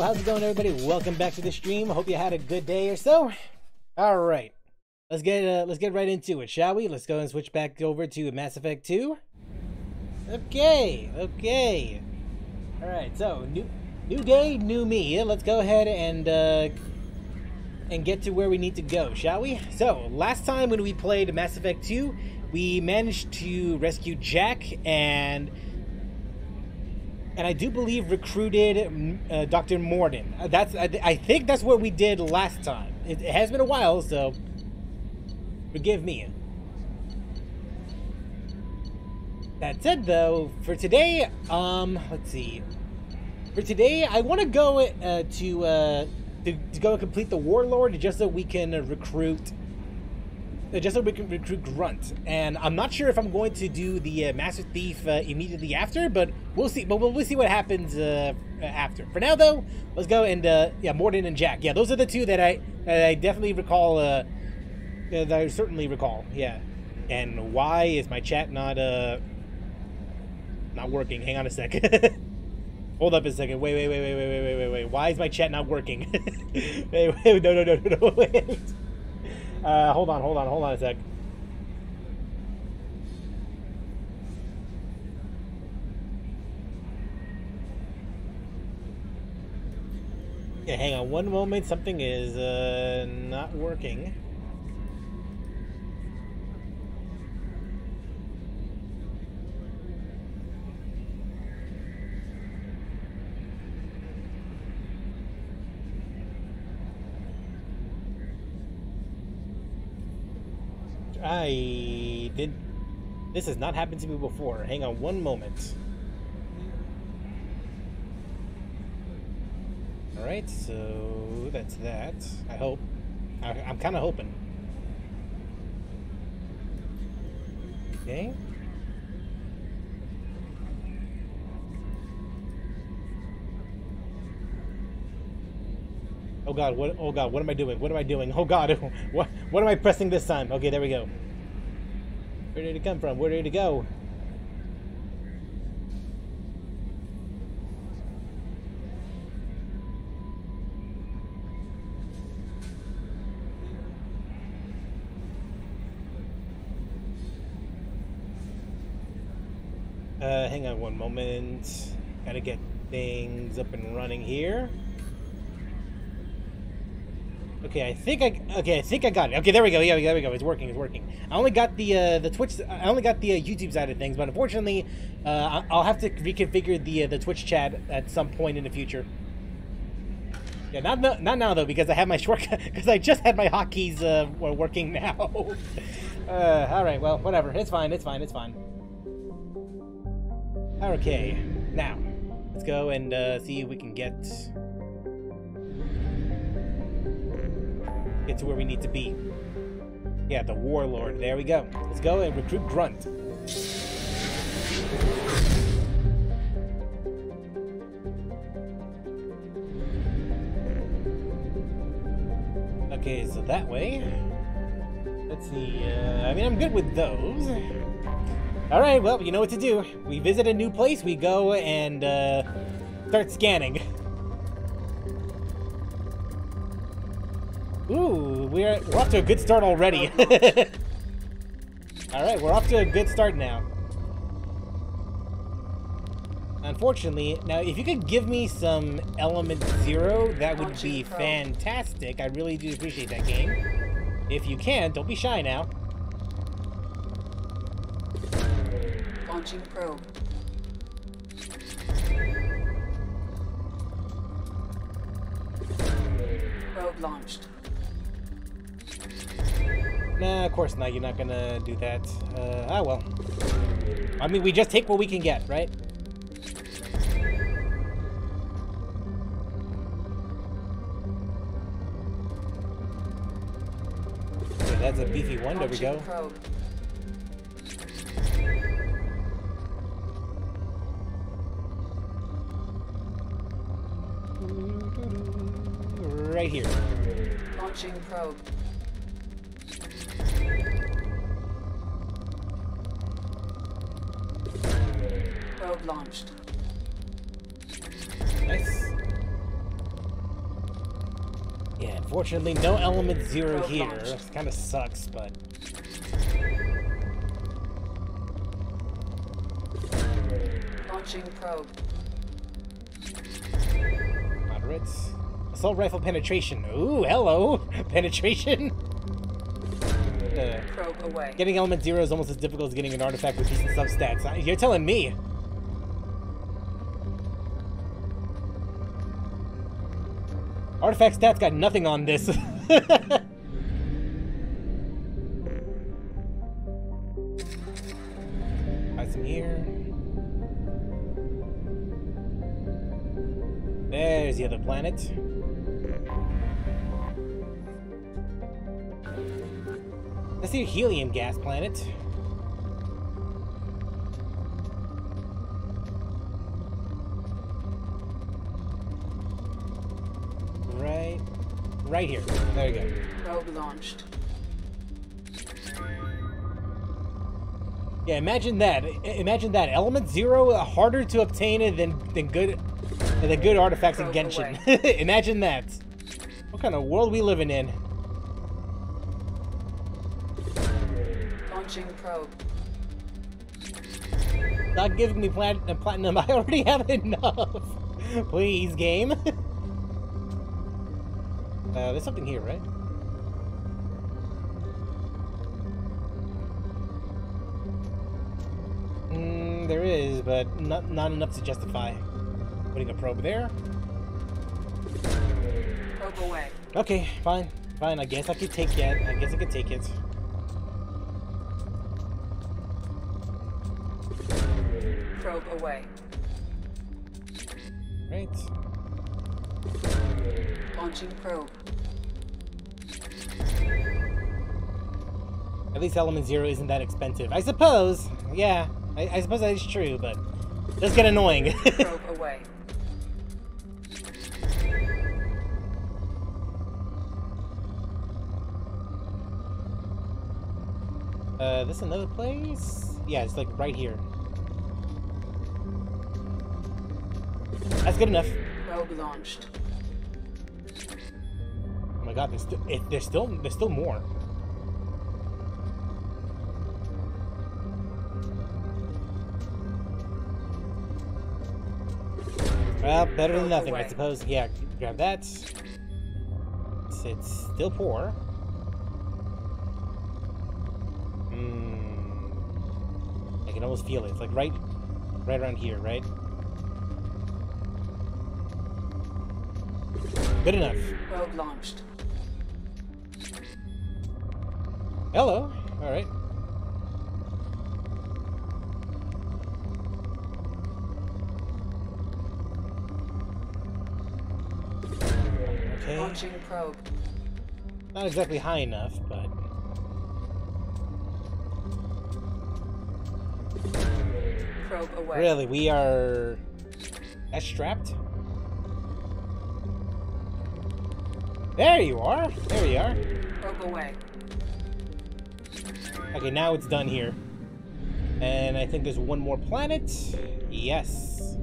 How's it going, everybody? Welcome back to the stream. Hope you had a good day or so. All right, let's get uh, let's get right into it, shall we? Let's go and switch back over to Mass Effect 2. Okay, okay. All right, so new new day, new me. Let's go ahead and uh, and get to where we need to go, shall we? So last time when we played Mass Effect 2, we managed to rescue Jack and and I do believe recruited mm, uh, Dr. Mordin. Uh, That's I, I think that's what we did last time. It, it has been a while, so forgive me. That said, though, for today, um, let's see. For today, I want to go uh, to, uh, to to go and complete the Warlord just so we can recruit just can recruit grunt, and I'm not sure if I'm going to do the uh, Master Thief uh, immediately after, but we'll see. But we'll, we'll see what happens uh, after. For now, though, let's go and uh, yeah, Mordin and Jack. Yeah, those are the two that I that I definitely recall. Uh, that I certainly recall. Yeah. And why is my chat not uh not working? Hang on a second. Hold up a second. Wait, wait, wait, wait, wait, wait, wait, wait. Why is my chat not working? wait, wait, no, no, no, no, no. Wait. Uh, hold on, hold on, hold on a sec. Yeah, hang on one moment. Something is uh, not working. I did. This has not happened to me before. Hang on one moment. Alright, so that's that. I hope. I, I'm kind of hoping. Okay. Oh god, what oh god, what am I doing? What am I doing? Oh god, what what am I pressing this time? Okay, there we go. Where did it come from? Where did it go? Uh, hang on one moment. Gotta get things up and running here. Okay, I think I okay. I think I got it. Okay, there we go. Yeah, there we go. It's working. It's working. I only got the uh, the Twitch. I only got the uh, YouTube side of things, but unfortunately, uh, I'll have to reconfigure the uh, the Twitch chat at some point in the future. Yeah, not no- not now though, because I have my shortcut. Because I just had my hotkeys uh, were working now. uh, all right. Well, whatever. It's fine. It's fine. It's fine. Okay. Now, let's go and uh, see if we can get get to where we need to be. Yeah, the warlord. There we go. Let's go and recruit Grunt. Okay, so that way. Let's see. Uh, I mean, I'm good with those. All right. Well, you know what to do. We visit a new place. We go and uh, start scanning. Ooh, we're, we're off to a good start already. Alright, we're off to a good start now. Unfortunately, now if you could give me some element zero, that would be fantastic. I really do appreciate that game. If you can, don't be shy now. Launching probe. Probe launched. Nah, of course not. You're not gonna do that. Uh, ah, well. I mean, we just take what we can get, right? Okay, that's a beefy one. There we go. Right here. Launching probe. Probe launched. Nice. Yeah, unfortunately, no element zero Probe here. launched. Kind of sucks, but Launching probe. moderate. Assault rifle penetration. Ooh, hello, penetration. Uh, Probe away. getting element zero is almost as difficult as getting an artifact with decent substats. You're telling me. Artifact stats got nothing on this. Got some here. There's the other planet. That's a helium gas planet. Right here. There you go. Probe launched. Yeah, imagine that. Imagine that. Element zero uh, harder to obtain than than good than good artifacts in Genshin. imagine that. What kind of world we living in? Launching probe. Stop giving me plat- uh, platinum. I already have enough. Please, game. uh, there's something here, right? Mm, there is, but not not enough to justify putting a probe there. Probe away. Okay, fine, fine. I guess I could take it. I guess I could take it. Probe away. Right. Launching probe. At least Element Zero isn't that expensive. I suppose. Yeah, I, I suppose that is true, but it does get annoying. Probe away. uh, this another place? Yeah, it's like right here. That's good enough. Probe launched. My god, there's, st- it, there's still there's still more. Well, better than nothing, I suppose. Yeah, grab that. It's, it's still poor. Hmm. I can almost feel it. It's like right, right around here, right? Good enough. Probe launched. Hello. All right. Okay. Launching probe. Not exactly high enough, but Probe away. really, we are that strapped. There you are. There you are. Probe away. Okay, now it's done here. And I think there's one more planet. Yes.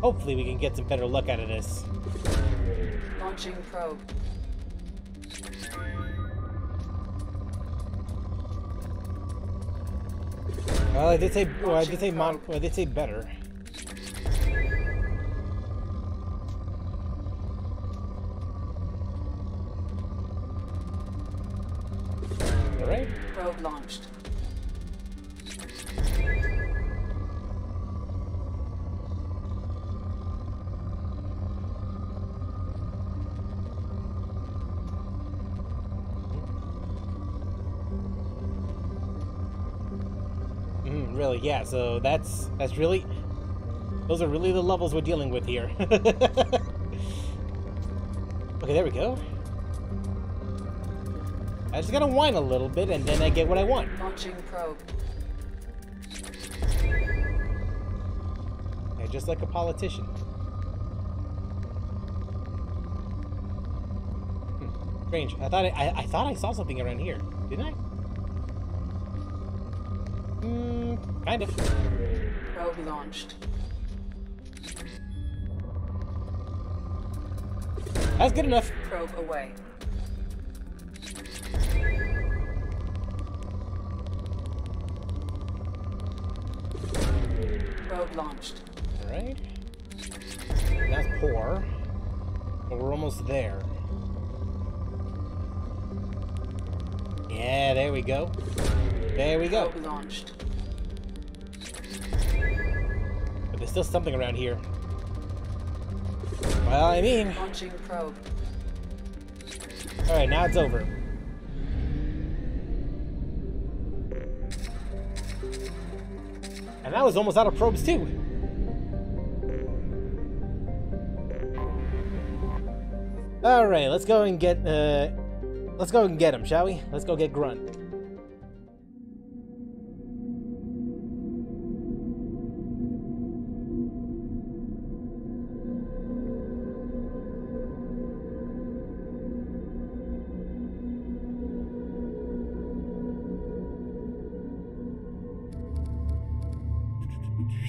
Hopefully we can get some better luck out of this. Launching probe. Well, I did say, well, I did say, mon- well, I did say better. Yeah. So that's that's really those are really the levels we're dealing with here. okay, there we go. I just gotta whine a little bit, and then I get what I want. Launching probe. Just like a politician. Hmm, Strange. I thought I, I, I thought I saw something around here. Didn't I? Hmm, kind of. Probe launched. That's good enough. Probe away. Probe launched. Alright. That's poor. But we're almost there. Yeah, there we go. There we go. Probe launched. Still something around here. Well, I mean, Launching probe. alright, now it's over. And I was almost out of probes too. Alright, let's go and get, uh, let's go and get him, shall we? Let's go get Grunt.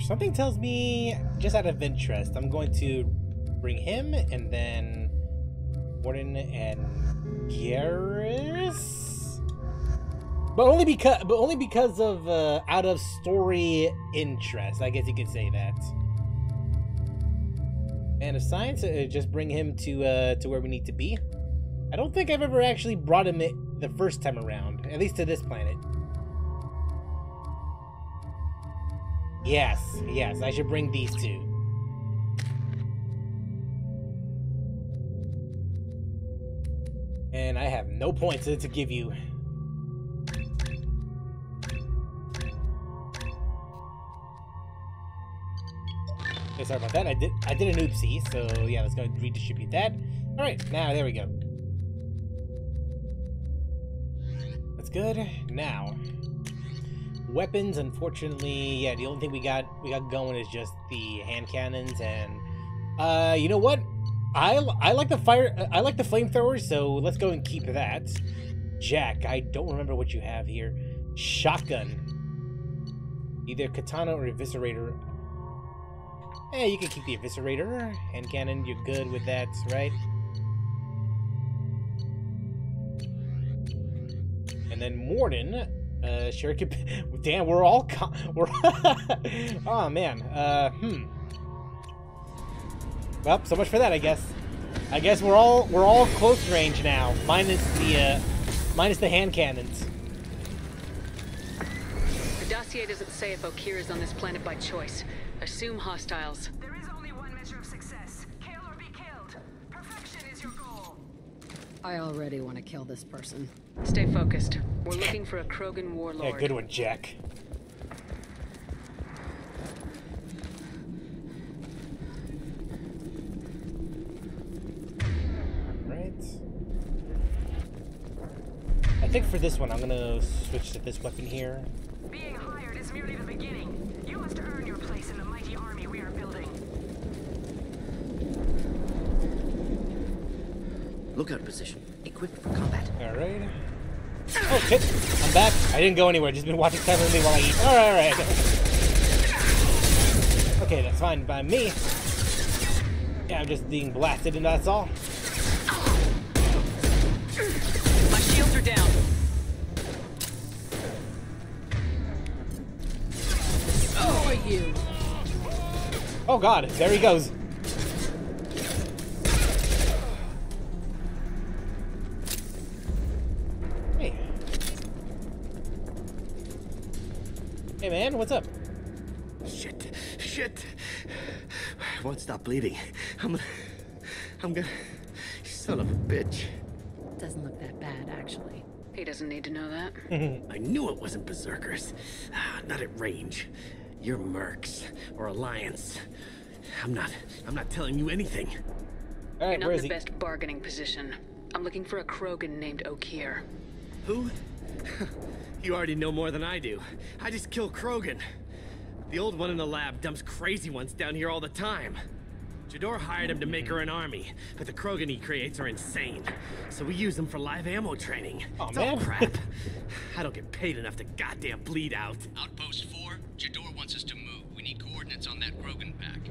Something tells me, just out of interest, I'm going to bring him and then Warden and Garrus. But only because, but only because of uh, out of story interest. I guess you could say that. And of science, uh, just bring him to uh, to where we need to be. I don't think I've ever actually brought him the first time around, at least to this planet. Yes, yes, I should bring these two. And I have no points to, to give you. Okay, sorry about that. I did I did an oopsie, so yeah, let's go redistribute that. Alright, now there we go. That's good. Now weapons unfortunately yeah the only thing we got we got going is just the hand cannons and uh you know what? I i like the fire i like the flamethrower, so let's go and keep that. Jack i don't remember what you have here. Shotgun. Either katana or eviscerator. Eh you can keep the eviscerator. Hand cannon you're good with that right? And then Mordin uh, sure could. Be. Damn, we're all. Co- we're. oh man. Uh, hmm. Well, so much for that, I guess. I guess we're all we're all close range now, minus the uh, minus the hand cannons. The dossier doesn't say if Okeer is on this planet by choice. Assume hostiles. There is only one measure of success. Kill or be killed. Perfection is your goal. I already want to kill this person. Stay focused. We're looking for a Krogan warlord. Yeah, good one, Jack. Right. I think for this one, I'm gonna switch to this weapon here. Being hired is merely the beginning. You must earn your place in the mighty army we are building. Lookout position. Equipped for combat. All right. Oh shit! I'm back. I didn't go anywhere. Just been watching silently while I eat. All right, all right. Okay, that's fine by me. Yeah, I'm just being blasted, and that's all. My shields are down. Oh, you! Oh god, there he goes. Man, what's up? Shit. Shit. I won't stop bleeding. I'm. gonna... I'm gonna. Son of a bitch. Doesn't look that bad, actually. He doesn't need to know that. I knew it wasn't berserkers. Ah, not at range. You're mercs or alliance. I'm not. I'm not telling you anything. All You're not where in the he? best bargaining position. I'm looking for a Krogan named Okeer. Who? You already know more than I do. I just kill Krogan. The old one in the lab dumps crazy ones down here all the time. Jedore hired him to make her an army, but the Krogan he creates are insane. So we use them for live ammo training. Oh, it's all man. crap. I don't get paid enough to goddamn bleed out. Outpost 4, Jedore wants us to move. We need coordinates on that Krogan pack.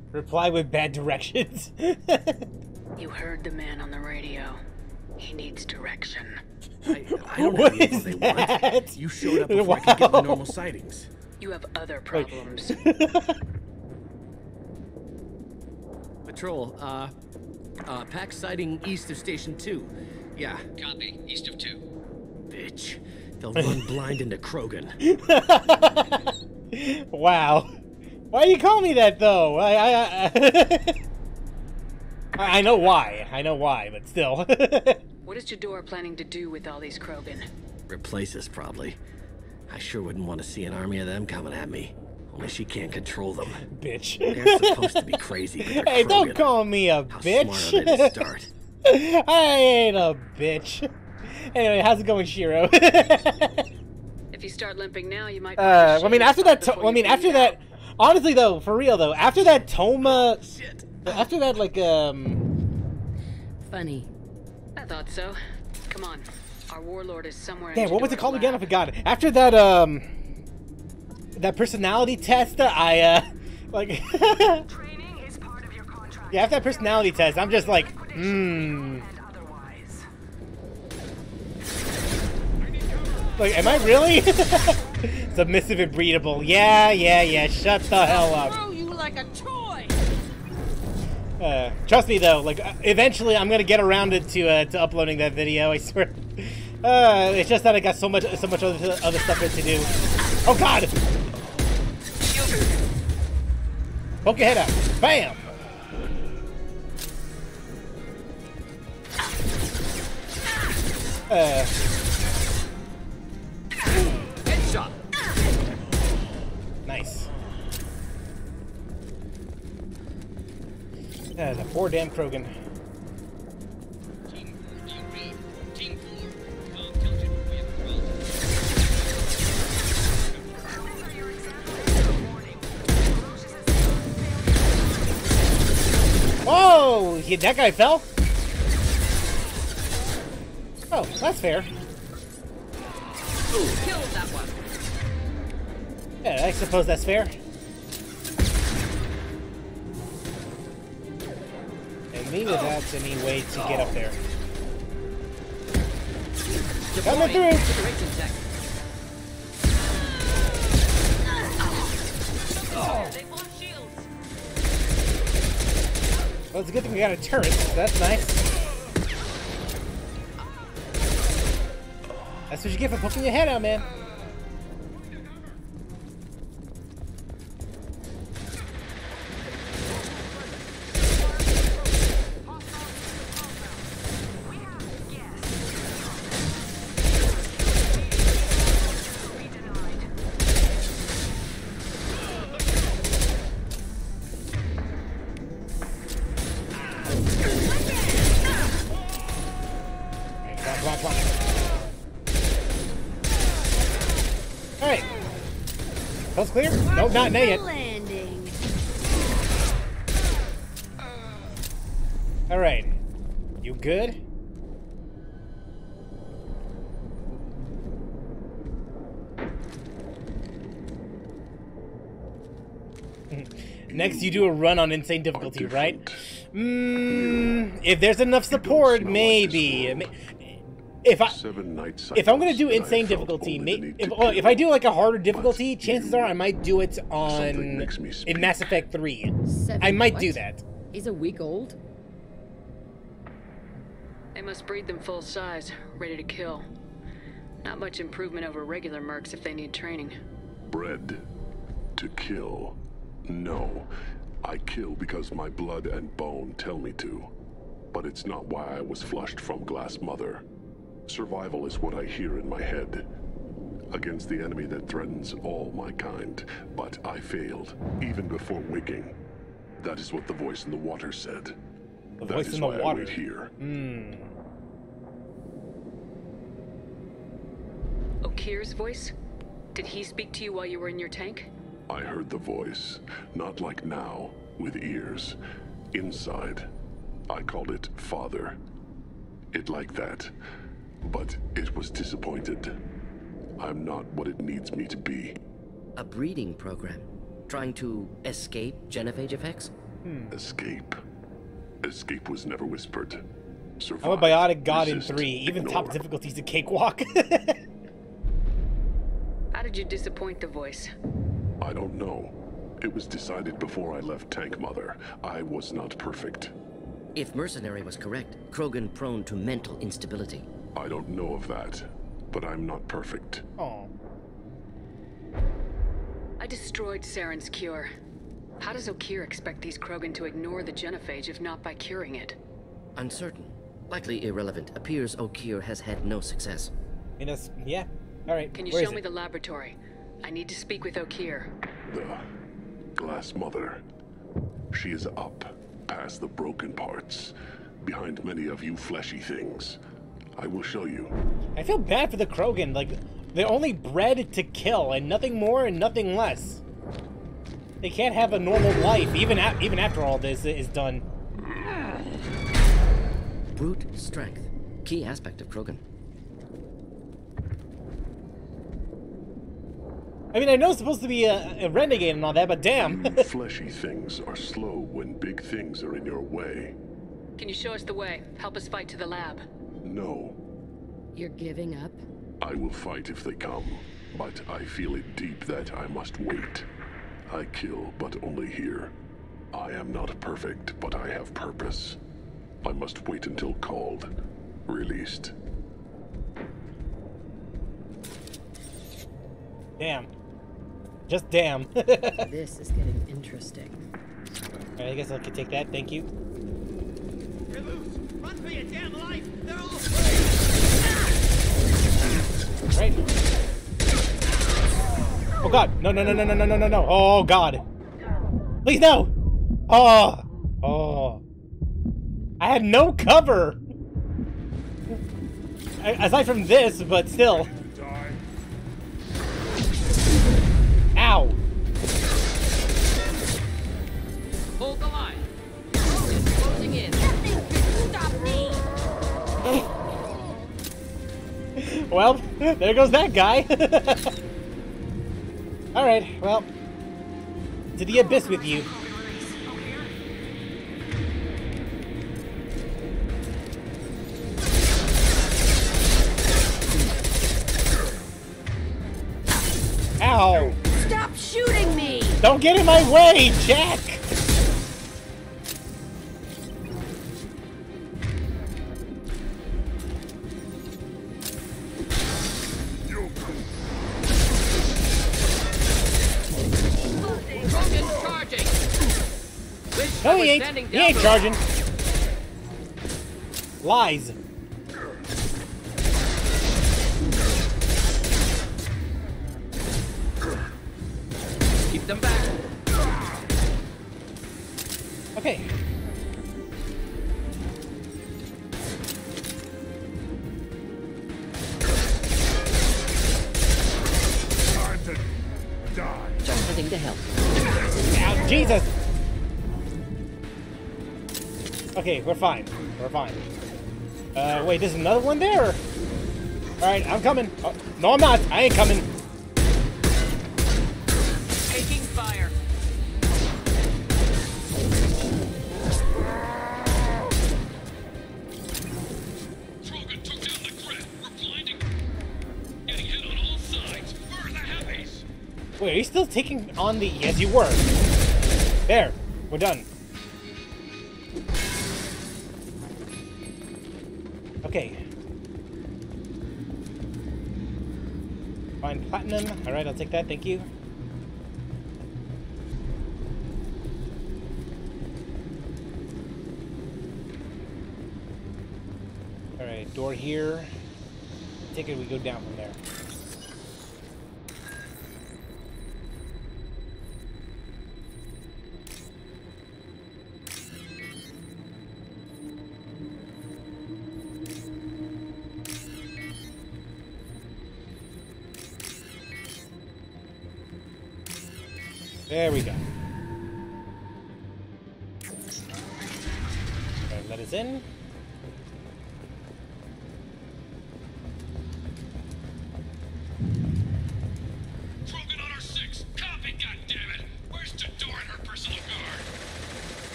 Reply with bad directions. You heard the man on the radio. He needs direction. I, I don't What have the info is they that? want. You showed up before I could get the normal sightings. You have other problems. Patrol, uh, uh, pack sighting east of Station 2. Yeah, Copy. East of two. bitch. They'll run blind into Krogan. wow. Why do you call me that though? I I I, I know why. I know why, but still. What is Jedore planning to do with all these Krogan? Replace us, probably. I sure wouldn't want to see an army of them coming at me. Only she can't control them. bitch. They're supposed to be crazy, but they're Hey, don't call me a How bitch. smart are they to start? I ain't a bitch. Anyway, how's it going, Shiro? If you start limping now, you might. uh, I mean, after that, to- I mean, bleed after out. that, honestly though, for real though, after that Toma, Shit. after that like um, Funny. I thought so. Come on. Our warlord is somewhere. in damn, what was it Jedore's called again? I lab. forgot. After that um, that personality test, I uh, like, Training is part of your contract. yeah, after that personality test, I'm just like, hmm, And otherwise. like, am I really submissive and breedable? Yeah, yeah, yeah. Shut the hell up. Throw you like a toy! Uh, trust me though, like uh, eventually I'm gonna get around it to uh, to uploading that video. I swear. Uh, it's just that I got so much so much other other stuff to do. Oh God! Poke your head out. Bam! Uh, Headshot. nice. Uh, the poor damn Krogan. Team 4, do you read? Team 4, call intelligent. We have a problem. Whoa! Yeah, that guy fell? Oh, that's fair. Kill that one. Yeah, I suppose that's fair. And maybe that's any way to get up there. Coming through! Integration. Well, it's a good thing we got a turret. so That's nice. That's what you get for poking your head out, man. Not now yet. Landing. Alright. You good? Next, you do a run on insane difficulty, right? Mm, if there's enough support, maybe. This Ma- If I Seven nights. if I'm gonna do insane difficulty, may, if, well, oh, if I do like a harder difficulty, chances are I might do it on Something makes me in. Mass Effect Three. Seven I might what? do that. He's a week old. They must breed them full size, ready to kill. Not much improvement over regular mercs if they need training. Bred to kill. No. I kill because my blood and bone tell me to. But it's not why I was flushed from Glass Mother. Survival is what I hear in my head. Against the enemy that threatens all my kind. But I failed, even before waking. That is what the voice in the water said. The That voice is in the why I water. wait here. Hmm. Okeer's voice? Did he speak to you while you were in your tank? I heard the voice, not like now, with ears. Inside. I called it Father. It like that. But it was disappointed. I'm not what it needs me to be. A breeding program. Trying to escape genophage effects? Hmm. Escape. Escape was never whispered. I'm a biotic god in three. Even top ignore. difficulty's a cakewalk. How did you disappoint the voice? I don't know. It was decided before I left Tank Mother. I was not perfect. If Mercenary was correct, Krogan prone to mental instability. I don't know of that, but I'm not perfect. oh. I destroyed Saren's cure. How does Okeer expect these Krogan to ignore the genophage if not by curing it? Uncertain. Likely irrelevant. Appears Okeer has had no success. I mean, yeah. Alright, Can you where show me it? the laboratory? I need to speak with Okeer. The Glass Mother. She is up, past the broken parts, behind many of you fleshy things. I will show you. I feel bad for the Krogan. Like, they're only bred to kill, and nothing more and nothing less. They can't have a normal life, even a- even after all this is done. Brute strength. Key aspect of Krogan. I mean, I know it's supposed to be a, a renegade and all that, but damn. You fleshy things are slow when big things are in your way. Can you show us the way? Help us fight to the lab. No, You're giving up? I will fight if they come, but I feel it deep that I must wait. I kill, but only here. I am not perfect, but I have purpose. I must wait until called, released. damn. Just damn. This is getting interesting. Alright, I guess I could take that. Thank you. Oh god! No, no, no, no, no, no, no, no, Oh god! Please no! Oh! Oh! I had no cover! Aside from this, but still. Ow! Hold the line! Well, there goes that guy. Alright, well. To the abyss with you. Ow! Stop shooting me! Don't get in my way, Jack! Standing He ain't charging. Lies. Okay, we're fine. We're fine. Uh, wait, there's another one there? Alright, I'm coming. Oh, no, I'm not. I ain't coming. Taking fire. Krogan took down the grid. We're blinding. Getting hit on all sides. Where are the heavies? Wait, are you still taking on the... Yes, you were. There. We're done. platinum. All right, I'll take that. Thank you. All right, door here. Ticket, we go down from there.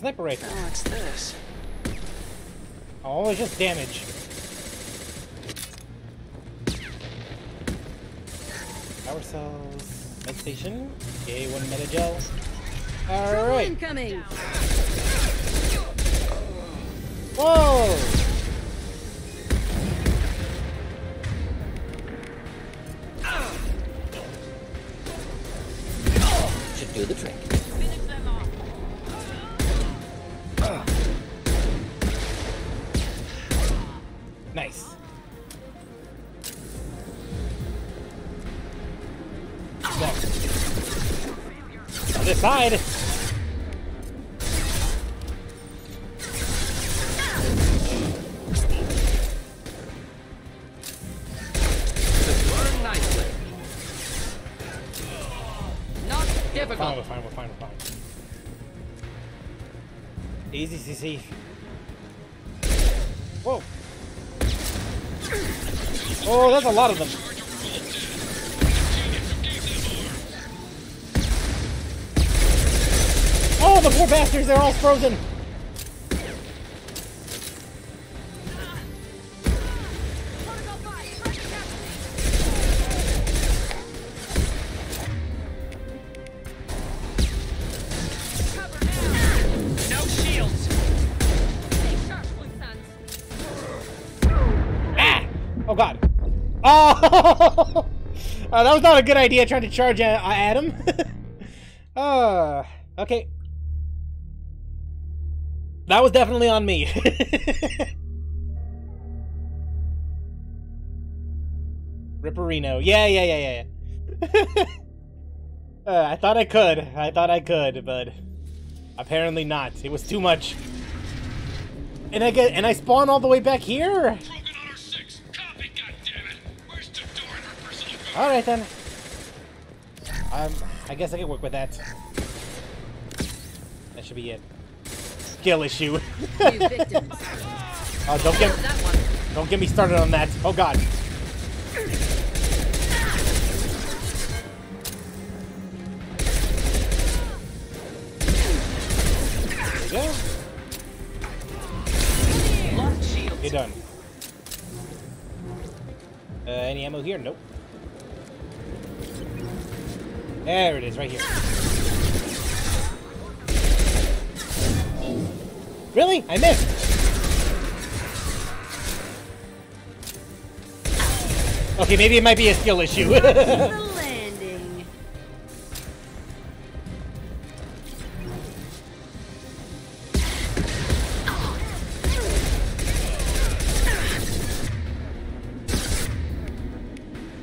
Sniper rifle. Oh, what's this? Oh, it's just damage. Power cells. Med station. Okay, one medi-gel. Alright. incoming! Whoa! Lot of them. Oh, the poor bastards, they're all frozen. Uh, that was not a good idea trying to charge at, uh, Adam. uh, okay. That was definitely on me. Ripperino. Yeah, yeah, yeah, yeah, yeah. uh, I thought I could. I thought I could, but apparently not. It was too much. And I get and I spawn all the way back here. Her personal guard? All right then. Um, I guess I can work with that. That should be it. Skill issue. Oh, don't get don't get me started on that. Oh God. There you go. You're done. Uh, any ammo here? Nope. There it is, right here. Really? I missed. Okay, maybe it might be a skill issue.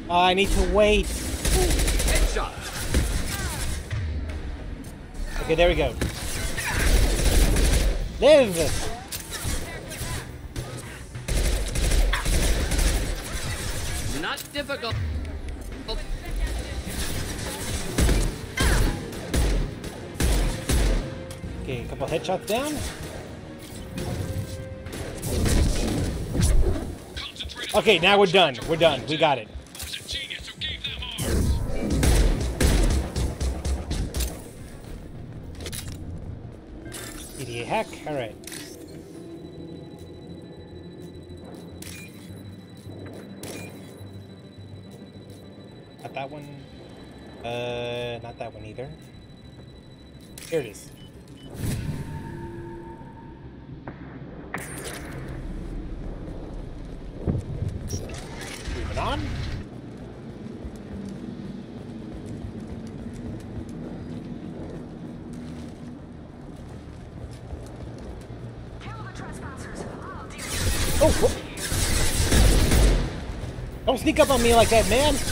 I need to wait. Okay, there we go. Live! Not difficult. Okay, a couple headshots down. Okay, now we're done. We're done. We got it. EDA hack. All right. Not that one. Uh, not that one either. Here it is. Moving on. Kill the trespassers. I'll deal Oh! whoa. Don't sneak up on me like that, man!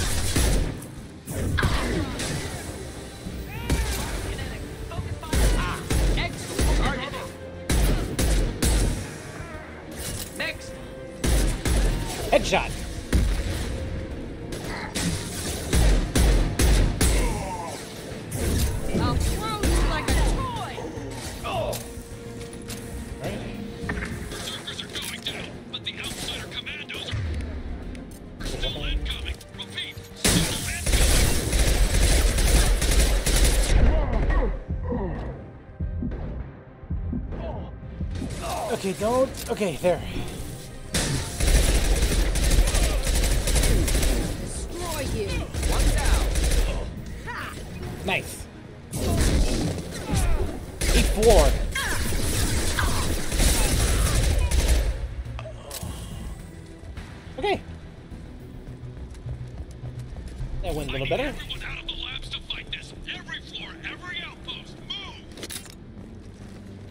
Okay, there. Destroy you. One down. Nice. Eight four. Okay. That went a little better. Everyone out of the labs to fight this. Every floor, every outpost, move!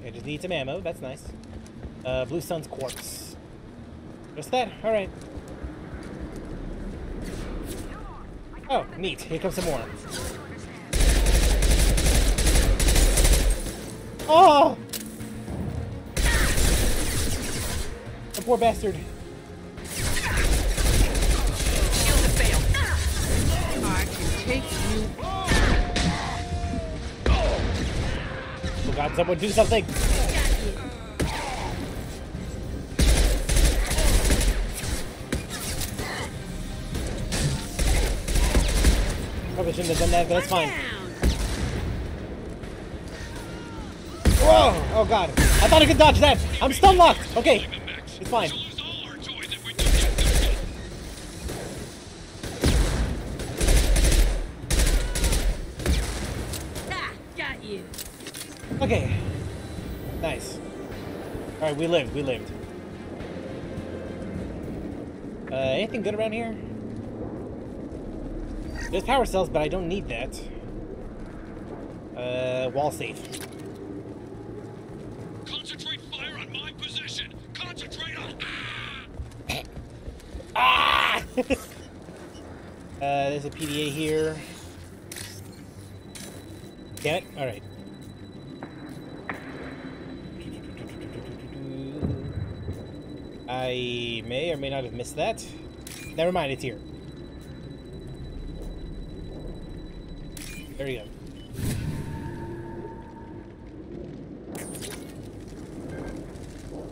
I just need some ammo. That's nice. Blue Suns quartz. Just that. All right. Oh, neat. Here comes some more. Oh! The poor bastard. Oh god, someone do something! Shouldn't have done that, but that's fine. Whoa! Oh god. I thought I could dodge that! I'm stun locked! Okay. It's fine. Okay. Nice. Alright, we lived, we lived. Uh, anything good around here? There's power cells, but I don't need that. Uh, wall safe. Concentrate fire on my position. Concentrate on. Ah! Ah! uh, there's a PDA here. Damn it. Alright. I may or may not have missed that. Never mind, it's here. There we go.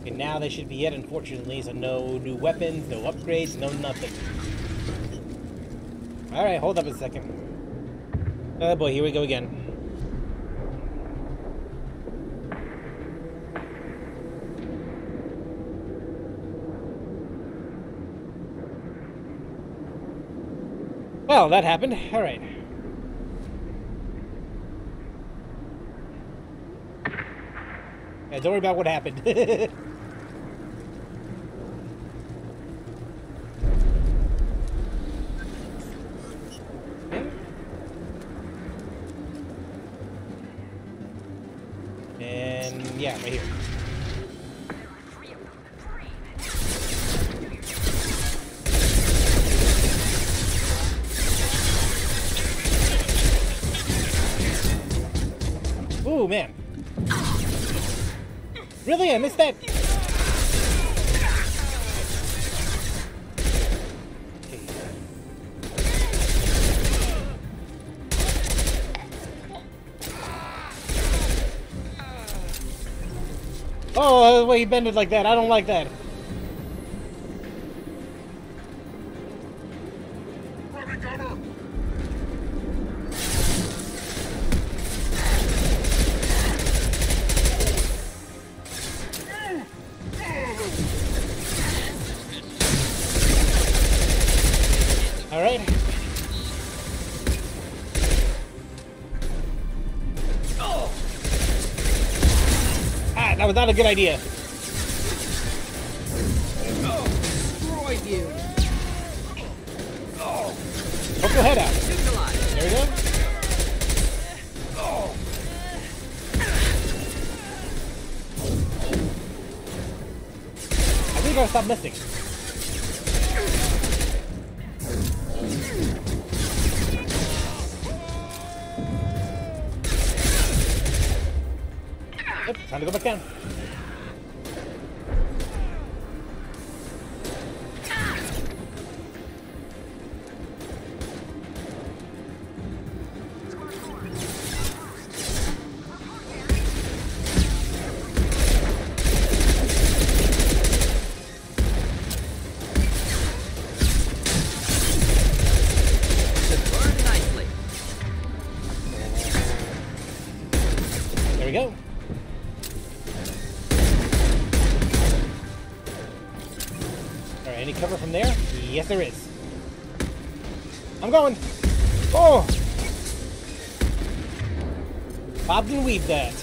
Okay, now they should be it, unfortunately, so no new weapons, no upgrades, no nothing. Alright, hold up a second. Oh boy, here we go again. Well, that happened. Alright. Yeah, don't worry about what happened. he bended like that. I don't like that. All right. Ah, that was not a good idea. Yes, there is. I'm going. Oh! Bobbed and weave that.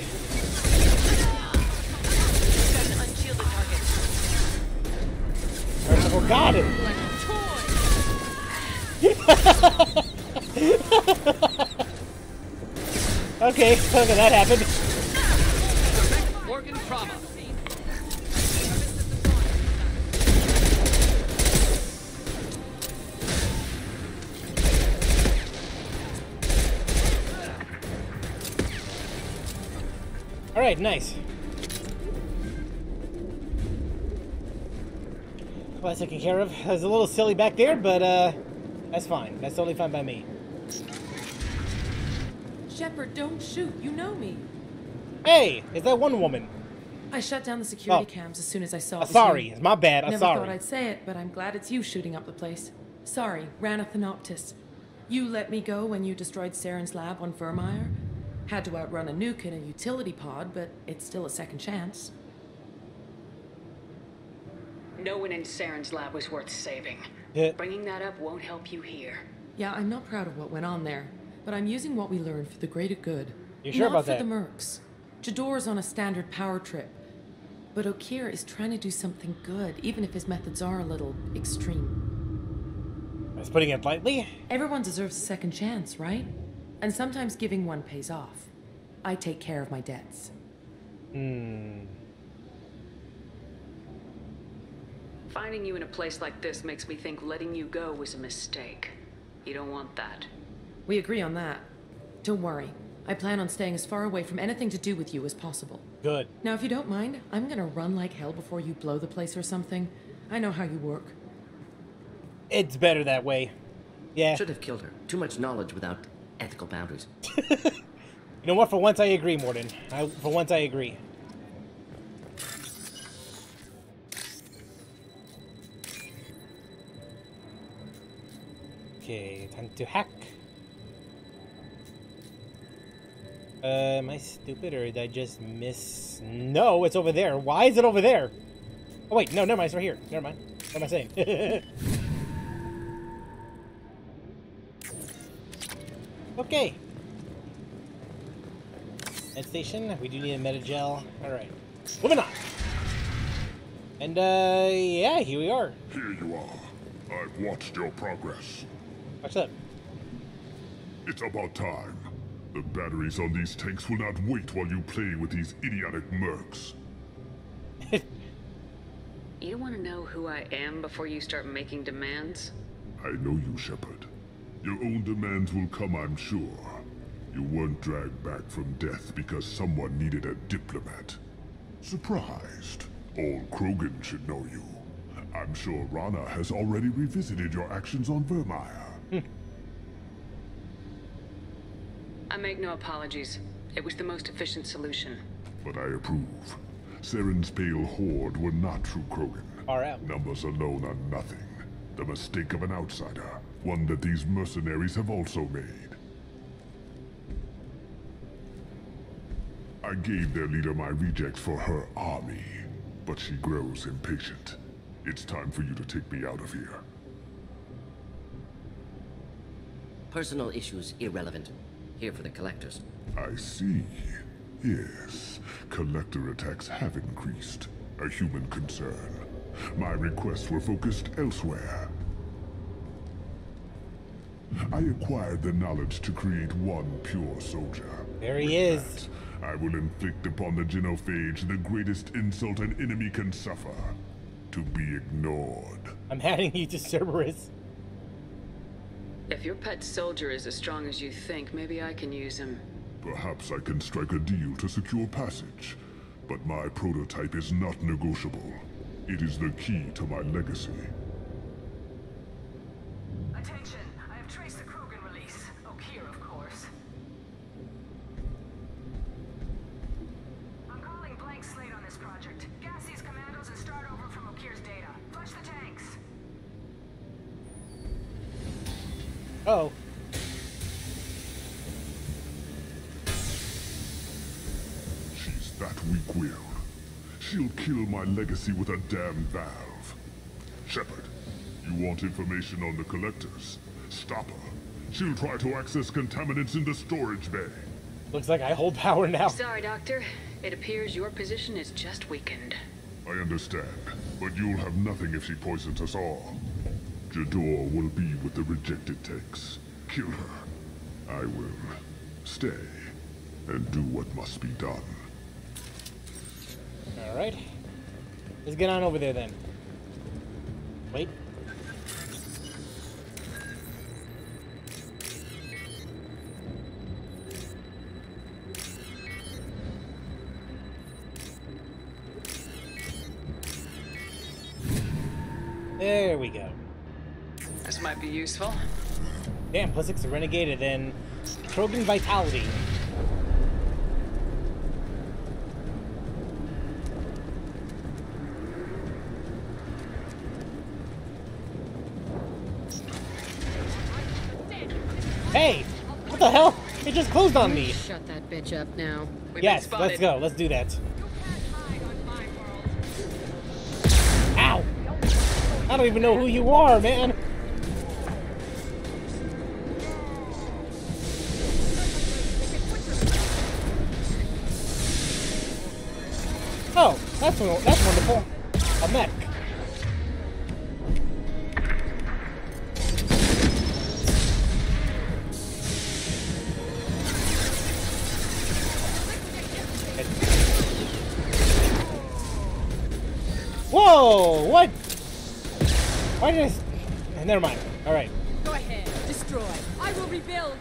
Merciful got. Like a toy. Okay, okay, that happened. Taken care of. I was a little silly back there, but uh, that's fine. That's totally fine by me. Shepard, don't shoot. You know me. Hey, is that one woman? I shut down the security Oh. cams as soon as I saw it sorry, it's my bad. I'm Never thought. I'd say it, but I'm glad it's you shooting up the place. Sorry, Rana Thanoptis. You let me go when you destroyed Saren's lab on Virmire. Had to outrun a nuke in a utility pod, but it's still a second chance. No one in Saren's lab was worth saving. Yeah. Bringing that up won't help you here. Yeah, I'm not proud of what went on there, but I'm using what we learned for the greater good. You sure not about for that? the mercs. Jedore's on a standard power trip. But Okeer is trying to do something good, even if his methods are a little extreme. That's putting it lightly. Everyone deserves a second chance, right? And sometimes giving one pays off. I take care of my debts. Hmm. Finding you in a place like this makes me think letting you go was a mistake. You don't want that. We agree on that. Don't worry. I plan on staying as far away from anything to do with you as possible. Good. Now, if you don't mind, I'm gonna run like hell before you blow the place or something. I know how you work. It's better that way. Yeah. Should have killed her. Too much knowledge without ethical boundaries. You know what? For once, I agree, Mordin. I, for once, I agree. To hack. Uh, am I stupid or did I just miss? No, it's over there. Why is it over there? Oh wait, no, never mind. It's right here. Never mind. What am I saying? okay. Med station. We do need a medi-gel. All right. Moving on. And uh, yeah, here we are. Here you are. I've watched your progress. What's up? It's about time. The batteries on these tanks will not wait while you play with these idiotic mercs. You want to know who I am before you start making demands? I know you, Shepard. Your own demands will come, I'm sure. You weren't dragged back from death because someone needed a diplomat. Surprised. All Krogan should know you. I'm sure Rana has already revisited your actions on Virmire. Hmm. I make no apologies. It was the most efficient solution. But I approve. Saren's pale horde were not true Krogan. Far out. Numbers alone are nothing. The mistake of an outsider. One that these mercenaries have also made. I gave their leader my rejects for her army, but she grows impatient. It's time for you to take me out of here. Personal issues irrelevant. Here for the collectors. I see. Yes, collector attacks have increased. A human concern. My requests were focused elsewhere. I acquired the knowledge to create one pure soldier. There he With is. that, I will inflict upon the genophage the greatest insult an enemy can suffer. To be ignored. I'm adding you to Cerberus. If your pet soldier is as strong as you think, maybe I can use him. Perhaps I can strike a deal to secure passage. But my prototype is not negotiable. It is the key to my legacy. Attention, I have traced the Krogan release. Okeer, of course. I'm calling blank slate on this project. Gas these commandos and start over from Okeer's data. Flush the tanks. Oh. She's that weak-willed. She'll kill my legacy with a damn valve. Shepard, You want information on the collectors? Stop her. She'll try to access contaminants in the storage bay. Looks like I hold power now. Sorry, Doctor. It appears your position is just weakened. I understand, but you'll have nothing if she poisons us all. Jedore will be with the rejected tanks. Kill her. I will stay and do what must be done. Alright. Let's get on over there then. Wait. There we go. This might be useful. Damn, plus six renegade and then Krogan Vitality. Hey! What the hell? It just closed on me! Shut that bitch up now. We've Yes, let's go. Let's do that. Ow! I don't even know who you are, man. That's that's wonderful. A mech. Whoa! What? Why did I... Never mind. All right. Go ahead. Destroy. I will rebuild.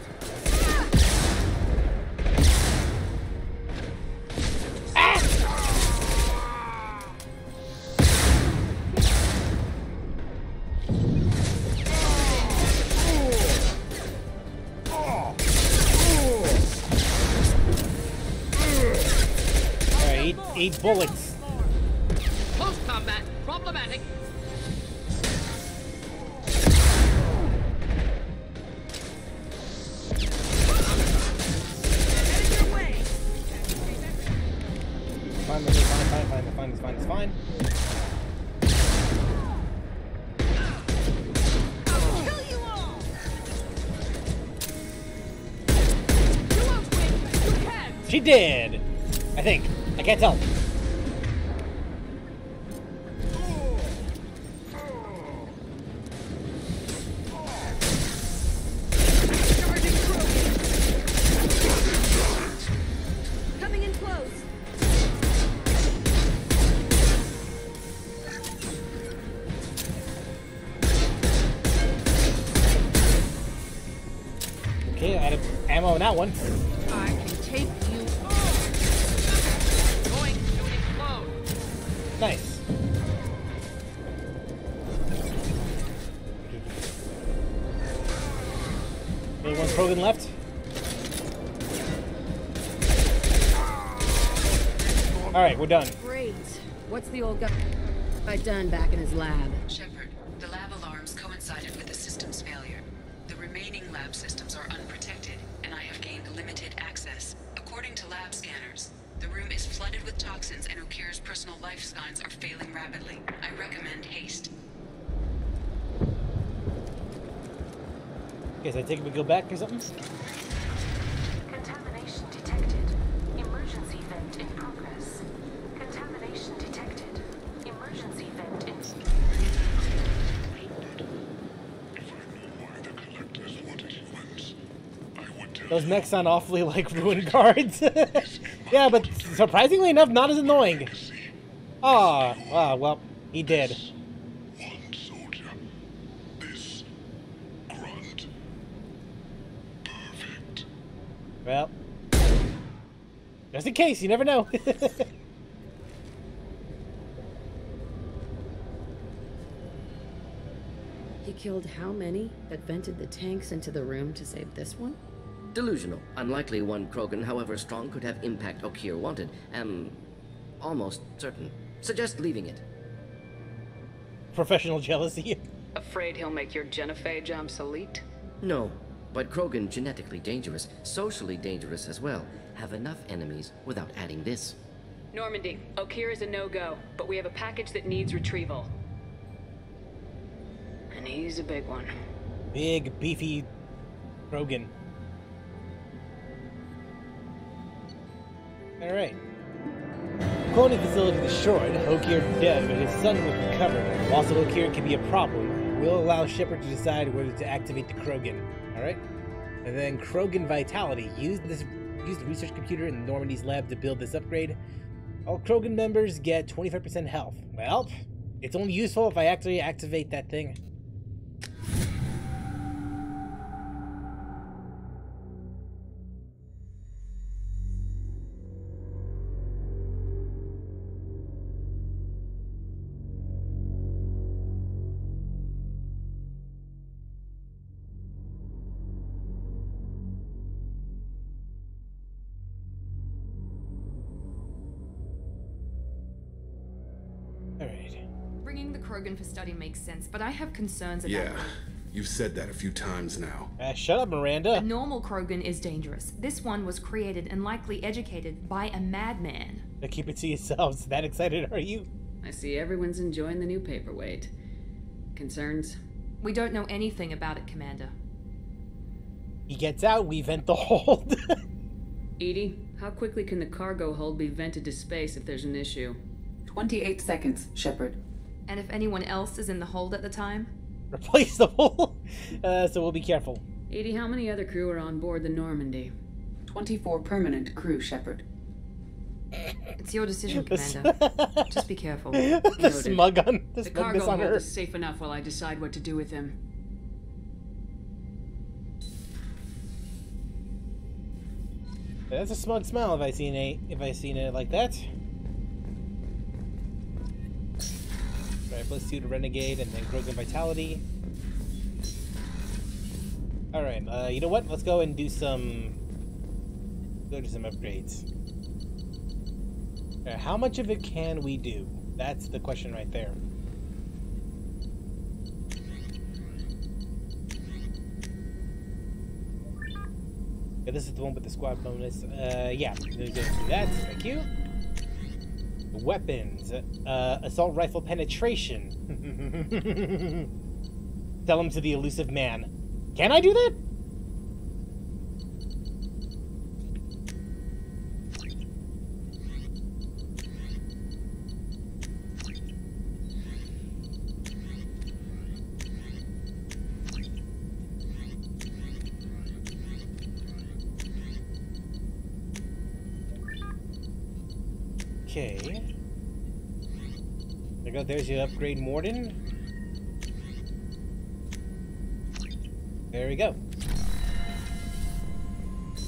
Eight bullets. Close combat. Problematic. Fine, fine, fine, fine, fine, fine, fine, fine. Kill you all. You won't win. You can. She did. I think. I can't tell. We're done. Great. What's the old guy guy done back in his lab? Shepard, the lab alarms coincided with the system's failure. The remaining lab systems are unprotected, and I have gained limited access. According to lab scanners, the room is flooded with toxins and Okeer's personal life signs are failing rapidly. I recommend haste. Okay, so I think we go back or something? Those mechs sound awfully like ruined guards. yeah, but surprisingly enough, not as annoying. Ah, ah, well, he did. Well, just in case, you never know. He killed how many that vented the tanks into the room to save this one? Delusional. Unlikely one Krogan, however strong, could have impact Okeer wanted. Am almost certain. Suggest leaving it. Professional jealousy. Afraid he'll make your genophage obsolete? No, but Krogan genetically dangerous, socially dangerous as well. Have enough enemies without adding this. Normandy, Okeer is a no-go, but we have a package that needs retrieval. And he's a big one. Big, beefy Krogan. Alright. Cloning facility destroyed, Okeer dead, but his son was recovered. Loss of Okeer can be a problem. We'll allow Shepard to decide whether to activate the Krogan. Alright? And then Krogan Vitality. Use this use the research computer in Normandy's lab to build this upgrade. All Krogan members get 25% health. Well, it's only useful if I actually activate that thing. Bringing Krogan for study makes sense, but I have concerns about Yeah, you've said that a few times now. Uh, shut up, Miranda. A normal Krogan is dangerous. This one was created and likely educated by a madman. Now keep it to yourselves. That excited are you? I see everyone's enjoying the new paperweight. Concerns? We don't know anything about it, Commander. He gets out, we vent the hold. EDI, how quickly can the cargo hold be vented to space if there's an issue? 28 seconds, Shepard. And if anyone else is in the hold at the time? replace Replaceable. Uh, so we'll be careful. EDI, how many other crew are on board the Normandy? 24 permanent crew, Shepard. It's your decision, Commander. Just be careful. the Noted. smug on the, The smugness cargo on hold her. is safe enough while I decide what to do with him. That's a smug smile if I seen a if I seen it like that. Plus two to renegade and then Krogan vitality. All right, uh, you know what? Let's go and do some go to some upgrades. Right, how much of it can we do? That's the question right there. Yeah, this is the one with the squad bonus. Uh, yeah, we're gonna do that. Thank you. Weapons. Uh, assault rifle penetration. Tell him to the Illusive Man. Can I do that? There's your upgrade, Mordin. There we go.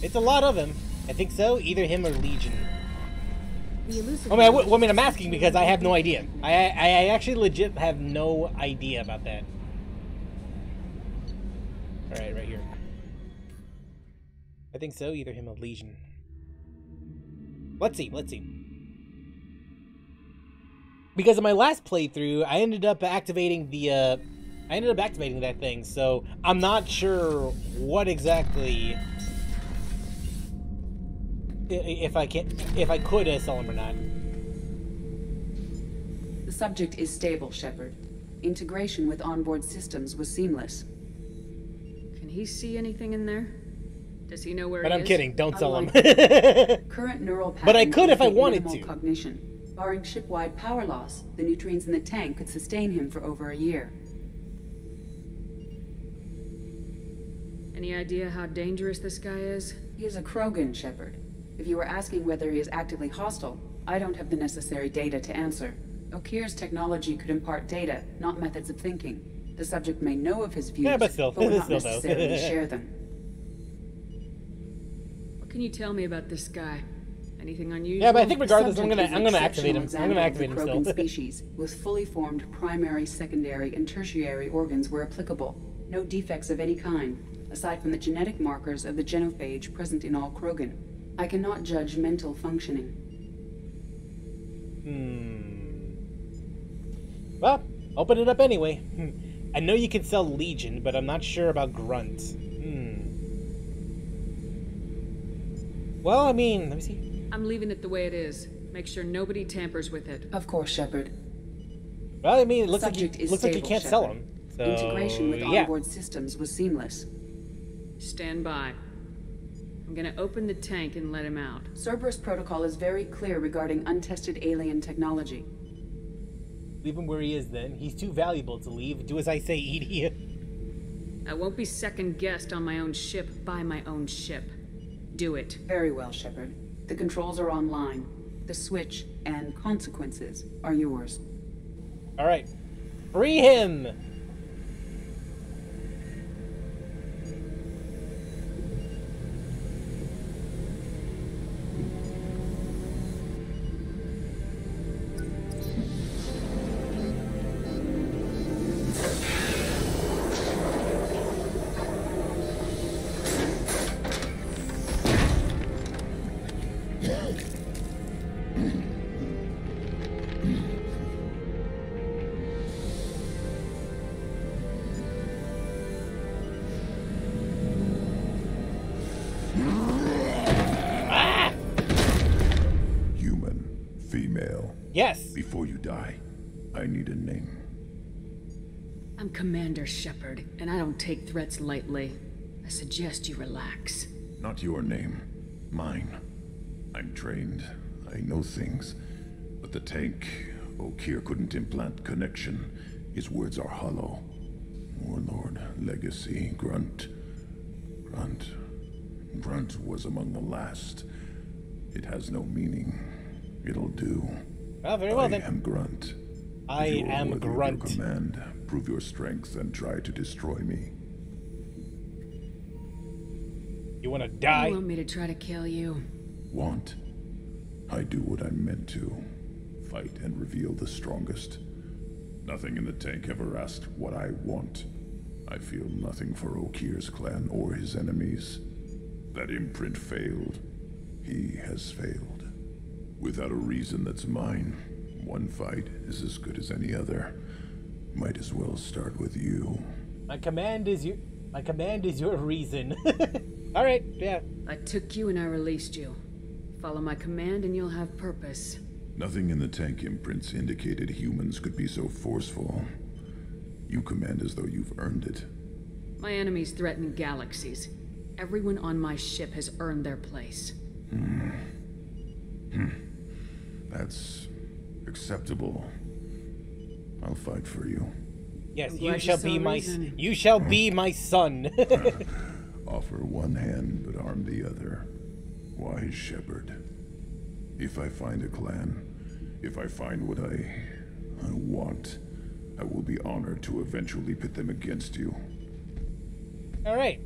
It's a lot of him. I think so. Either him or Legion. I mean, I, I mean, I'm asking because I have no idea. I, I, I actually legit have no idea about that. All right, right here. I think so. Either him or Legion. Let's see. Let's see. Because in my last playthrough, I ended up activating the. Uh, I ended up activating that thing, so I'm not sure what exactly. If I can, if I could uh, sell him or not. The subject is stable, Shepard. Integration with onboard systems was seamless. Can he see anything in there? Does he know where But he I'm is? kidding. Don't sell him. Current neural patterns But I could if I wanted to. Cognition. Barring ship-wide power loss, the nutrients in the tank could sustain him for over a year. Any idea how dangerous this guy is? He is a Krogan, Shepard. If you were asking whether he is actively hostile, I don't have the necessary data to answer. Okeer's technology could impart data, not methods of thinking. The subject may know of his views, Yeah, but still, would not still necessarily share them. What can you tell me about this guy? Anything unusual? Yeah, but I think regardless, I'm gonna I'm gonna activate him. I'm gonna activate him still. Species, with fully formed primary, secondary, and tertiary organs were applicable. No defects of any kind, aside from the genetic markers of the genophage present in all Krogan. I cannot judge mental functioning. Hmm. Well, open it up anyway. I know you can sell Legion, but I'm not sure about Grunt. Hmm. Well, I mean, let me see. I'm leaving it the way it is. Make sure nobody tampers with it. Of course, Shepard. Well, I mean, it looks like you, Subject is looks like you can't sell them. So, Integration with yeah. onboard systems was seamless. Stand by. I'm gonna open the tank and let him out. Cerberus protocol is very clear regarding untested alien technology. Leave him where he is then. He's too valuable to leave. Do as I say, EDI. I won't be second guessed on my own ship by my own ship. Do it. Very well, Shepard. The controls are online. The switch and consequences are yours. Alright. Free him! Die, I need a name. I'm Commander Shepard, and I don't take threats lightly. I suggest you relax. Not your name. Mine. I'm trained. I know things. But the tank, Okeer couldn't implant connection. His words are hollow. Warlord, Legacy, Grunt. Grunt. Grunt was among the last. It has no meaning. It'll do. Well, very well I then. am Grunt. I If you are am worthy your Grunt. command. Prove your strength and try to destroy me. You wanna die? You want me to try to kill you? Want? I do what I'm meant to. Fight and reveal the strongest. Nothing in the tank ever asked what I want. I feel nothing for Okeer's clan or his enemies. That imprint failed. He has failed. Without a reason that's mine, one fight is as good as any other. Might as well start with you. My command is your my command is your reason. Alright, yeah. I took you and I released you. Follow my command and you'll have purpose. Nothing in the tank imprints indicated humans could be so forceful. You command as though you've earned it. My enemies threaten galaxies. Everyone on my ship has earned their place. Hmm. Hmm. That's acceptable. I'll fight for you. Yes, you shall be my reason. you shall be my son. Offer one hand, but arm the other. Wise Shepard. If I find a clan, if I find what I, I want, I will be honored to eventually pit them against you. Alright.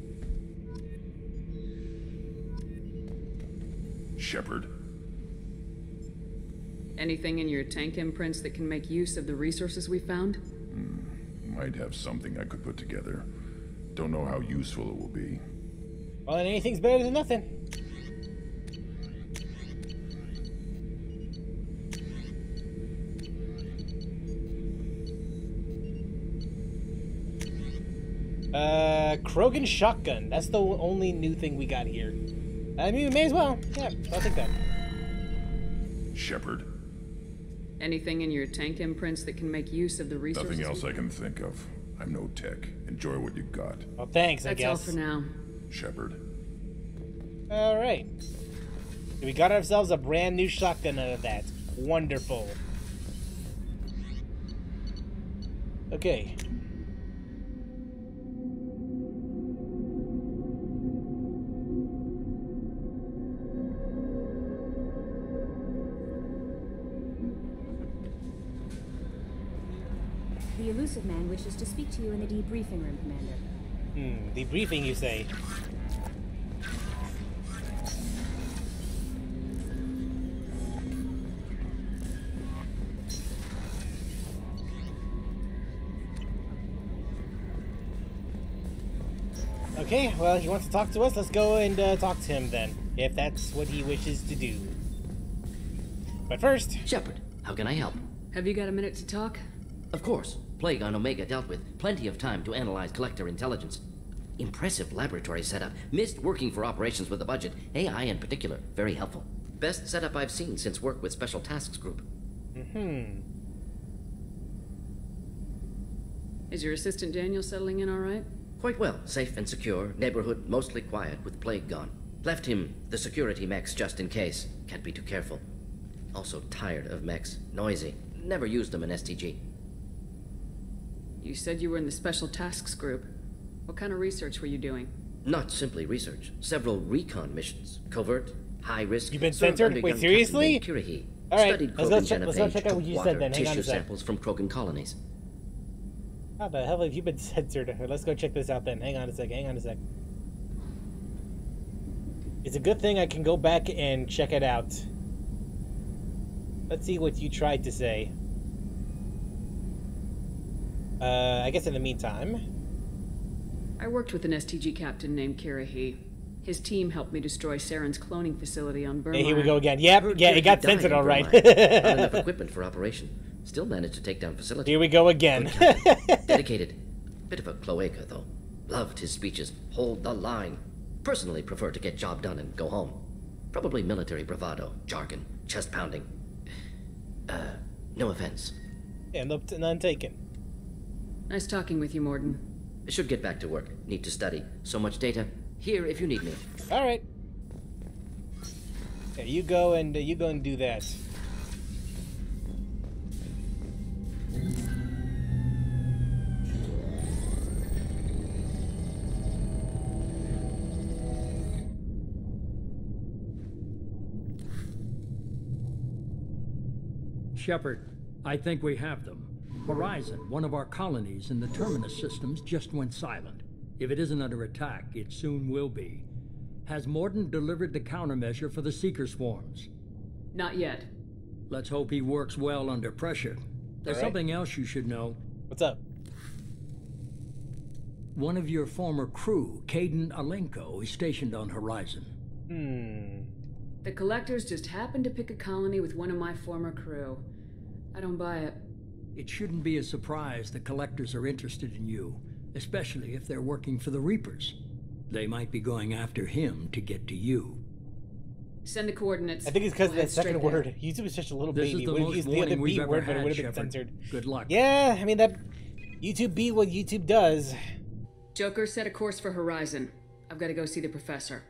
Shepard. Anything in your tank imprints that can make use of the resources we found? Might have something I could put together. Don't know how useful it will be. Well, then anything's better than nothing. Uh, Krogan shotgun. That's the only new thing we got here. I mean, we may as well. Yeah, I'll take that. Shepard. Anything in your tank imprints that can make use of the resources? Nothing else I can think of. I'm no tech. Enjoy what you got. Well, thanks, I guess. That's all for now. Shepard. All right. We got ourselves a brand new shotgun out of that. Wonderful. Okay. Elusive man wishes to speak to you in the debriefing room, Commander. Hmm, debriefing, you say? Okay, well, he wants to talk to us. Let's go and uh, talk to him then, if that's what he wishes to do. But first, Shepard, how can I help? Have you got a minute to talk? Of course. Plague on Omega dealt with. Plenty of time to analyze collector intelligence. Impressive laboratory setup. Missed working for operations with a budget. AI in particular. Very helpful. Best setup I've seen since work with Special Tasks Group. Mm-hmm. Is your assistant Daniel settling in all right? Quite well. Safe and secure. Neighborhood mostly quiet with plague gone. Left him the security mechs just in case. Can't be too careful. Also tired of mechs. Noisy. Never used them in STG. You said you were in the Special Tasks Group. What kind of research were you doing? Not simply research. Several recon missions. Covert, high risk. You've been censored? Wait, seriously? Captain Kirrahe. All right, Studied let's go Krogan check- let's go check out what took you said then. Hang on a tissue sec. samples from Krogan colonies. How the hell have you been censored? Let's go check this out then. Hang on a sec. Hang on a sec. It's a good thing I can go back and check it out. Let's see what you tried to say. Uh, I guess in the meantime. I worked with an STG captain named Kirrahe. His team helped me destroy Saren's cloning facility on Virmire. Hey, here we go again. Yep, yeah, it got censored all right. Not enough equipment for operation. Still managed to take down facility. Here we go again. Dedicated. Bit of a cloaca, though. Loved his speeches. Hold the line. Personally prefer to get job done and go home. Probably military bravado, jargon, chest pounding. Uh, no offense. and up to none taken. Nice talking with you, Mordin. Should get back to work. Need to study. So much data. Here if you need me. All right. Yeah, you go and uh, you go and do that. Shepard, I think we have them. Horizon, one of our colonies in the Terminus systems, just went silent. If it isn't under attack, it soon will be. Has Mordin delivered the countermeasure for the Seeker swarms? Not yet. Let's hope he works well under pressure. There's All right. something else you should know. What's up? One of your former crew, Kaidan Alenko, is stationed on Horizon. Hmm. The collectors just happened to pick a colony with one of my former crew. I don't buy it. It shouldn't be a surprise the collectors are interested in you, especially if they're working for the Reapers. They might be going after him to get to you. Send the coordinates. I think it's because We'll of that second straight there. word. YouTube is such a little This baby. is the Would have most used the other we've B ever word, but it had, would have been Shepard. censored. Good luck. Yeah, I mean that. YouTube be what YouTube does. Joker, set a course for Horizon. I've got to go see the professor.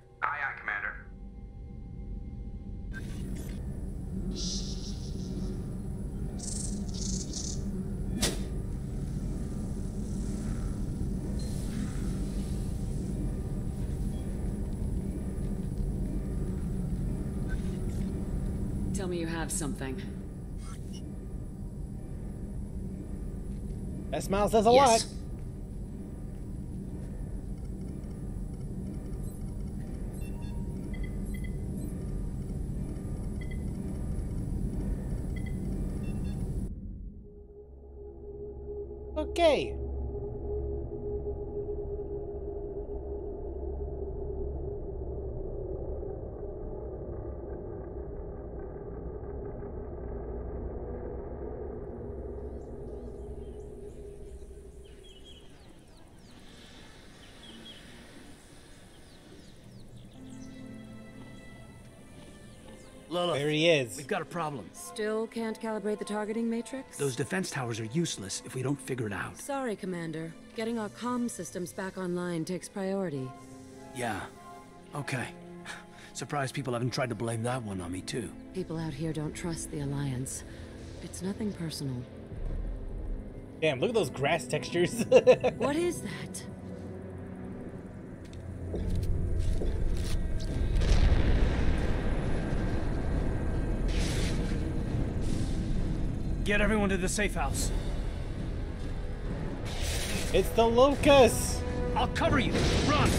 Have something. That smile says a Yes. lot. Okay. Lilith, is. we've got a problem. Still can't calibrate the targeting matrix? Those defense towers are useless if we don't figure it out. Sorry, Commander. Getting our comm systems back online takes priority. Yeah. Okay. Surprised people haven't tried to blame that one on me, too. People out here don't trust the Alliance. It's nothing personal. Damn, look at those grass textures. What is that? Get everyone to the safe house. it's the locust. I'll cover you. Run!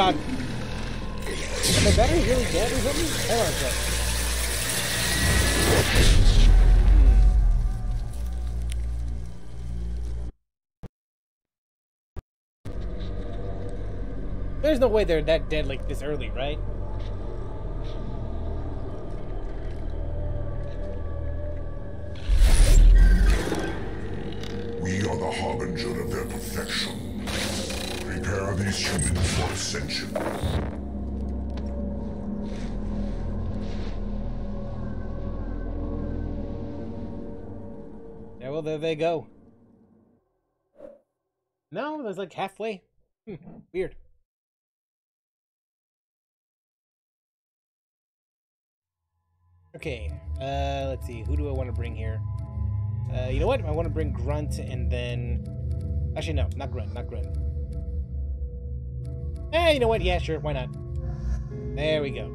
God. Are my batteries really dead or something? Hold on a sec. Hmm. There's no way they're that dead like this early, right? We are the harbinger of their perfection. Prepare these humans for ascension. Yeah, well, there they go. No, there's like halfway. Hmm, weird. Okay, uh, let's see. Who do I want to bring here? Uh, you know what? I want to bring Grunt and then... Actually, no, not Grunt, not Grunt. Hey, you know what? Yeah, sure, why not? There we go.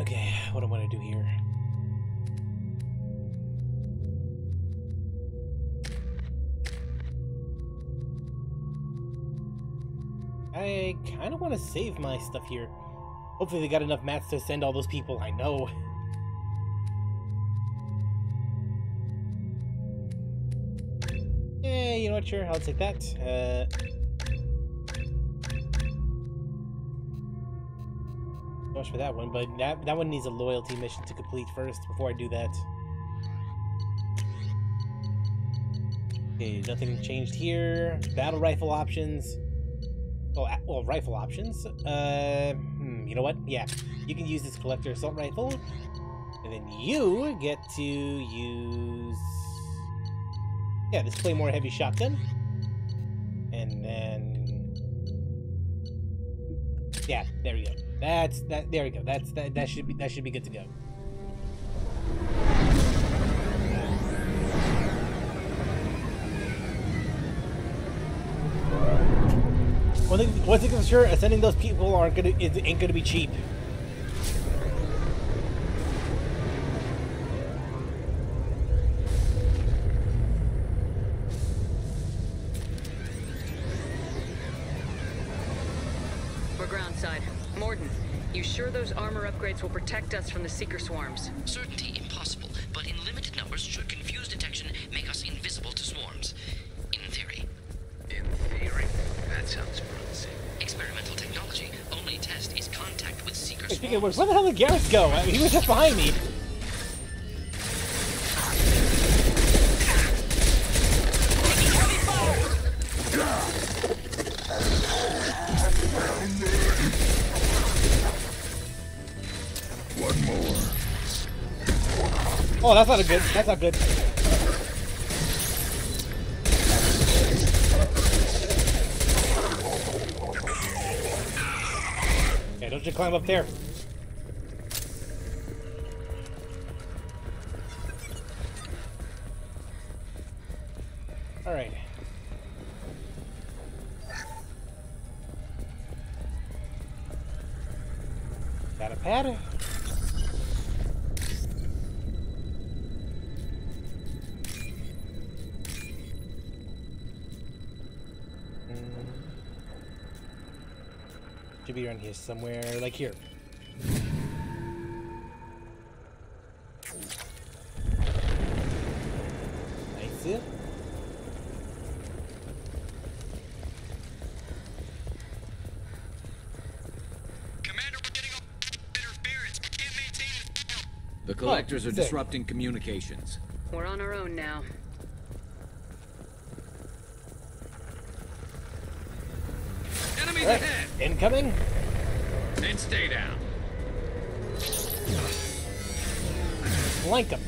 Okay, what do I want to do here? I kind of want to save my stuff here. Hopefully they got enough mats to send all those people I know. you know what, sure, I'll take that. Uh... Much for that one, but that, that one needs a loyalty mission to complete first before I do that. Okay, nothing changed here. Battle rifle options. Well, well, rifle options. Uh, hmm, you know what? Yeah, you can use this collector assault rifle, and then you get to use. Yeah, this claymore heavy shotgun, and then. Yeah, there we go. That's that. There we go. That's that. That should be that should be good to go. One thing, one thing for sure, ascending those people aren't gonna is, ain't gonna be cheap. Armor will protect us from the Seeker swarms? Certainty impossible, but in limited numbers should confuse detection make us invisible to swarms. In theory. In theory, that sounds promising. Experimental technology. Only test is contact with Seeker Hey, speaking of swarms. which, where the hell did Garrus go? I mean, he was just behind me. Oh, that's not a good. That's not good. Yeah, don't you climb up there. Should be around here somewhere, like here. Nice. The collectors are sick. disrupting communications. We're on our own now. Enemies Right. ahead! Incoming. Stay down. Flank him.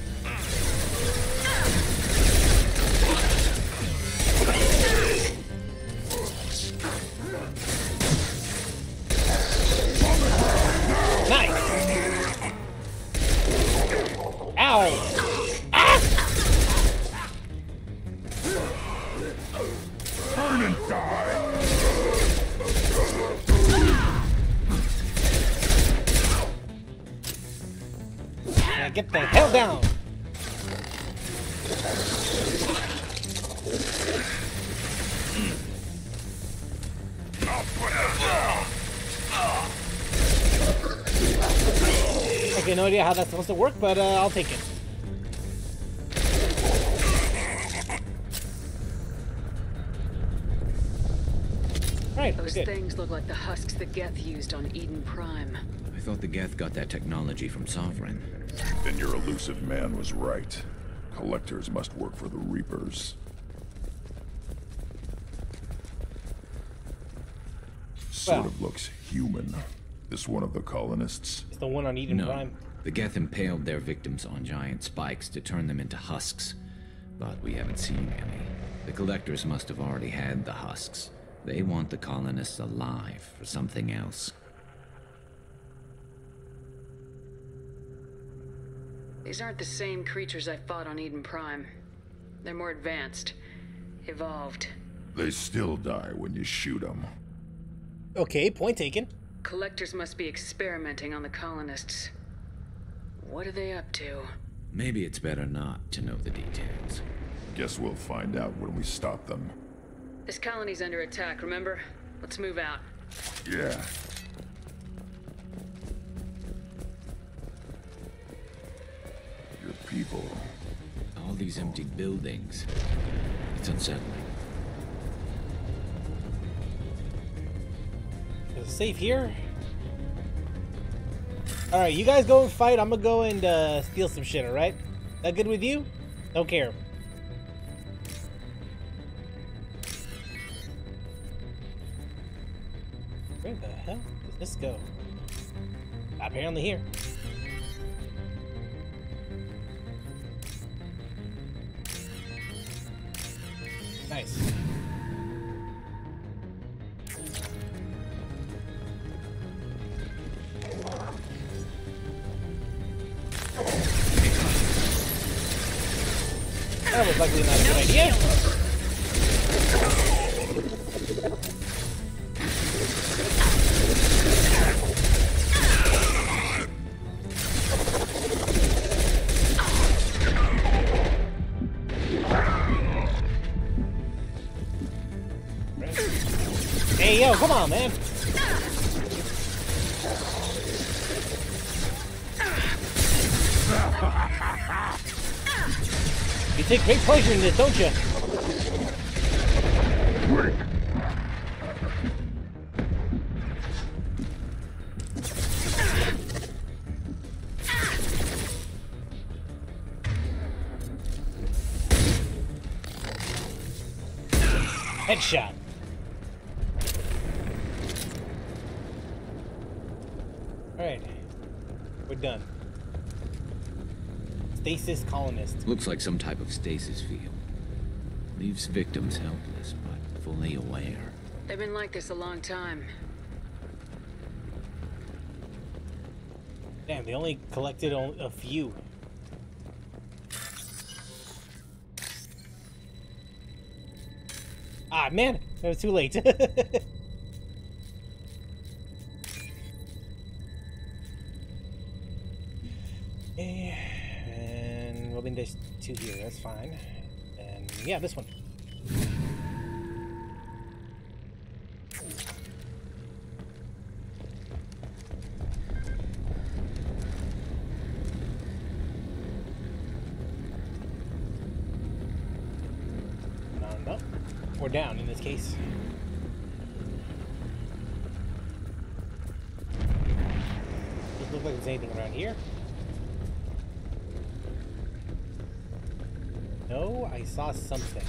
How that's supposed to work, but uh, I'll take it. Right, Those good. things look like the husks that Geth used on Eden Prime. I thought the Geth got that technology from Sovereign. Then your Illusive Man was right. Collectors must work for the Reapers. Sort Well. of looks human. This one of the colonists? It's the one on Eden no, Prime. The Geth impaled their victims on giant spikes to turn them into husks. But we haven't seen any. The collectors must have already had the husks. They want the colonists alive for something else. These aren't the same creatures I fought on Eden Prime. They're more advanced. Evolved. They still die when you shoot them. Okay, point taken. Collectors must be experimenting on the colonists. What are they up to? Maybe it's better not to know the details. Guess we'll find out when we stop them. This colony's under attack, remember? Let's move out. Yeah. Your people. All these empty buildings. It's unsettling. Is it safe here? Alright, you guys go and fight. I'm gonna go and uh, steal some shit, alright? That good with you? Don't care. Where the hell does this go? Apparently here. Nice. Don't you? Headshot. Alright. We're done. Stasis colonist. Looks like some type of stasis field. Leaves victims helpless, but fully aware. They've been like this a long time. Damn, they only collected on- a few. Ah, man, it was too late. Eh, and well, then there's two here. That's fine. Yeah, this one. No. Or down in this case. Doesn't look like there's anything around here. Saw something.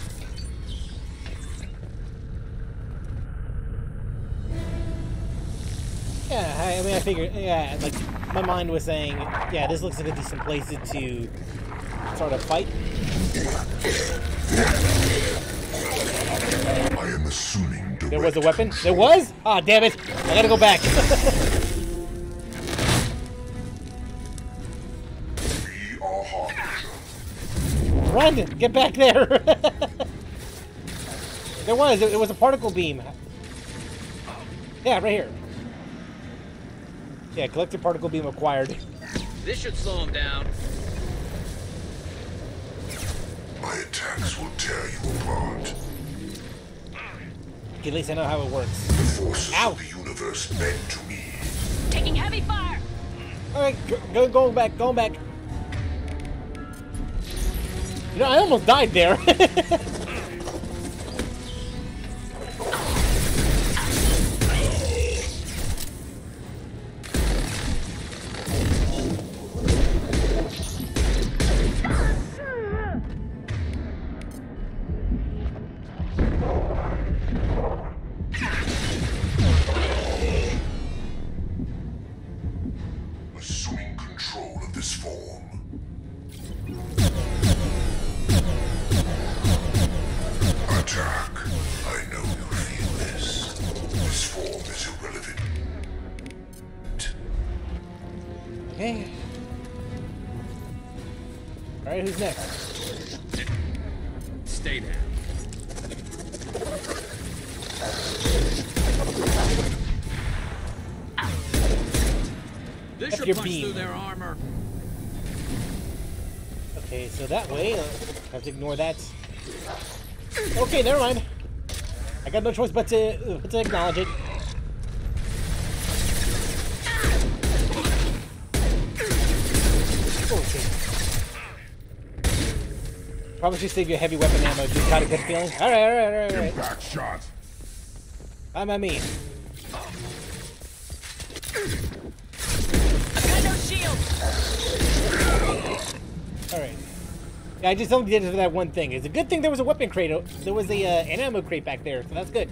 Yeah, I, I mean, I figured, yeah, like, my mind was saying, yeah, this looks like a decent place to, sort of fight. I am assuming There was a weapon? There was? Ah, damn it. I gotta go back. Run! Get back there! there was. It was a particle beam. Yeah, right here. Yeah, collector particle beam acquired. This should slow him down. My attacks will tear you apart. Okay, at least I know how it works. The forces Ow. of the universe bend to me. Taking heavy fire! Alright, go, go, going back, going back. You know, I almost died there. Alright, who's next? Stay down. This should punch beam. through their armor. Okay, so that way, uh, have to ignore that. Okay, never mind. I got no choice but to, but to acknowledge it. Probably should save your heavy weapon ammo. Just got a good feeling. All right, all right, all right, all right. Impact shot. I'm at me. I've got no shield! All right. Yeah, I just only did it for that one thing. It's a good thing there was a weapon crate. There was a uh, an ammo crate back there, so that's good.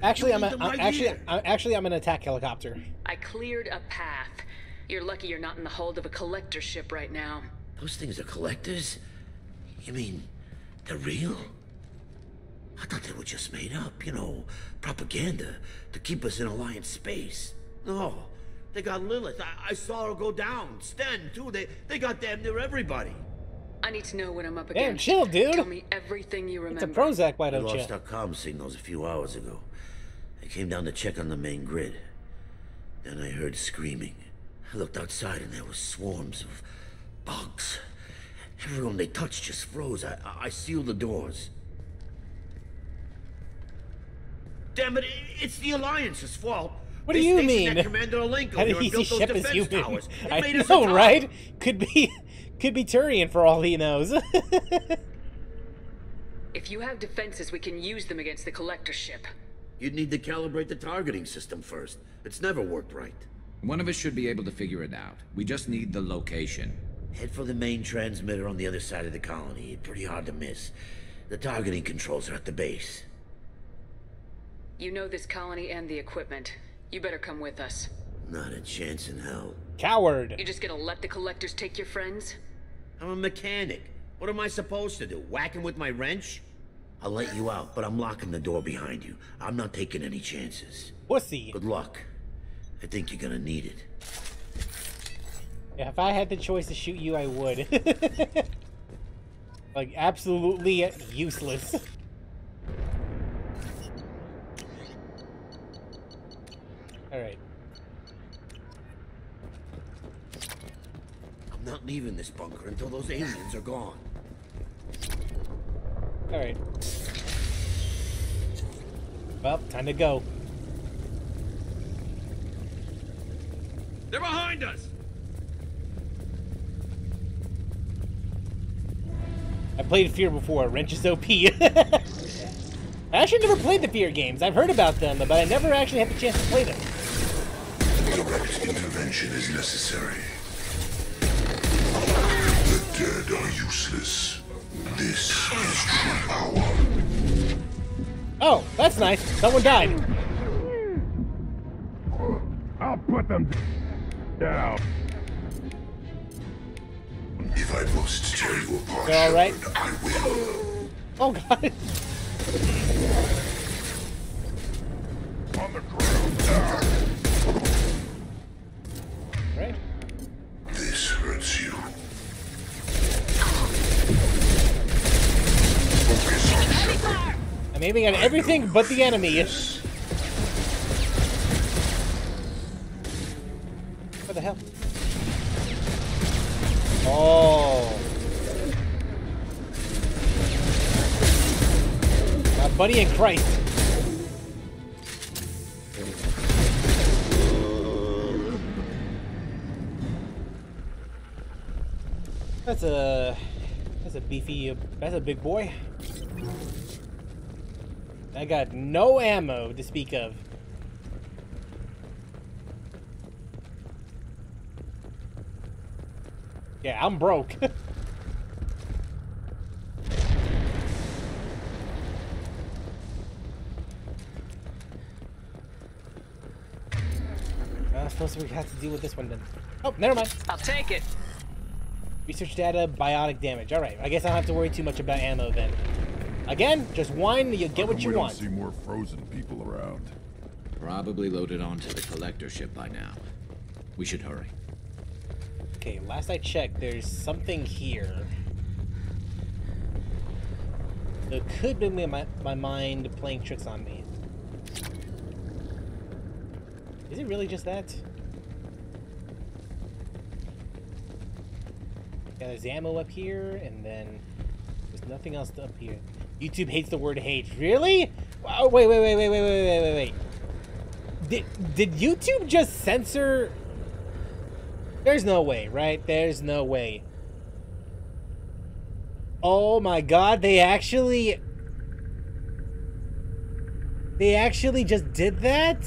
Here? Actually, I'm, a, need them I'm right actually here. I'm, actually I'm an attack helicopter. I cleared a path. You're lucky you're not in the hold of a collector ship right now. Those things are collectors? You mean they're real? I thought they were just made up, you know, propaganda to keep us in Alliance space. No, they got Lilith. I, I saw her go down. Sten, too. They, they got damn near everybody. I need to know what I'm up Damn, against. chill, dude. Tell me everything you remember. It's remember. a Prozac, why We don't you? lost our comm signals a few hours ago. I came down to check on the main grid. Then I heard screaming. I looked outside and there were swarms of bugs. Everyone they touched just froze. I, I- I sealed the doors. Damn it, it's the Alliance's fault. What do you mean? Commander Alenko How here did he see those ship as defense human? towers. It I made us know, a right? Could be, could be Turian for all he knows. If you have defenses, we can use them against the collector ship. You'd need to calibrate the targeting system first. It's never worked right. One of us should be able to figure it out. We just need the location. Head for the main transmitter on the other side of the colony. Pretty hard to miss. The targeting controls are at the base. You know this colony and the equipment. You better come with us. Not a chance in hell. Coward. You just gonna let the collectors take your friends? I'm a mechanic. What am I supposed to do? Whack him with my wrench? I'll let you out, but I'm locking the door behind you. I'm not taking any chances. Pussy. Good luck. I think you're gonna need it. Yeah, if I had the choice to shoot you, I would. like, absolutely useless. Alright. I'm not leaving this bunker until those aliens are gone. Alright. Well, time to go. They're behind us! I played Fear before. Wrench is OP. I actually never played the Fear games. I've heard about them, but I never actually had the chance to play them. Direct intervention is necessary. The dead are useless. This is true power. Oh, that's nice. Someone died. I'll put them down. If I must tear you apart, all right? I will. Oh god. On the ground. Right. This hurts you. I'm aiming at everything but the enemy. What the hell? Oh. My buddy in Christ. That's a that's a beefy that's a big boy. I got no ammo to speak of. Yeah, I'm broke. Uh, I suppose we have to deal with this one then. Oh, never mind. I'll take it. Research data, biotic damage. All right, I guess I don't have to worry too much about ammo then. Again, just whine, and you get what you we don't want. see more frozen people around. Probably loaded onto the collector ship by now. We should hurry. Okay, last I checked, there's something here. It could be my, my mind playing tricks on me. Is it really just that? Yeah, there's ammo up here, and then there's nothing else up here. YouTube hates the word hate. Really? Oh, wait, wait, wait, wait, wait, wait, wait, wait, wait. Did, did YouTube just censor... There's no way, right? There's no way. Oh my god, they actually... They actually just did that?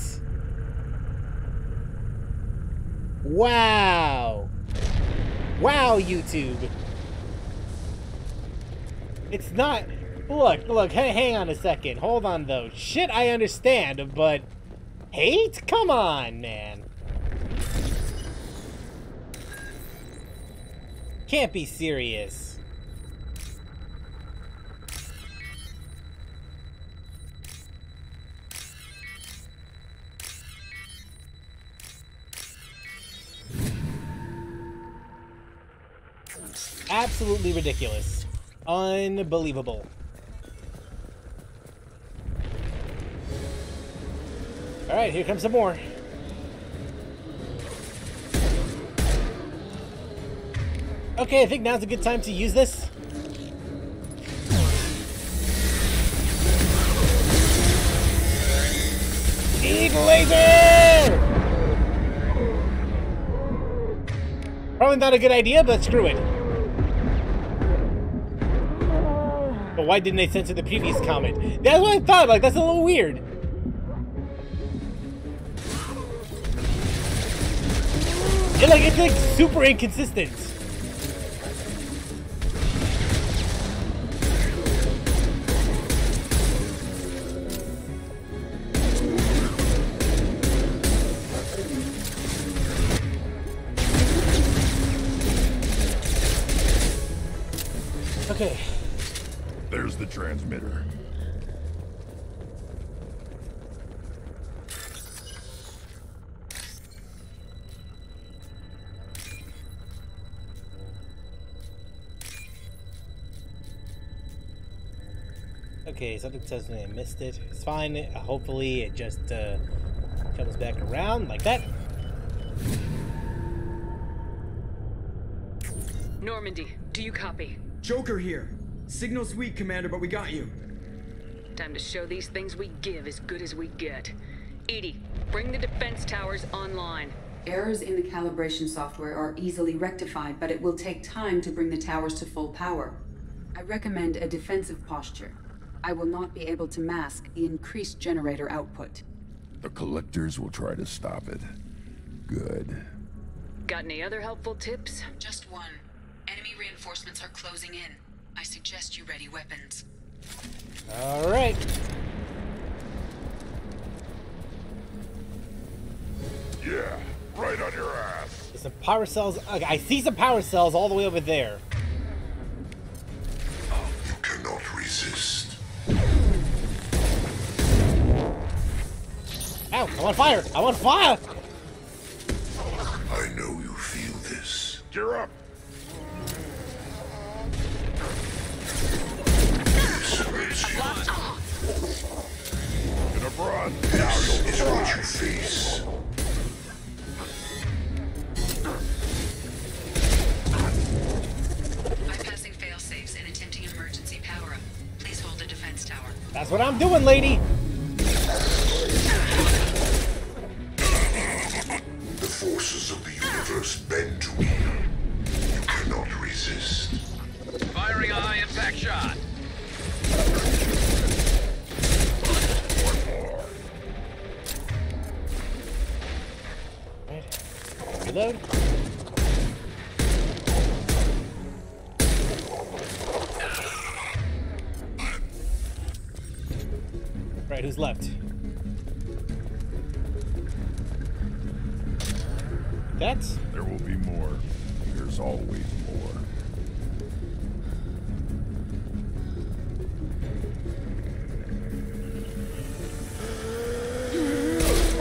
Wow. Wow, YouTube. It's not... Look, look, hey, hang on a second. Hold on, though. Shit, I understand, but... Hate? Come on, man. Can't be serious. Absolutely ridiculous. Unbelievable. Alright, here comes some more. Okay, I think now's a good time to use this. Eat laser! Probably not a good idea, but screw it. But why didn't they censor the previous comment? That's what I thought, like, that's a little weird. It, like, it's like super inconsistent. Okay, something tells me I missed it. It's fine. Hopefully it just uh, comes back around like that. Normandy, do you copy? Joker here. Signal's weak, Commander, but we got you. Time to show these things we give as good as we get. EDI, bring the defense towers online. Errors in the calibration software are easily rectified, but it will take time to bring the towers to full power. I recommend a defensive posture. I will not be able to mask the increased generator output. The collectors will try to stop it. Good. Got any other helpful tips? Just one. Enemy reinforcements are closing in. I suggest you ready weapons. All right. Yeah, right on your ass. There's some power cells. Okay, I see some power cells all the way over there. You cannot resist. Ow! I'm on fire! I'm on fire! I know you feel this. Gear up. Gonna run. This is what you face. That's what I'm doing, lady! The forces of the universe bend to me.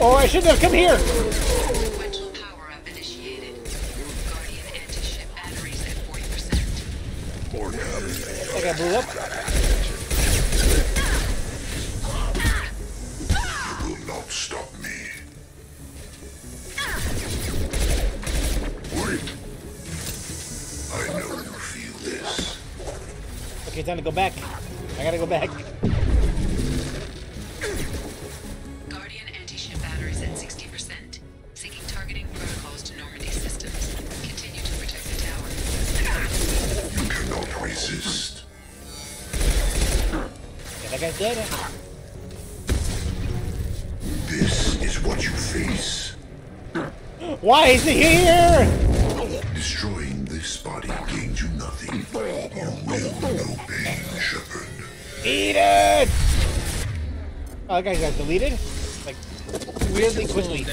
Oh, I shouldn't have come here! Sequential power up initiated. Guardian anti-ship batteries at 40%. More coming. I got blew up. You will not stop me. Wait. I know you feel this. Okay, time to go back. That guy got deleted? Like, weirdly quickly.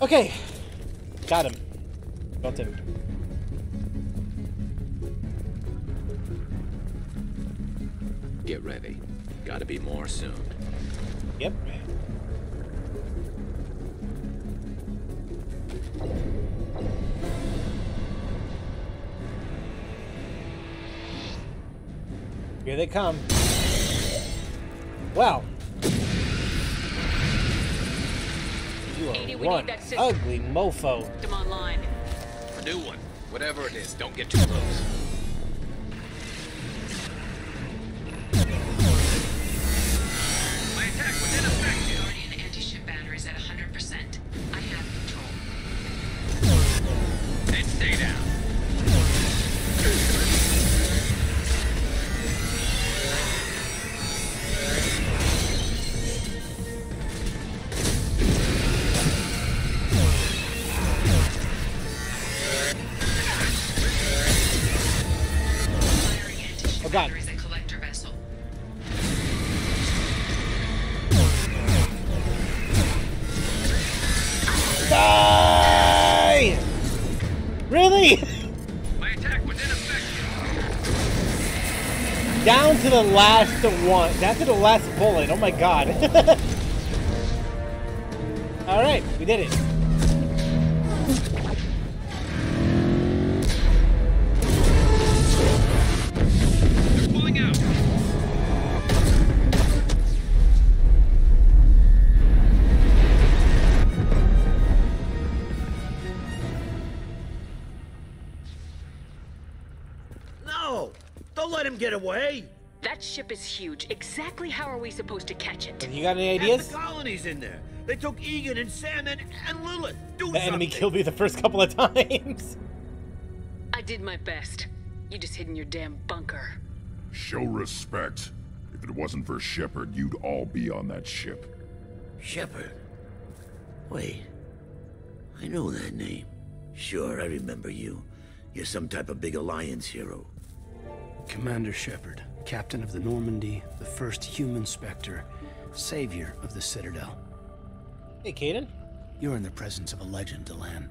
Okay. Got him. Got him. Get ready. Gotta be more soon. Yep. Come. Well. You are EDI, we one need that system. ugly mofo. Come online. A new one. Whatever it is, don't get too close. The last one. To the last bullet. Oh my god. Alright, we did it. Is huge. Exactly how are we supposed to catch it? You got any Half ideas? the colonies in there. They took Egan and Sam and, and Lilith. Do The enemy killed me the first couple of times. I did my best. You just hid in your damn bunker. Show respect. If it wasn't for Shepard, you'd all be on that ship. Shepard? Wait. I know that name. Sure, I remember you. You're some type of big Alliance hero. Commander Shepard, captain of the Normandy, the first human Spectre, savior of the Citadel. Hey, Kaidan. You're in the presence of a legend, Delan.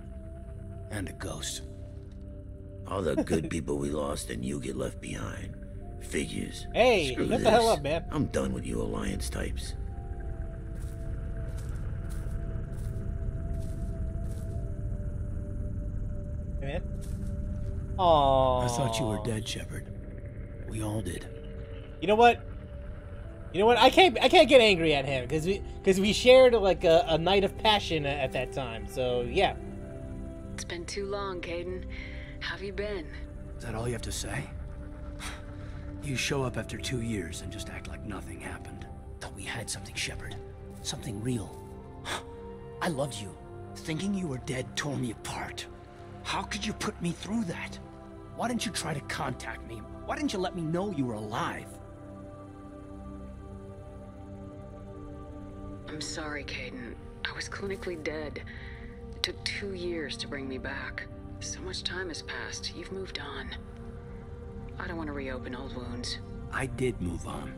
And a ghost. All the good people we lost and you get left behind. Figures. Hey, Screw shut this. the hell up, man. I'm done with you Alliance types. Hey, man. Aww. I thought you were dead, Shepard. We all did. You know what? You know what? I can't. I can't get angry at him because we because we shared like a, a night of passion at, at that time. So yeah. It's been too long, Kaidan. How have you been? Is that all you have to say? You show up after two years and just act like nothing happened. Thought we had something, Shepard. Something real. I loved you. Thinking you were dead tore me apart. How could you put me through that? Why didn't you try to contact me? Why didn't you let me know you were alive? I'm sorry, Kaidan. I was clinically dead. It took two years to bring me back. So much time has passed. You've moved on. I don't want to reopen old wounds. I did move on.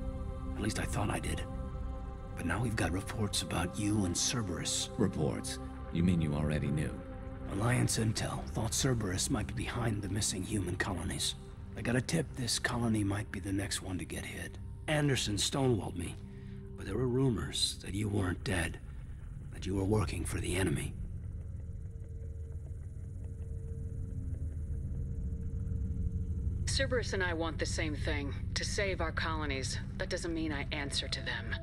At least I thought I did. But now we've got reports about you and Cerberus. Reports? You mean you already knew? Alliance Intel thought Cerberus might be behind the missing human colonies. I got a tip this colony might be the next one to get hit. Anderson stonewalled me, but there were rumors that you weren't dead, that you were working for the enemy. Cerberus and I want the same thing to save our colonies. That doesn't mean I answer to them.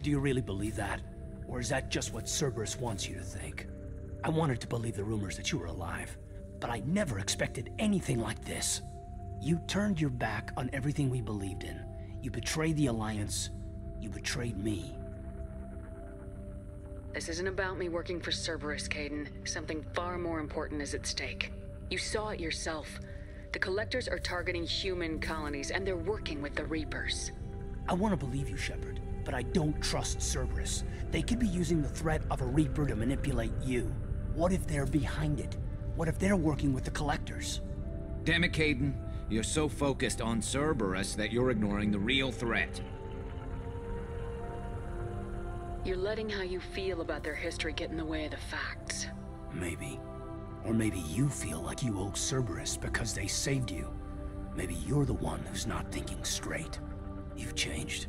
Do you really believe that? Or is that just what Cerberus wants you to think? I wanted to believe the rumors that you were alive, but I never expected anything like this. You turned your back on everything we believed in. You betrayed the Alliance. You betrayed me. This isn't about me working for Cerberus, Kaidan. Something far more important is at stake. You saw it yourself. The Collectors are targeting human colonies, and they're working with the Reapers. I want to believe you, Shepard, but I don't trust Cerberus. They could be using the threat of a Reaper to manipulate you. What if they're behind it? What if they're working with the Collectors? Damn it, Kaidan. You're so focused on Cerberus that you're ignoring the real threat. You're letting how you feel about their history get in the way of the facts. Maybe. Or maybe you feel like you owe Cerberus because they saved you. Maybe you're the one who's not thinking straight. You've changed,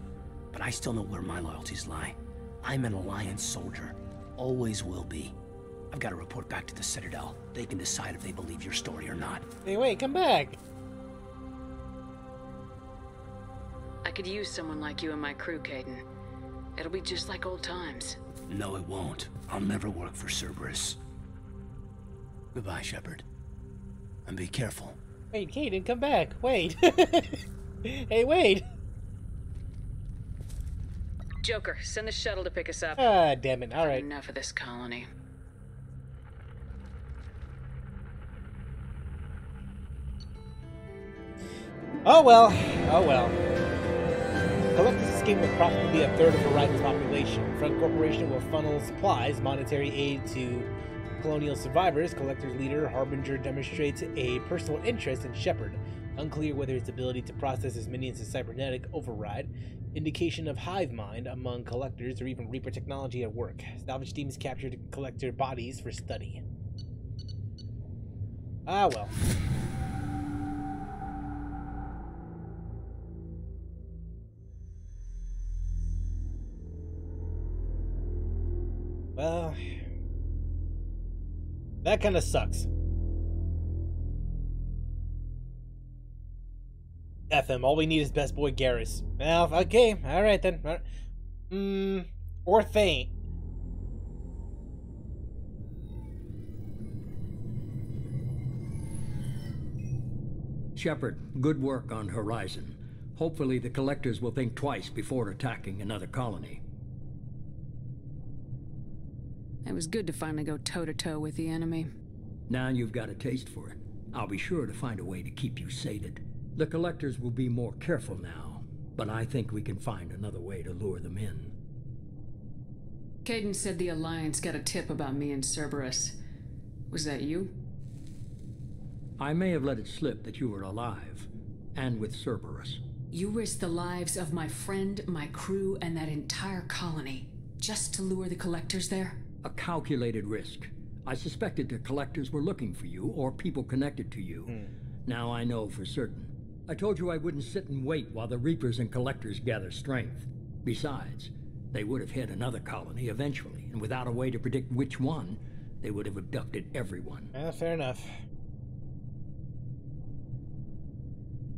but I still know where my loyalties lie. I'm an Alliance soldier. Always will be. I've got to report back to the Citadel. They can decide if they believe your story or not. Hey, wait, come back. I could use someone like you in my crew, Kaidan. It'll be just like old times. No, it won't. I'll never work for Cerberus. Goodbye, Shepard. And be careful. Wait, Kaidan, come back. Wait. hey, wait. Joker, send the shuttle to pick us up. Ah, damn it. All right. Enough of this colony. Oh well. Oh well. Collectors scheme with approximately a third of Horizon's population. Front Corporation will funnel supplies, monetary aid to colonial survivors. Collector's leader Harbinger demonstrates a personal interest in Shepard. Unclear whether its ability to process his minions is cybernetic override, indication of hive mind among collectors, or even Reaper technology at work. Salvage teams captured collector bodies for study. Ah well. Well, that kind of sucks. FM, all we need is best boy Garrus. Well, okay, all right then. All right. Mm, or Thane. Shepard, good work on Horizon. Hopefully the Collectors will think twice before attacking another colony. It was good to finally go toe to toe with the enemy. Now you've got a taste for it. I'll be sure to find a way to keep you sated. The Collectors will be more careful now. But I think we can find another way to lure them in. Kaidan said the Alliance got a tip about me and Cerberus. Was that you? I may have let it slip that you were alive, and with Cerberus. You risked the lives of my friend, my crew, and that entire colony just to lure the collectors there? A calculated risk. I suspected the collectors were looking for you, or people connected to you. Hmm. Now I know for certain. I told you I wouldn't sit and wait while the Reapers and Collectors gather strength. Besides, they would have hit another colony eventually, and without a way to predict which one, they would have abducted everyone. Yeah, fair enough.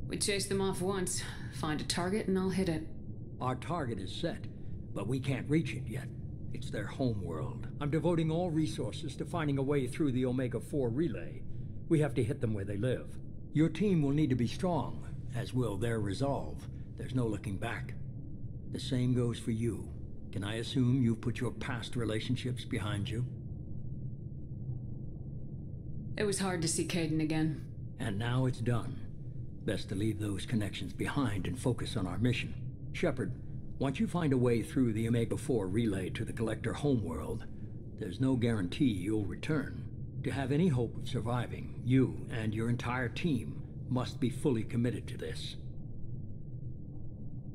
We chase them off once, find a target, and I'll hit it. Our target is set, but we can't reach it yet. It's their home world. I'm devoting all resources to finding a way through the Omega 4 relay. We have to hit them where they live. Your team will need to be strong, as will their resolve. There's no looking back. The same goes for you. Can I assume you've put your past relationships behind you? It was hard to see Kaidan again. And now it's done. Best to leave those connections behind and focus on our mission. Shepard, once you find a way through the Omega-4 relay to the Collector homeworld, there's no guarantee you'll return. To have any hope of surviving, you and your entire team must be fully committed to this.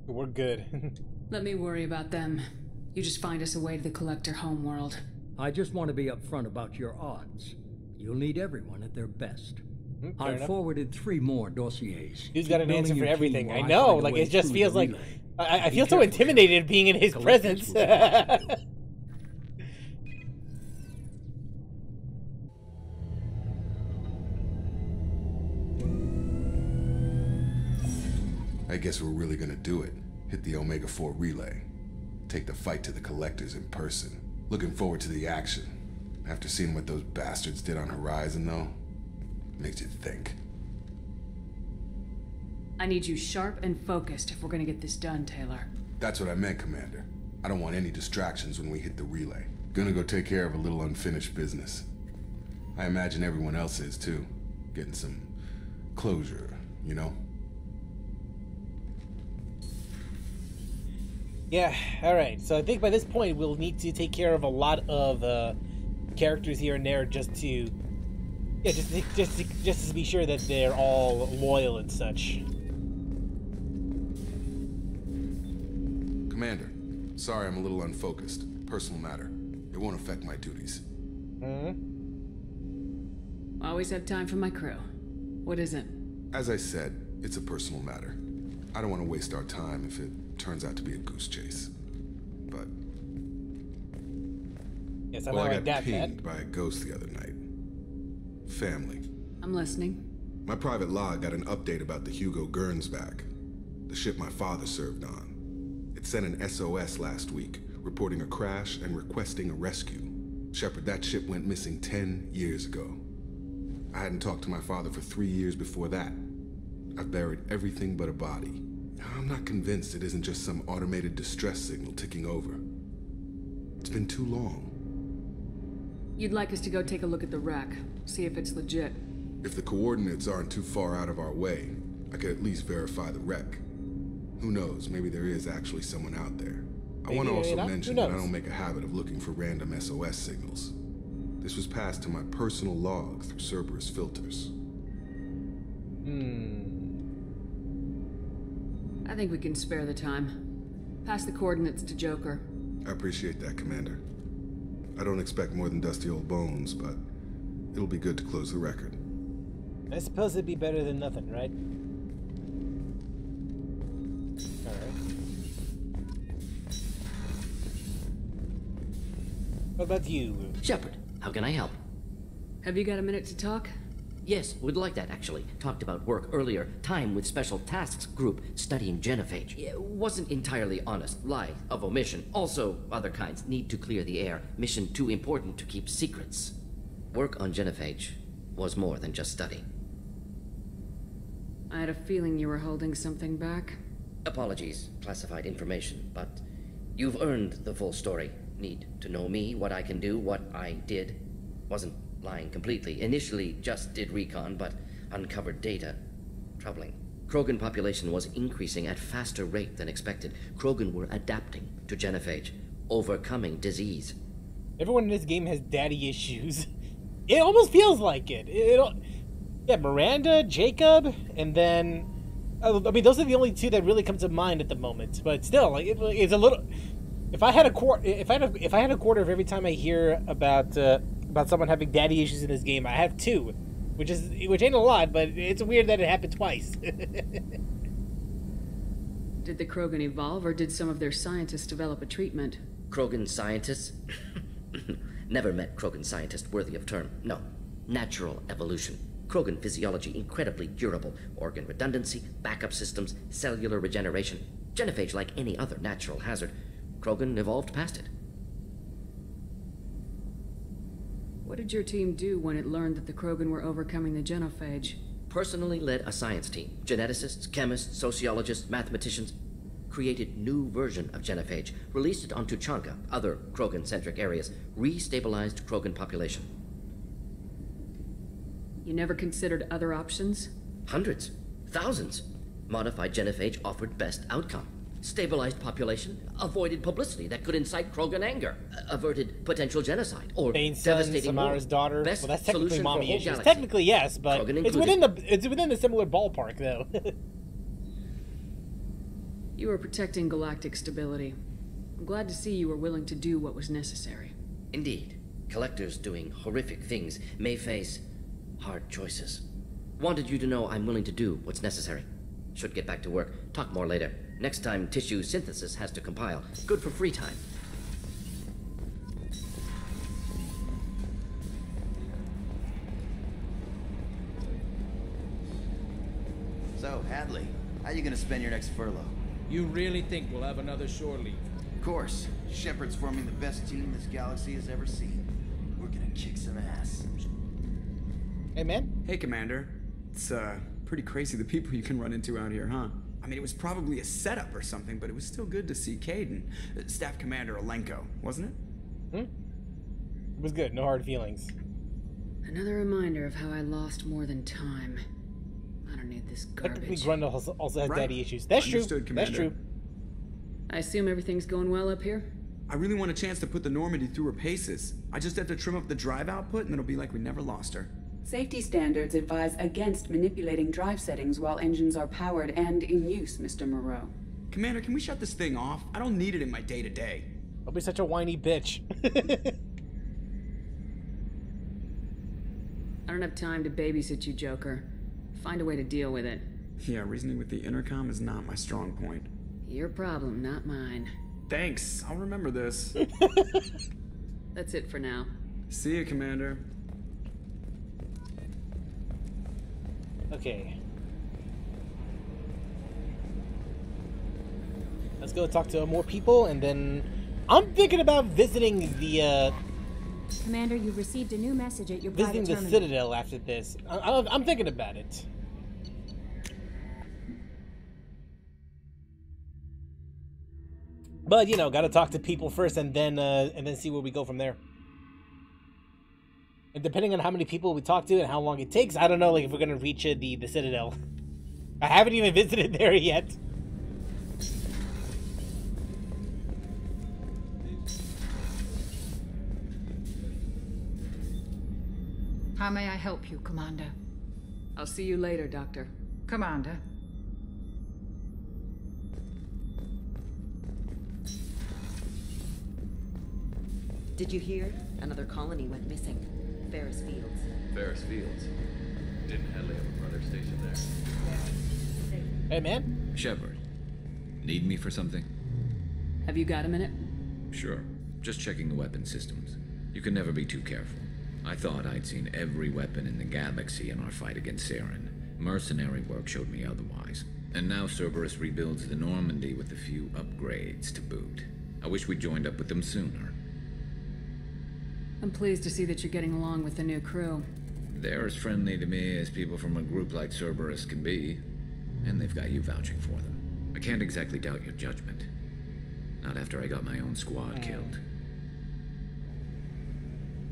We're good. Let me worry about them. You just find us a way to the Collector homeworld. I just want to be upfront about your odds. You'll need everyone at their best. Mm, I've enough. forwarded three more dossiers. He's got an answer for everything. I know. Like it just feels like relay. I, I feel so intimidated being in his presence. will come after I guess we're really gonna do it. Hit the Omega 4 relay. Take the fight to the collectors in person. Looking forward to the action. After seeing what those bastards did on Horizon, though, makes you think. I need you sharp and focused if we're gonna get this done, Taylor. That's what I meant, Commander. I don't want any distractions when we hit the relay. Gonna go take care of a little unfinished business. I imagine everyone else is too. Getting some closure, you know? Yeah, alright. So I think by this point we'll need to take care of a lot of uh, characters here and there just to yeah, just to, just to, just to be sure that they're all loyal and such. Commander, sorry I'm a little unfocused. Personal matter. It won't affect my duties. Hmm? Always have time for my crew. What is it? As I said, it's a personal matter. I don't want to waste our time if it turns out to be a goose chase. But Yes, I'm well, not I got that, Pat. pinged by a ghost the other night. Family. I'm listening. My private log got an update about the Hugo Gernsback, the ship my father served on. It sent an SOS last week, reporting a crash and requesting a rescue. Shepard, that ship went missing 10 years ago. I hadn't talked to my father for three years before that. I've buried everything but a body. I'm not convinced it isn't just some automated distress signal ticking over. It's been too long. You'd like us to go take a look at the wreck, see if it's legit. If the coordinates aren't too far out of our way, I could at least verify the wreck. Who knows, maybe there is actually someone out there. I want to also mention that I don't make a habit of looking for random SOS signals. This was passed to my personal log through Cerberus filters. Hmm. I think we can spare the time. Pass the coordinates to Joker. I appreciate that, Commander. I don't expect more than dusty old bones, but it'll be good to close the record. I suppose it'd be better than nothing, right? What about you? Shepard, how can I help? Have you got a minute to talk? Yes, would like that actually. Talked about work earlier. Time with Special Tasks Group studying genophage. Yeah, wasn't entirely honest. Lie of omission. Also, other kinds. Need to clear the air. Mission too important to keep secrets. Work on genophage was more than just study. I had a feeling you were holding something back. Apologies, classified information, but you've earned the full story. Need to know me, what I can do, what I did. Wasn't lying completely. Initially just did recon, but uncovered data. Troubling. Krogan population was increasing at faster rate than expected. Krogan were adapting to genophage, overcoming disease. Everyone in this game has daddy issues. It almost feels like it. It, yeah, Miranda, Jacob, and then oh, I mean those are the only two that really come to mind at the moment. But still, like it, it's a little. If I had a quarter, if I had a, if I had a quarter of every time I hear about uh, about someone having daddy issues in this game, I have two, which is which ain't a lot, but it's weird that it happened twice. Did the Krogan evolve, or did some of their scientists develop a treatment? Krogan scientists? Never met Krogan scientist worthy of term. No. Natural evolution. Krogan physiology incredibly durable. Organ redundancy, backup systems, cellular regeneration. Genophage like any other natural hazard. Krogan evolved past it. What did your team do when it learned that the Krogan were overcoming the genophage? Personally led a science team. Geneticists, chemists, sociologists, mathematicians. Created new version of genophage. Released it on Tuchanka, other Krogan-centric areas. Restabilized Krogan population. You never considered other options? Hundreds. Thousands. Modified genophage offered best outcome. Stabilized population, avoided publicity that could incite Krogan anger, uh, averted potential genocide, or Bane's son, devastating Samara's war. daughter. Best well, that's technically solution for mommy issues. galaxy. Technically, yes, but Krogan it's included. within the it's within the similar ballpark though. You are protecting galactic stability. I'm glad to see you were willing to do what was necessary. Indeed, collectors doing horrific things may face hard choices. Wanted you to know I'm willing to do what's necessary. Should get back to work. Talk more later. Next time tissue synthesis has to compile. Good for free time. So, Hadley, how you gonna spend your next furlough? You really think we'll have another shore leave? Of course. Shepard's forming the best team this galaxy has ever seen. We're gonna kick some ass. Hey, man. Hey, Commander. It's, uh, pretty crazy the people you can run into out here, huh? I mean, it was probably a setup or something, but it was still good to see Kaidan. Uh, Staff Commander Alenko, wasn't it? Hmm? It was good. No hard feelings. Another reminder of how I lost more than time. I don't need this Technically, garbage. Grundle also, also has Right. daddy issues. That's Understood, true. That's true. I assume everything's going well up here? I really want a chance to put the Normandy through her paces. I just have to trim up the drive output and it'll be like we never lost her. Safety standards advise against manipulating drive settings while engines are powered and in use, Mr. Moreau. Commander, can we shut this thing off? I don't need it in my day to day. Don't be such a whiny bitch. I don't have time to babysit you, Joker. Find a way to deal with it. Yeah, reasoning with the intercom is not my strong point. Your problem, not mine. Thanks, I'll remember this. That's it for now. See you, Commander. Okay. Let's go talk to more people, and then I'm thinking about visiting the uh, Commander, you received a new message at your visiting the terminal. Citadel after this. I, I, I'm thinking about it. But you know, got to talk to people first, and then uh, and then see where we go from there. And depending on how many people we talk to and how long it takes, I don't know. Like if we're gonna reach uh, the the Citadel. I haven't even visited there yet. How may I help you, Commander? I'll see you later, Doctor. Commander. Did you hear? Another colony went missing. Ferris Fields. Ferris Fields. Didn't Hadley have a brother stationed there? Hey, man. Shepard, need me for something? Have you got a minute? Sure. Just checking the weapon systems. You can never be too careful. I thought I'd seen every weapon in the galaxy in our fight against Saren. Mercenary work showed me otherwise. And now Cerberus rebuilds the Normandy with a few upgrades to boot. I wish we'd joined up with them sooner. I'm pleased to see that you're getting along with the new crew. They're as friendly to me as people from a group like Cerberus can be. And they've got you vouching for them. I can't exactly doubt your judgment. Not after I got my own squad killed.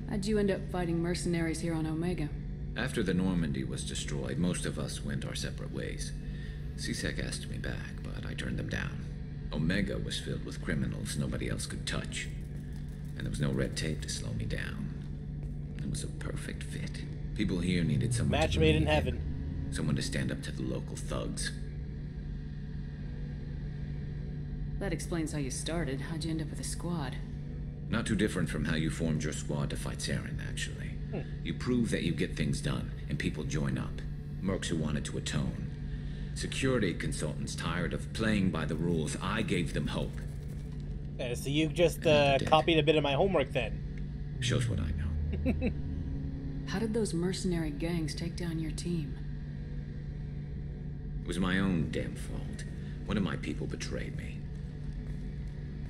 How'd you end up fighting mercenaries here on Omega? After the Normandy was destroyed, most of us went our separate ways. C-Sec asked me back, but I turned them down. Omega was filled with criminals nobody else could touch. And there was no red tape to slow me down. It was a perfect fit. People here needed someone Match to made in believe heaven. Someone to stand up to the local thugs. That explains how you started. How'd you end up with a squad? Not too different from how you formed your squad to fight Saren, actually. Hmm. You prove that you get things done, and people join up. Mercs who wanted to atone. Security consultants tired of playing by the rules. I gave them hope. Yeah, so you just uh, copied a bit of my homework then. Shows what I know. How did those mercenary gangs take down your team? It was my own damn fault. One of my people betrayed me.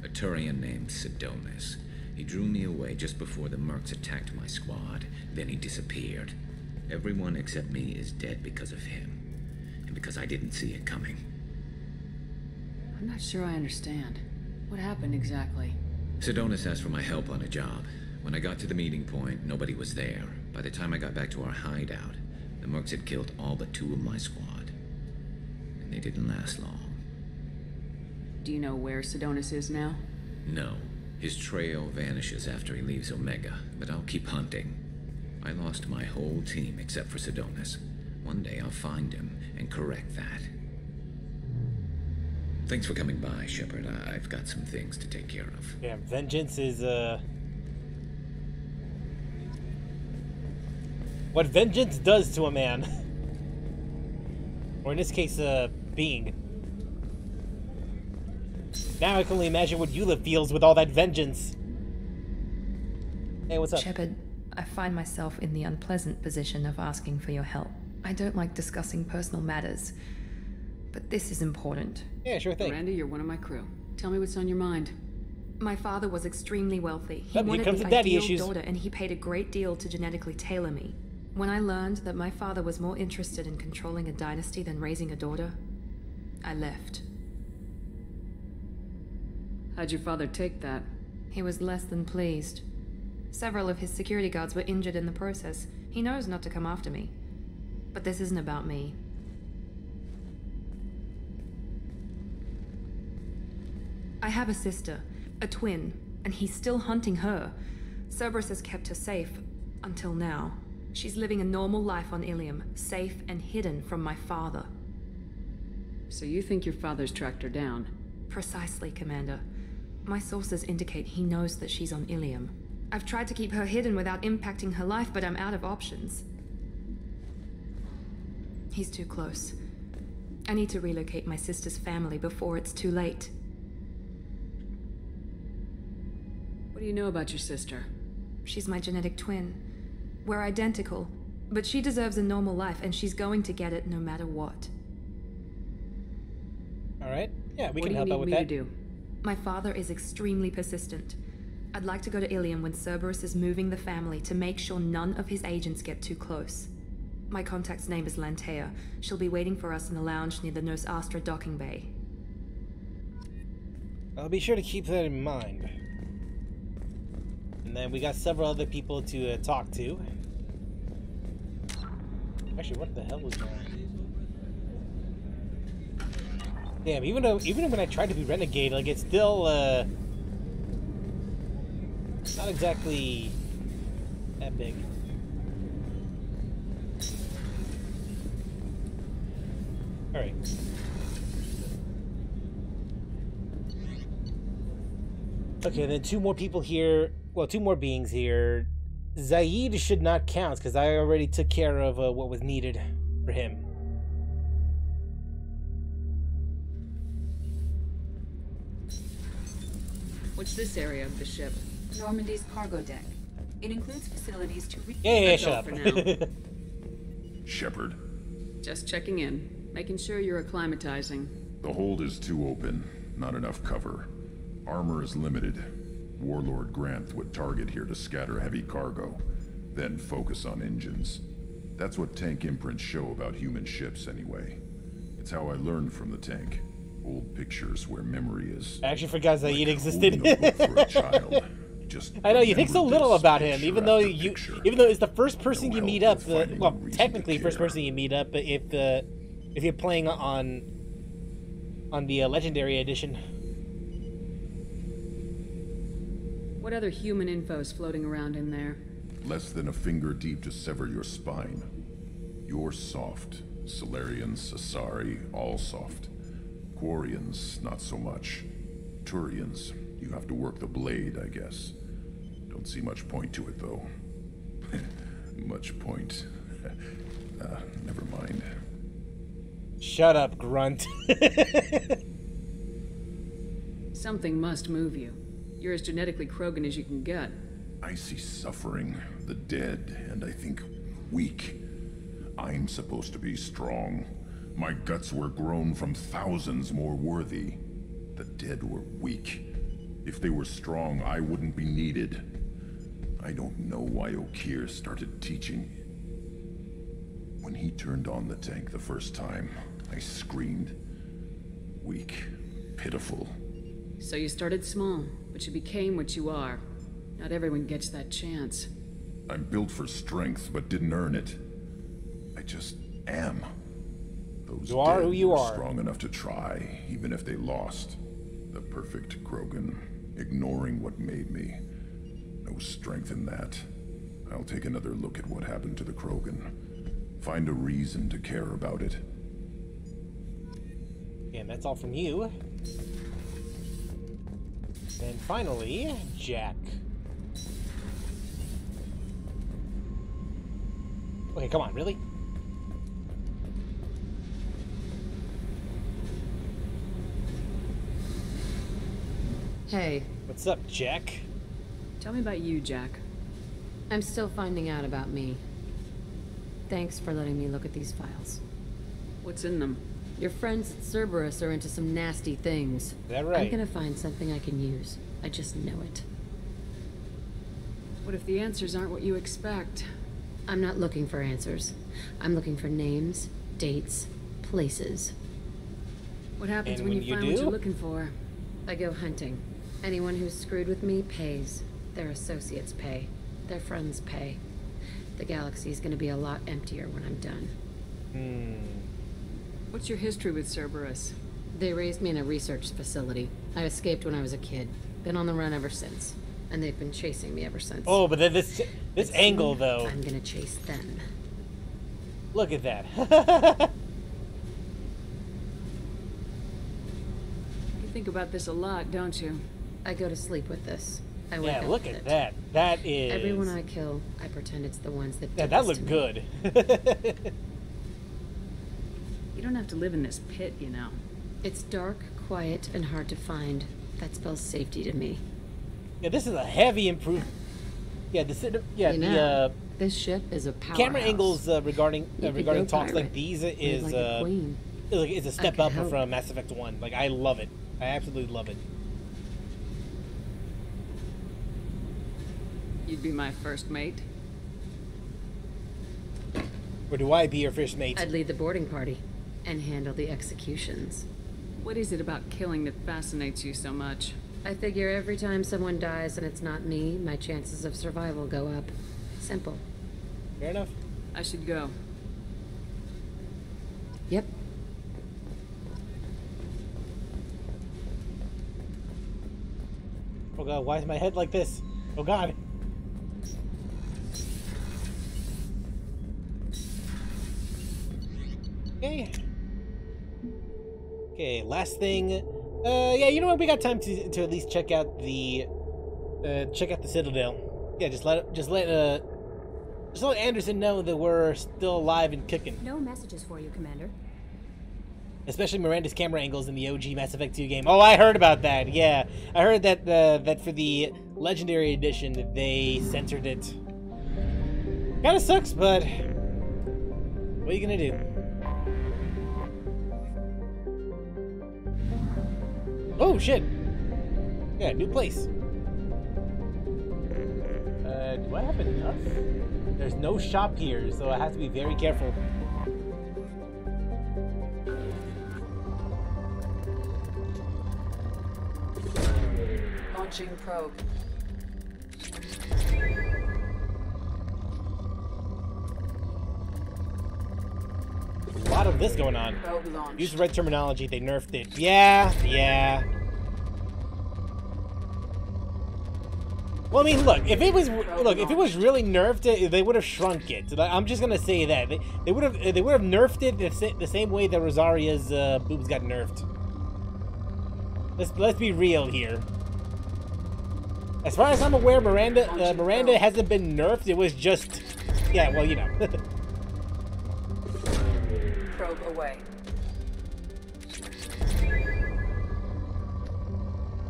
A Turian named Sidonis. He drew me away just before the Mercs attacked my squad. Then he disappeared. Everyone except me is dead because of him. And because I didn't see it coming. I'm not sure I understand. What happened exactly? Sidonis asked for my help on a job. When I got to the meeting point, nobody was there. By the time I got back to our hideout, the Mercs had killed all but two of my squad. And they didn't last long. Do you know where Sidonis is now? No. His trail vanishes after he leaves Omega, but I'll keep hunting. I lost my whole team except for Sidonis. One day I'll find him and correct that. Thanks for coming by, Shepard. I- I've got some things to take care of. Yeah, vengeance is uh what vengeance does to a man. or in this case, a being. Now I can only imagine what Eula feels with all that vengeance. Hey, what's up? Shepard, I find myself in the unpleasant position of asking for your help. I don't like discussing personal matters, but this is important. Yeah, sure thing. Randy, you're one of my crew. Tell me what's on your mind. My father was extremely wealthy. He Yep, here wanted comes the the daddy ideal issues. daughter, and he paid a great deal to genetically tailor me. When I learned that my father was more interested in controlling a dynasty than raising a daughter, I left. How'd your father take that? He was less than pleased. Several of his security guards were injured in the process. He knows not to come after me. But this isn't about me. I have a sister, a twin, and he's still hunting her. Cerberus has kept her safe until now. She's living a normal life on Ilium, safe and hidden from my father. So you think your father's tracked her down? Precisely, Commander. My sources indicate he knows that she's on Ilium. I've tried to keep her hidden without impacting her life, but I'm out of options. He's too close. I need to relocate my sister's family before it's too late. What do you know about your sister? She's my genetic twin. We're identical, but she deserves a normal life, and she's going to get it no matter what. All right. Yeah, we What can do you help need out with me to that. do? My father is extremely persistent. I'd like to go to Ilium when Cerberus is moving the family to make sure none of his agents get too close. My contact's name is Lanteia. She'll be waiting for us in the lounge near the Nos Astra docking bay. I'll be sure to keep that in mind. And then we got several other people to uh, talk to. Actually, what the hell was that? Damn, even though even when I tried to be renegade, like it's still uh not exactly that big. All right. Okay, then two more people here. Well, two more beings here. Zaeed should not count because I already took care of uh, what was needed for him. What's this area of the ship? Normandy's cargo deck. It includes facilities to re- Yeah, yeah, That's shut up. for now. Shepard, Just checking in, making sure you're acclimatizing. the hold is too open. Not enough cover. Armor is limited. Warlord Granth would target here to scatter heavy cargo, then focus on engines. That's what tank imprints show about human ships, anyway. It's how I learned from the tank. Old pictures where memory is. I actually forgot Zaeed existed. holding a book for a child. Just I know you think so little about him, even though you, picture. even though it's the first person you meet up. The, well, technically, first person you meet up, but if the if you're playing on on the uh, Legendary Edition. What other human info's floating around in there? Less than a finger deep to sever your spine. You're soft. Salarians, Asari, all soft. Quarians, not so much. Turians, you have to work the blade, I guess. Don't see much point to it, though. much point. uh, never mind. Shut up, grunt. Something must move you. You're as genetically Krogan as you can get. I see suffering, the dead, and I think weak. I'm supposed to be strong. My guts were grown from thousands more worthy. The dead were weak. If they were strong, I wouldn't be needed. I don't know why Okeer started teaching. When he turned on the tank the first time, I screamed. Weak, pitiful. So you started small, but you became what you are. Not everyone gets that chance. I'm built for strength, but didn't earn it. I just am. Those You are dead who you were are. strong enough to try, even if they lost. The perfect Krogan, ignoring what made me. No strength in that. I'll take another look at what happened to the Krogan. Find a reason to care about it. and that's all from you. And finally, Jack. Okay, come on, really? Hey, What's up, Jack? Tell me about you, Jack. I'm still finding out about me. Thanks for letting me look at these files. What's in them? Your friends at Cerberus are into some nasty things. Is that I'm gonna find something I can use. I just know it. What if the answers aren't what you expect? I'm not looking for answers. I'm looking for names, dates, places. What happens when, when you you find what you're looking for? I go hunting. Anyone who's screwed with me pays. Their associates pay. Their friends pay. The galaxy's gonna be a lot emptier when I'm done. Hmm. What's your history with Cerberus? They raised me in a research facility. I escaped when I was a kid. Been on the run ever since. And they've been chasing me ever since. Oh, but then this this But angle though. I'm gonna chase them. Look at that. You think about this a lot, don't you? I go to sleep with this. I wake yeah, up look with at it. that. That is. Everyone I kill, I pretend it's the ones that Yeah, that this looked good. You don't have to live in this pit, you know. It's dark, quiet, and hard to find. That spells safety to me. yeah, this is a heavy improvement. Yeah, the yeah You the know, uh, this ship is a powerhouse. camera angles uh, regarding uh, regarding go talks like these is like a uh, queen. is like is a step up help. from Mass Effect One. Like I love it. I absolutely love it. You'd be my first mate. Or do I be your first mate? I'd lead the boarding party and handle the executions. What is it about killing that fascinates you so much? I figure every time someone dies and it's not me, my chances of survival go up. Simple. Fair enough. I should go. Yep. Oh god, why is my head like this? Oh god. Okay. Okay, last thing. Uh, yeah, you know what? We got time to to at least check out the uh check out the Citadel. Yeah, just let just let uh just let Anderson know that we're still alive and kicking. No messages for you, Commander. Especially Miranda's camera angles in the OG Mass Effect 2 game. Oh, I heard about that. Yeah, I heard that uh, that for the Legendary Edition they censored it. Kind of sucks, but what are you gonna do? Oh shit! Yeah, new place. Uh, do I have enough? There's no shop here, so I have to be very careful. Launching probe. A lot of this going on. Use the right terminology. They nerfed it. Yeah, yeah. Well, I mean, look, if it was look, if it was really nerfed, it, they would have shrunk it. I'm just gonna say that they, they would have they would have nerfed it the, the same way that Rosaria's uh, boobs got nerfed. Let's let's be real here. As far as I'm aware, Miranda uh, Miranda hasn't been nerfed. It was just, yeah, well, you know. Probe away.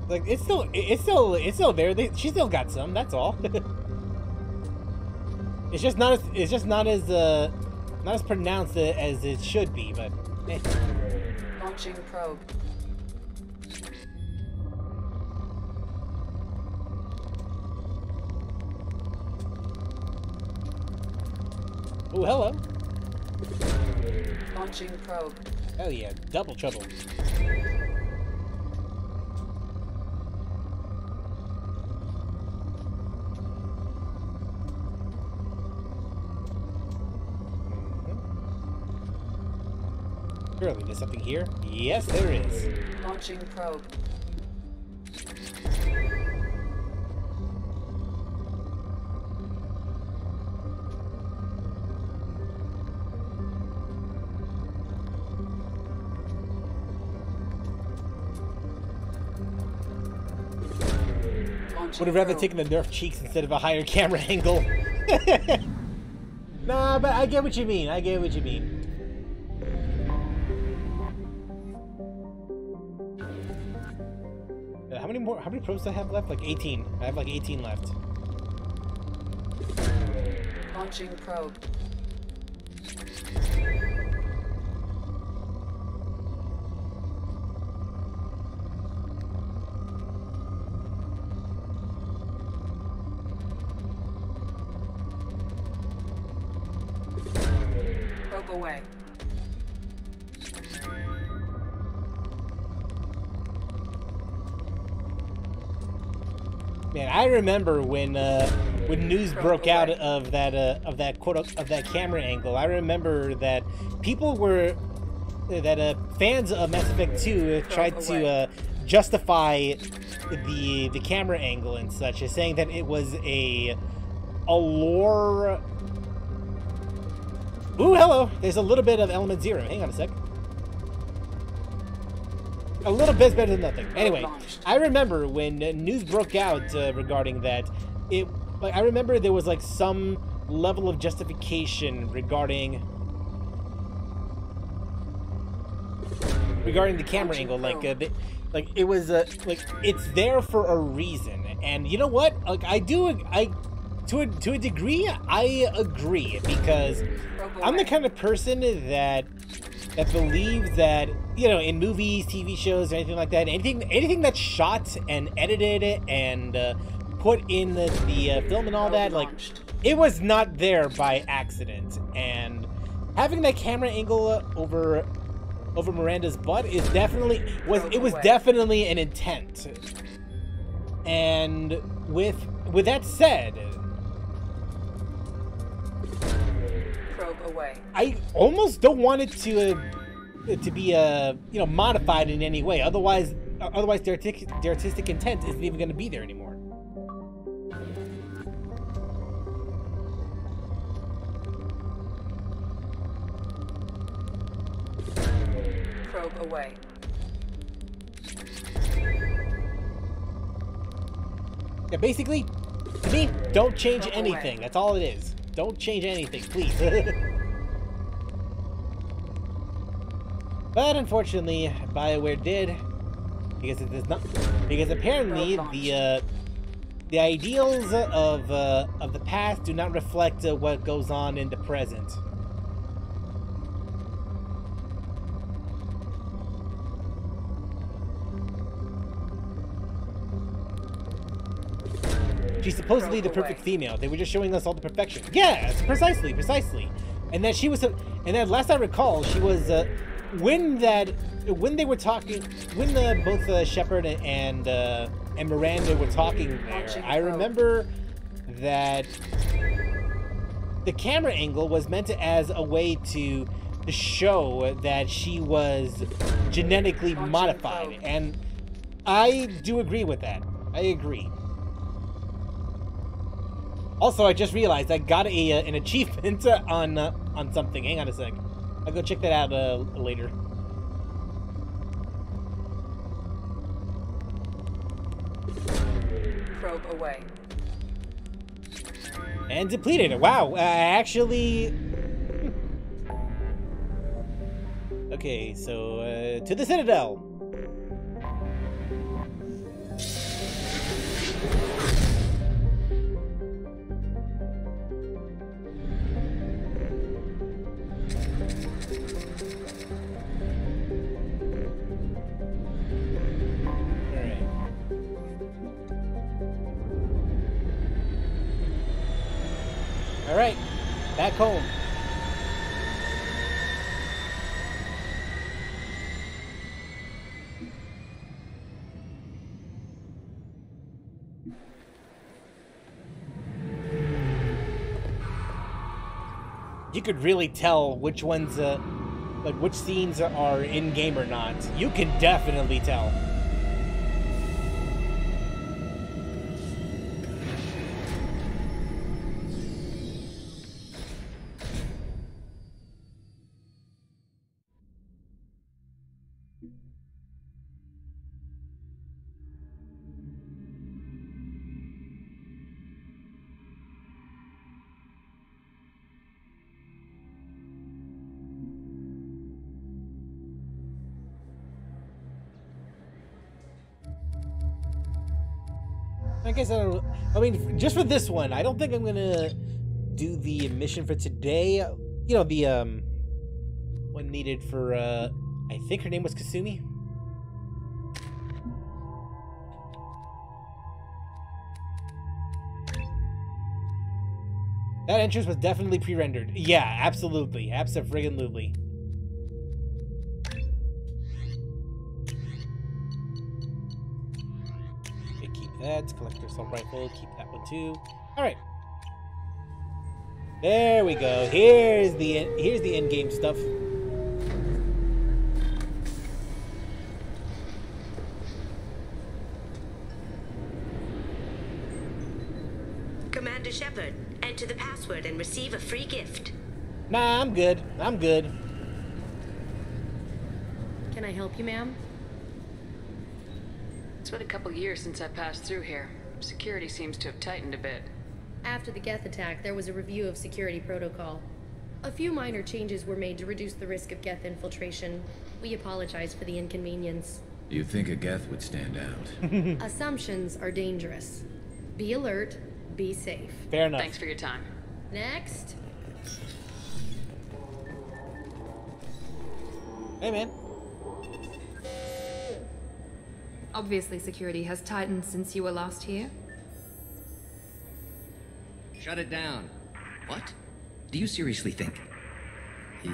like it's still it's still it's still there. They, she still got some. That's all. it's just not as it's just not as uh not as pronounced as it should be. But eh. Launching probe. oh hello. Launching probe. Hell yeah, double trouble. Surely there's something here. Yes, there is. Launching probe. Would have rather taken the nerf cheeks instead of a higher camera angle. nah, but I get what you mean. I get what you mean. Uh, How many more? How many probes do I have left? Like 18. I have like 18 left. Launching probe. Probe remember when uh, when news broke out of that uh, of that quote of that camera angle. I remember that people were that uh, fans of Mass Effect 2 tried to uh, justify the the camera angle and such as saying that it was a a lore. Ooh, hello. There's a little bit of Element Zero. Hang on a sec. A little bit's better than nothing. Anyway, I remember when news broke out uh, regarding that. It, like, I remember there was like some level of justification regarding regarding the camera angle. Like, uh, the, like it was uh, like it's there for a reason. And you know what? Like, I do, I to a to a degree, I agree because I'm the kind of person that that believes that you know in movies, TV shows, or anything like that, anything anything that's shot and edited and uh, put in the, the uh, film and all that, like it was not there by accident. And having that camera angle over over Miranda's butt is definitely was it was definitely an intent. And with with that said, Probe away. I almost don't want it to uh, to be uh, you know modified in any way. Otherwise, otherwise their artistic, the artistic intent isn't even going to be there anymore. Probe away. Yeah, basically, to me, don't change anything. That's all it is. Don't change anything, please. but unfortunately, Bioware did because it does not. Because apparently the uh, the ideals of uh, of the past do not reflect uh, what goes on in the present. She's supposedly the perfect female. They were just showing us all the perfection. Yes, precisely, precisely. And that she was, and then last I recall, she was, uh, when that, when they were talking, when the, both uh, Shepard and uh, and Miranda were talking there, I remember that the camera angle was meant as a way to show that she was genetically modified, and I do agree with that. I agree. Also, I just realized I got a uh, an achievement on uh, on something. Hang on a sec. I'll go check that out uh, later. Probe away. And depleted. Wow. Uh, actually. Okay, so uh, to the Citadel. Back home. You could really tell which ones, uh, like which scenes are in game or not. You can definitely tell. Just for this one, I don't think I'm gonna do the mission for today. You know, the um, one needed for uh, I think her name was Kasumi. That entrance was definitely pre-rendered. Yeah, absolutely, absolutely. keep that. Collector assault rifle. Keep that one too. All right. There we go. Here's the here's the end game stuff. Commander Shepard, enter the password and receive a free gift. Nah, I'm good. I'm good. Can I help you, ma'am? It's been a couple years since I passed through here. Security seems to have tightened a bit. After the Geth attack, there was a review of security protocol. A few minor changes were made to reduce the risk of Geth infiltration. We apologize for the inconvenience. You think a Geth would stand out? Assumptions are dangerous. Be alert, be safe. Fair enough. Thanks for your time. Next. Hey, man. Obviously, security has tightened since you were last here. Shut it down. What? Do you seriously think?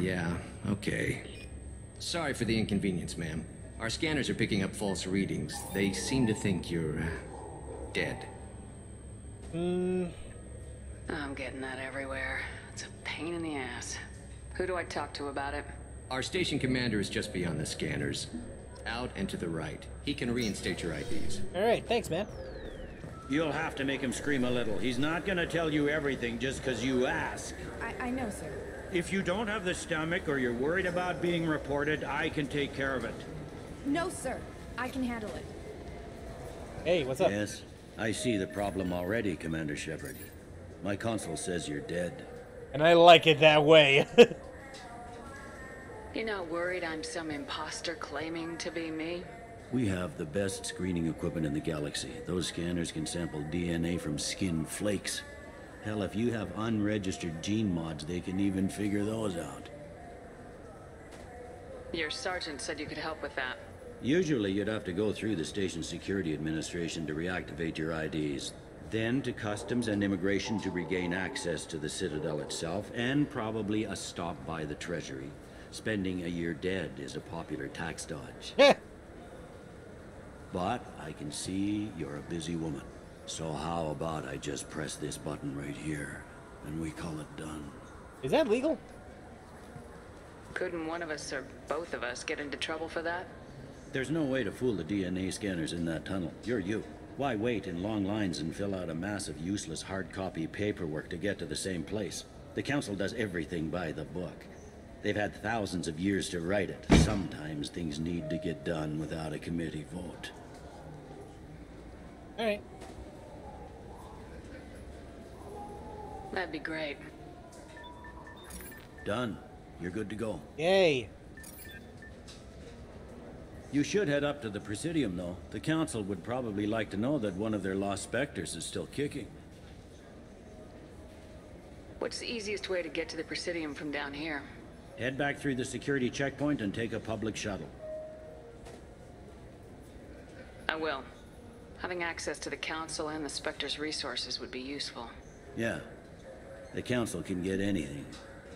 Yeah, okay. Sorry for the inconvenience, ma'am. Our scanners are picking up false readings. They seem to think you're... Uh, dead. Hmm. I'm getting that everywhere. It's a pain in the ass. Who do I talk to about it? Our station commander is just beyond the scanners. Out and to the right. He can reinstate your IDs. All right, thanks, man. You'll have to make him scream a little. He's not gonna tell you everything just because you ask. I, I know, sir. If you don't have the stomach or you're worried about being reported, I can take care of it. No, sir. I can handle it. Hey, what's up? Yes, I see the problem already, Commander Shepard. My console says you're dead. And I like it that way. You're not worried I'm some imposter claiming to be me? We have the best screening equipment in the galaxy. Those scanners can sample DNA from skin flakes. Hell, if you have unregistered gene mods, they can even figure those out. Your sergeant said you could help with that. Usually, you'd have to go through the station security administration to reactivate your IDs. Then to customs and immigration to regain access to the Citadel itself, and probably a stop by the Treasury. Spending a year dead is a popular tax dodge. but I can see you're a busy woman. So how about I just press this button right here, and we call it done? Is that legal? Couldn't one of us or both of us get into trouble for that? There's no way to fool the DNA scanners in that tunnel. You're you. Why wait in long lines and fill out a massive useless hard copy paperwork to get to the same place? The Council does everything by the book. They've had thousands of years to write it. Sometimes things need to get done without a committee vote. Alright. That'd be great. Done. You're good to go. Yay. You should head up to the Presidium, though. The Council would probably like to know that one of their lost Spectres is still kicking. What's the easiest way to get to the Presidium from down here? Head back through the security checkpoint and take a public shuttle. I will. Having access to the Council and the Spectre's resources would be useful. Yeah. The Council can get anything.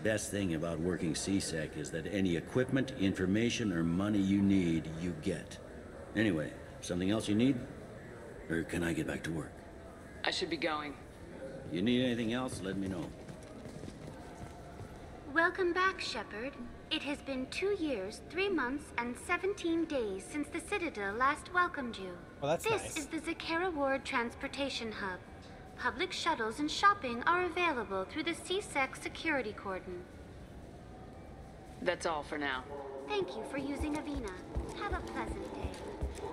Best thing about working C-Sec is that any equipment, information, or money you need, you get. Anyway, something else you need? Or can I get back to work? I should be going. You need anything else, let me know. Welcome back, Shepard. It has been two years, three months, and 17 days since the Citadel last welcomed you. Well, that's this nice. is the Zakera Ward Transportation Hub. Public shuttles and shopping are available through the C-Sec security cordon. That's all for now. Thank you for using Avina. Have a pleasant day.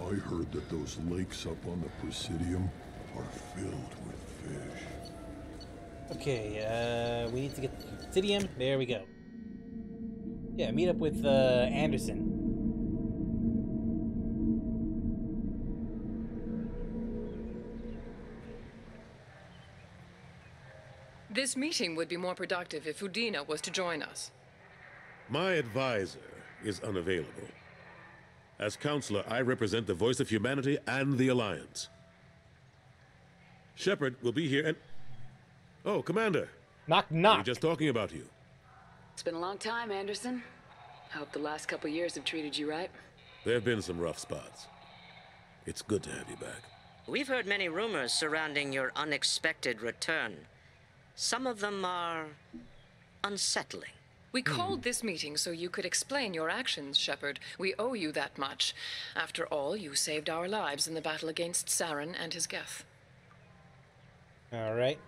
I heard that those lakes up on the Presidium are filled with fish. Okay, uh, we need to get to the Presidium. There we go. Yeah, meet up with uh, Anderson. This meeting would be more productive if Udina was to join us. My advisor is unavailable. As councilor, I represent the voice of humanity and the Alliance. Shepard will be here and... Oh, Commander. Knock, We knock. were just talking about you. It's been a long time, Anderson. I hope the last couple years have treated you right. There have been some rough spots. It's good to have you back. We've heard many rumors surrounding your unexpected return. Some of them are unsettling. We called this meeting so you could explain your actions, Shepard. We owe you that much. After all, you saved our lives in the battle against Saren and his Geth. Alright.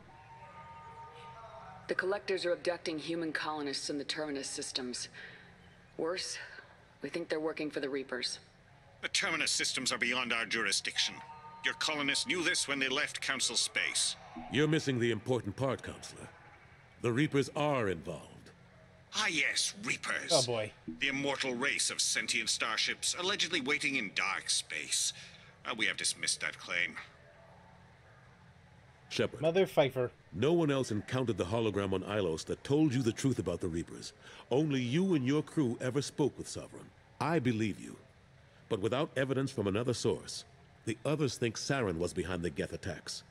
The Collectors are abducting human colonists in the Terminus systems. Worse, we think they're working for the Reapers. The Terminus systems are beyond our jurisdiction. Your colonists knew this when they left Council space. You're missing the important part, Councilor. The Reapers are involved. Ah, yes, Reapers. Oh boy. The immortal race of sentient starships allegedly waiting in dark space. Uh, we have dismissed that claim. Shepard. Mother Pfeiffer. No one else encountered the hologram on Ilos that told you the truth about the Reapers. Only you and your crew ever spoke with Sovereign. I believe you. But without evidence from another source, the others think Saren was behind the Geth attacks.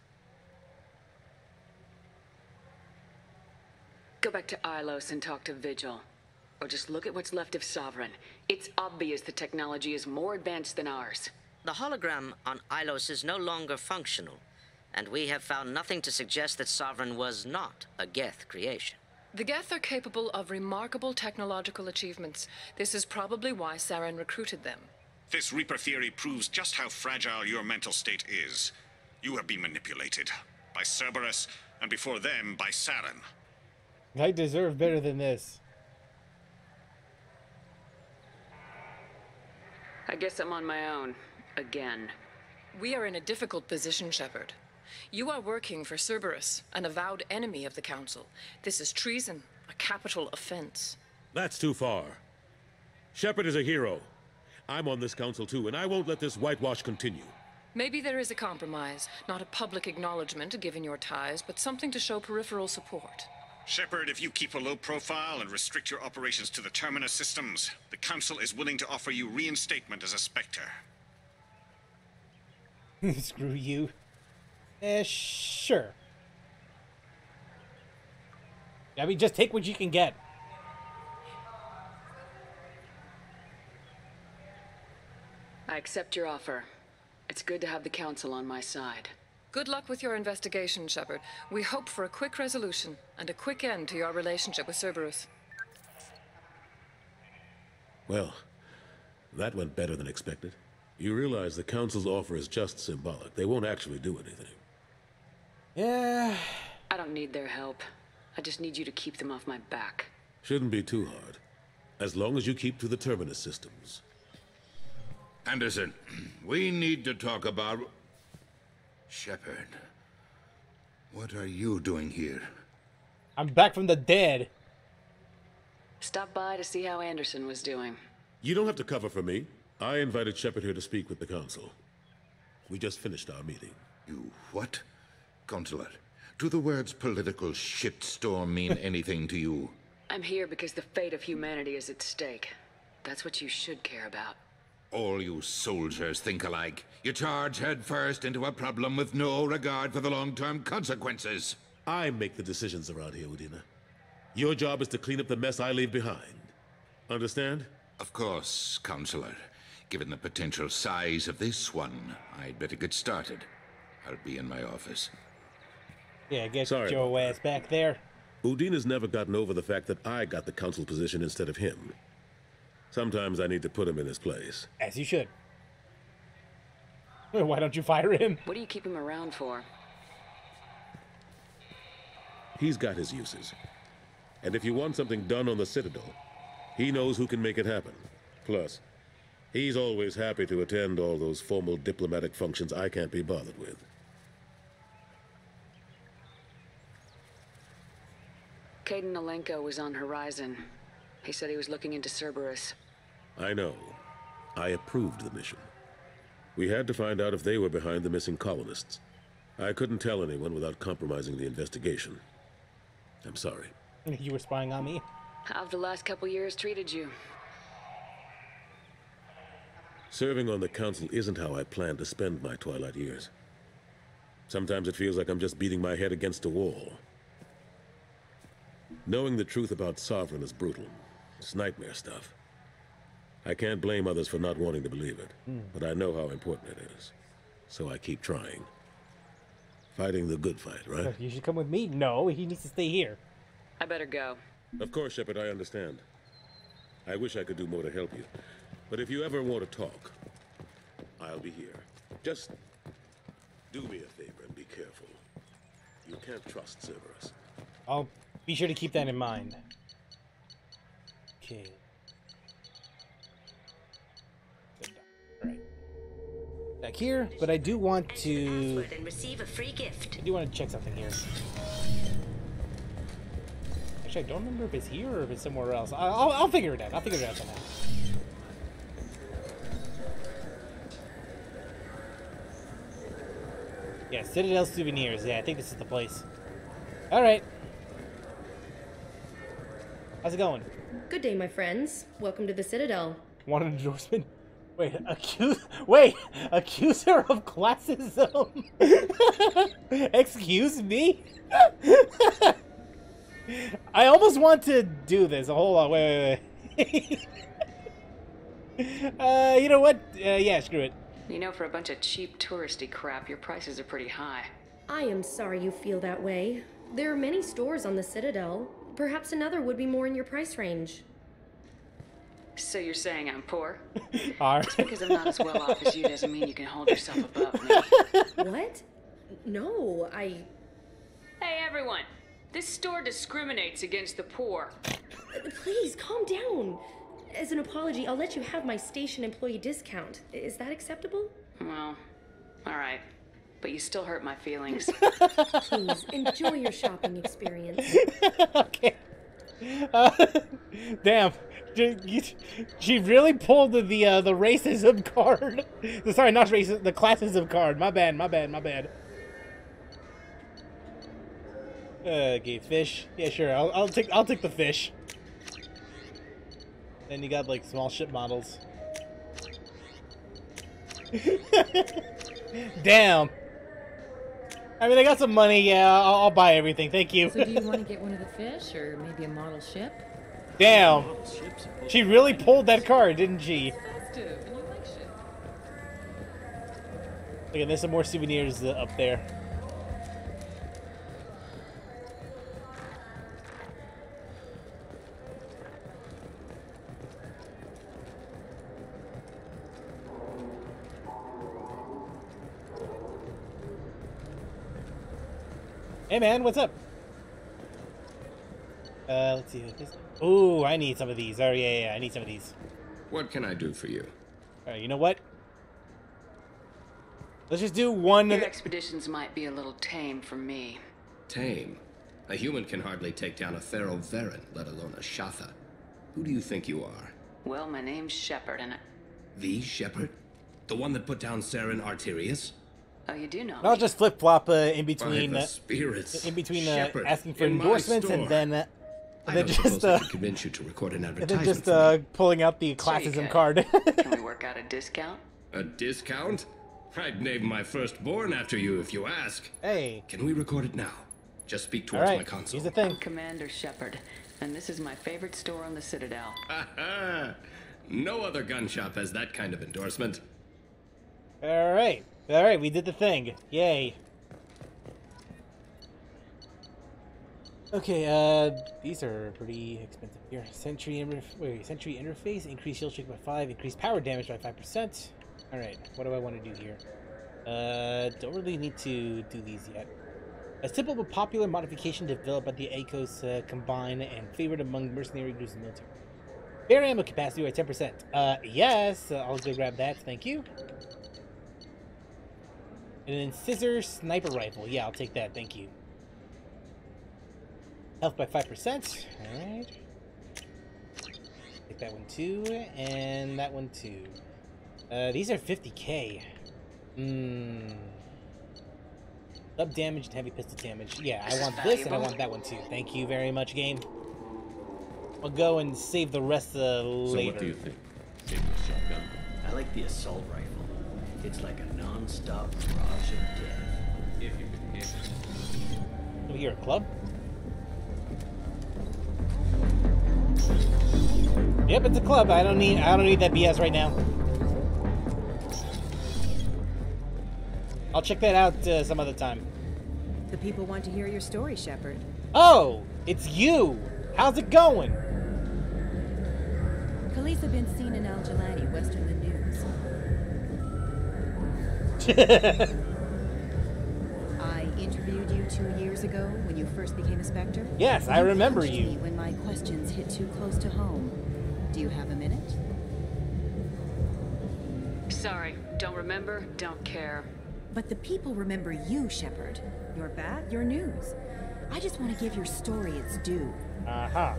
Go back to Ilos and talk to Vigil. Or just look at what's left of Sovereign. It's obvious the technology is more advanced than ours. The hologram on Ilos is no longer functional, and we have found nothing to suggest that Sovereign was not a Geth creation. The Geth are capable of remarkable technological achievements. This is probably why Saren recruited them. This Reaper theory proves just how fragile your mental state is. You have been manipulated by Cerberus, and before them, by Saren. I deserve better than this. I guess I'm on my own. Again. We are in a difficult position, Shepard. You are working for Cerberus, an avowed enemy of the Council. This is treason, a capital offense. That's too far. Shepard is a hero. I'm on this council too, and I won't let this whitewash continue. Maybe there is a compromise, not a public acknowledgement given your ties, but something to show peripheral support. Shepard, if you keep a low profile and restrict your operations to the Terminus systems, the Council is willing to offer you reinstatement as a Spectre. Screw you. Eh, sure. I mean, just take what you can get. I accept your offer. It's good to have the Council on my side. Good luck with your investigation, Shepard. We hope for a quick resolution and a quick end to your relationship with Cerberus. Well, that went better than expected. You realize the Council's offer is just symbolic. They won't actually do anything. Yeah. I don't need their help. I just need you to keep them off my back. Shouldn't be too hard. As long as you keep to the terminus systems. Anderson, we need to talk about... Shepard. What are you doing here? I'm back from the dead. Stop by to see how Anderson was doing. You don't have to cover for me. I invited Shepard here to speak with the Council. We just finished our meeting. You what? Councilor, do the words political shitstorm mean anything to you? I'm here because the fate of humanity is at stake. That's what you should care about. All you soldiers think alike. You charge headfirst into a problem with no regard for the long-term consequences. I make the decisions around here, Udina. Your job is to clean up the mess I leave behind. Understand? Of course, Councilor. Given the potential size of this one, I'd better get started. I'll be in my office. Yeah, get Sorry your ass back there. Udina's never gotten over the fact that I got the Council position instead of him. Sometimes I need to put him in his place. As you should. Why don't you fire him? What do you keep him around for? He's got his uses. And if you want something done on the Citadel, he knows who can make it happen. Plus, he's always happy to attend all those formal diplomatic functions I can't be bothered with. Kaidan Alenko was on Horizon. He said he was looking into Cerberus. I know. I approved the mission. We had to find out if they were behind the missing colonists. I couldn't tell anyone without compromising the investigation. I'm sorry. You were spying on me? How've the last couple years treated you? Serving on the Council isn't how I planned to spend my twilight years. Sometimes it feels like I'm just beating my head against a wall. Knowing the truth about Sovereign is brutal. It's nightmare stuff. I can't blame others for not wanting to believe it, Hmm. but I know how important it is. So I keep trying. Fighting the good fight, right? You should come with me. No, he needs to stay here. I better go. Of course, Shepard, I understand. I wish I could do more to help you. But if you ever want to talk, I'll be here. Just do me a favor and be careful. You can't trust Cerberus. I'll be sure to keep that in mind. Okay. Alright. Back here, but I do want to. And receive a free gift. I do want to check something here. Actually, I don't remember if it's here or if it's somewhere else. I'll, I'll figure it out. I'll figure it out somehow. Yeah, Citadel Souvenirs. Yeah, I think this is the place. Alright. How's it going? Good day, my friends. Welcome to the Citadel. Want an endorsement? Wait, accuse wait, accuser of classism. Excuse me? I almost want to do this. Hold on, wait, wait, wait. uh, you know what? Uh, yeah, screw it. You know, for a bunch of cheap touristy crap, your prices are pretty high. I am sorry you feel that way. There are many stores on the Citadel. Perhaps another would be more in your price range. So you're saying I'm poor? Are. Just because I'm not as well off as you doesn't mean you can hold yourself above me. what? No, I. Hey, everyone! This store discriminates against the poor. Please calm down. As an apology, I'll let you have my station employee discount. Is that acceptable? Well, alright. But you still hurt my feelings. Please enjoy your shopping experience. okay. Uh, damn. She, really pulled the the, uh, the racism card. Sorry, not racism. The classism card. My bad. My bad. My bad. Uh, Okay, fish. Yeah, sure. I'll, I'll take I'll take the fish. Then you got like small ship models. Damn. I mean, I got some money. Yeah, I'll, I'll buy everything. Thank you. So do you want to get one of the fish or maybe a model ship? Damn. She really pulled that card, didn't she? Festive, and you like ship. Look there's some more souvenirs uh, up there. Hey man, what's up? Uh, let's see. This... Ooh, I need some of these. Oh yeah, yeah, yeah, I need some of these. What can I do for you? All right, you know what? Let's just do one. Your expeditions might be a little tame for me. Tame? A human can hardly take down a Pharaoh Varen, let alone a Shatha. Who do you think you are? Well, my name's Shepard, and I... The Shepard? The one that put down Saren Arterius? Oh, you do know I'll me. just flip flop uh, in between. By the uh, spirits. in between uh, asking for in my endorsements and then, uh, and then don't just uh, could convince you to record an and then just uh, pulling out the Sure classism could. card. Can we work out a discount? A discount? I'd name my firstborn after you if you ask. Hey. Can we record it now? Just speak All towards right, my console. here's the thing. Commander Shepard, and this is my favorite store on the Citadel. no other gun shop has that kind of endorsement. All right, all right, we did the thing. Yay. Okay, uh, these are pretty expensive here. Sentry, interf- wait, Sentry interface, increase shield strength by five, increase power damage by five percent. All right, what do I want to do here? Uh, don't really need to do these yet. A simple but popular modification developed by the Elkoss uh, Combine and favored among mercenary groups and military. Air ammo capacity by 10%. Uh, yes, I'll go grab that, thank you. And then scissor sniper rifle. Yeah, I'll take that, thank you. Health by 5%. Alright. Take that one too, and that one too. Uh, these are 50k. Hmm. Sub damage and heavy pistol damage. Yeah, I This is want this and I want that one too. Thank you very much, game. I'll go and save the rest uh, So later. what do you think? Take the shotgun? I like the assault rifle. It's like a non-stop barrage of death. If you can hit. Oh, you're a club? Yep, it's a club. I don't need I don't need that BS right now. I'll check that out uh, some other time. The people want to hear your story, Shepard. Oh, it's you. How's it going? Khalisah been seen in al-Jilani, west of the news. I interviewed you two years ago when you first became a Spectre. Yes, I remember you. me when my questions hit too close to home. Do you have a minute? Sorry, don't remember, don't care. But the people remember you, Shepard. Your bat, your news. I just want to give your story its due. Uh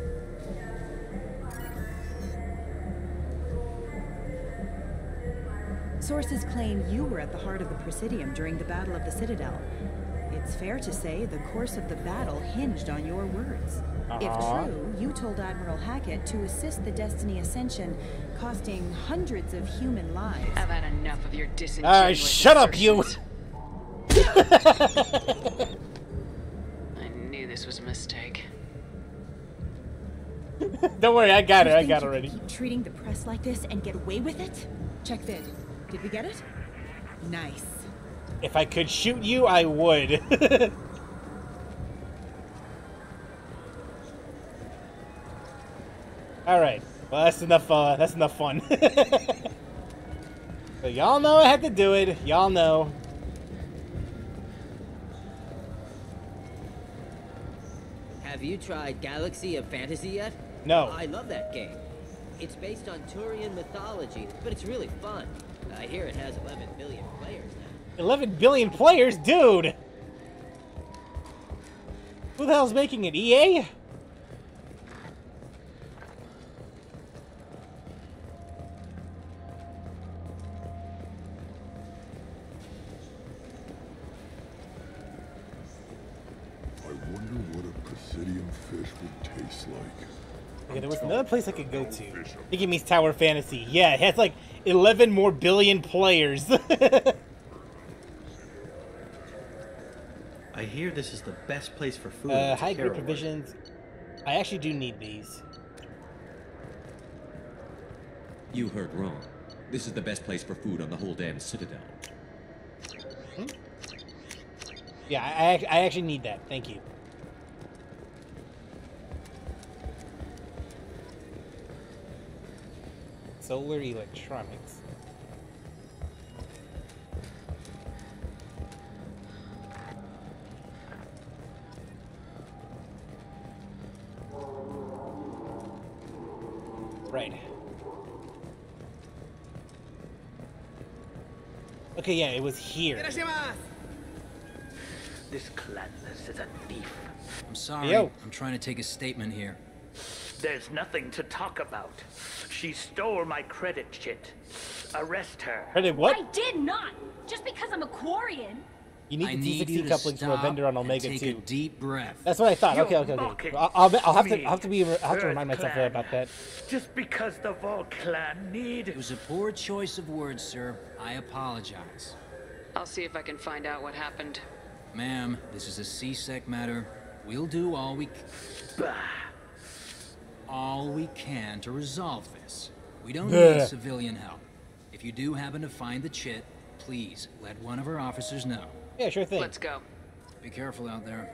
Sources claim you were at the heart of the Presidium during the Battle of the Citadel. It's fair to say the course of the battle hinged on your words. Uh-huh. If true, you told Admiral Hackett to assist the Destiny Ascension, costing hundreds of human lives. I've had enough of your All disingenuous right, shut up, you. I knew this was a mistake. Don't worry, I got it. I got it you already. could Keep treating the press like this and get away with it? Check vid. Did we get it? Nice. If I could shoot you, I would. All right. Well, that's enough. Uh, that's enough fun. so y'all know I had to do it. Y'all know. Have you tried Galaxy of Fantasy yet? No. I love that game. It's based on Turian mythology, but it's really fun. I hear it has 11 billion players now. 11 billion players, dude. Who the hell's making it? E EA? I wonder what a Presidium fish would taste like. Okay, there was another place I could go to. I think it means Tower Fantasy. Yeah, it has like 11 more billion players. I hear this is the best place for food. uh, high grade provisions. I actually do need these. You heard wrong. This is the best place for food on the whole damn Citadel. Yeah, I, I, I actually need that. Thank you. Solar Electronics. Right. Okay, yeah, it was here. This Cladness is a thief. I'm sorry. Yo. I'm trying to take a statement here. There's nothing to talk about. She stole my credit chit. Arrest her. Credit what? I did not. Just because I'm a Quarian. You need I the need you T60 to couplings from a vendor on and Omega take 2. a deep breath. That's what I thought. You're Okay, okay, okay. I'll, I'll, I'll have to. I'll have to be. I'll have to Earth remind myself Clan. about that. Just because the Vol clan need. It was a poor choice of words, sir. I apologize. I'll see if I can find out what happened. Ma'am, this is a C-Sec matter. We'll do all we... Bah. All we can to resolve this. We don't Bleh. need civilian help. If you do happen to find the chit, please let one of our officers know. Yeah, sure thing. Let's go. Be careful out there.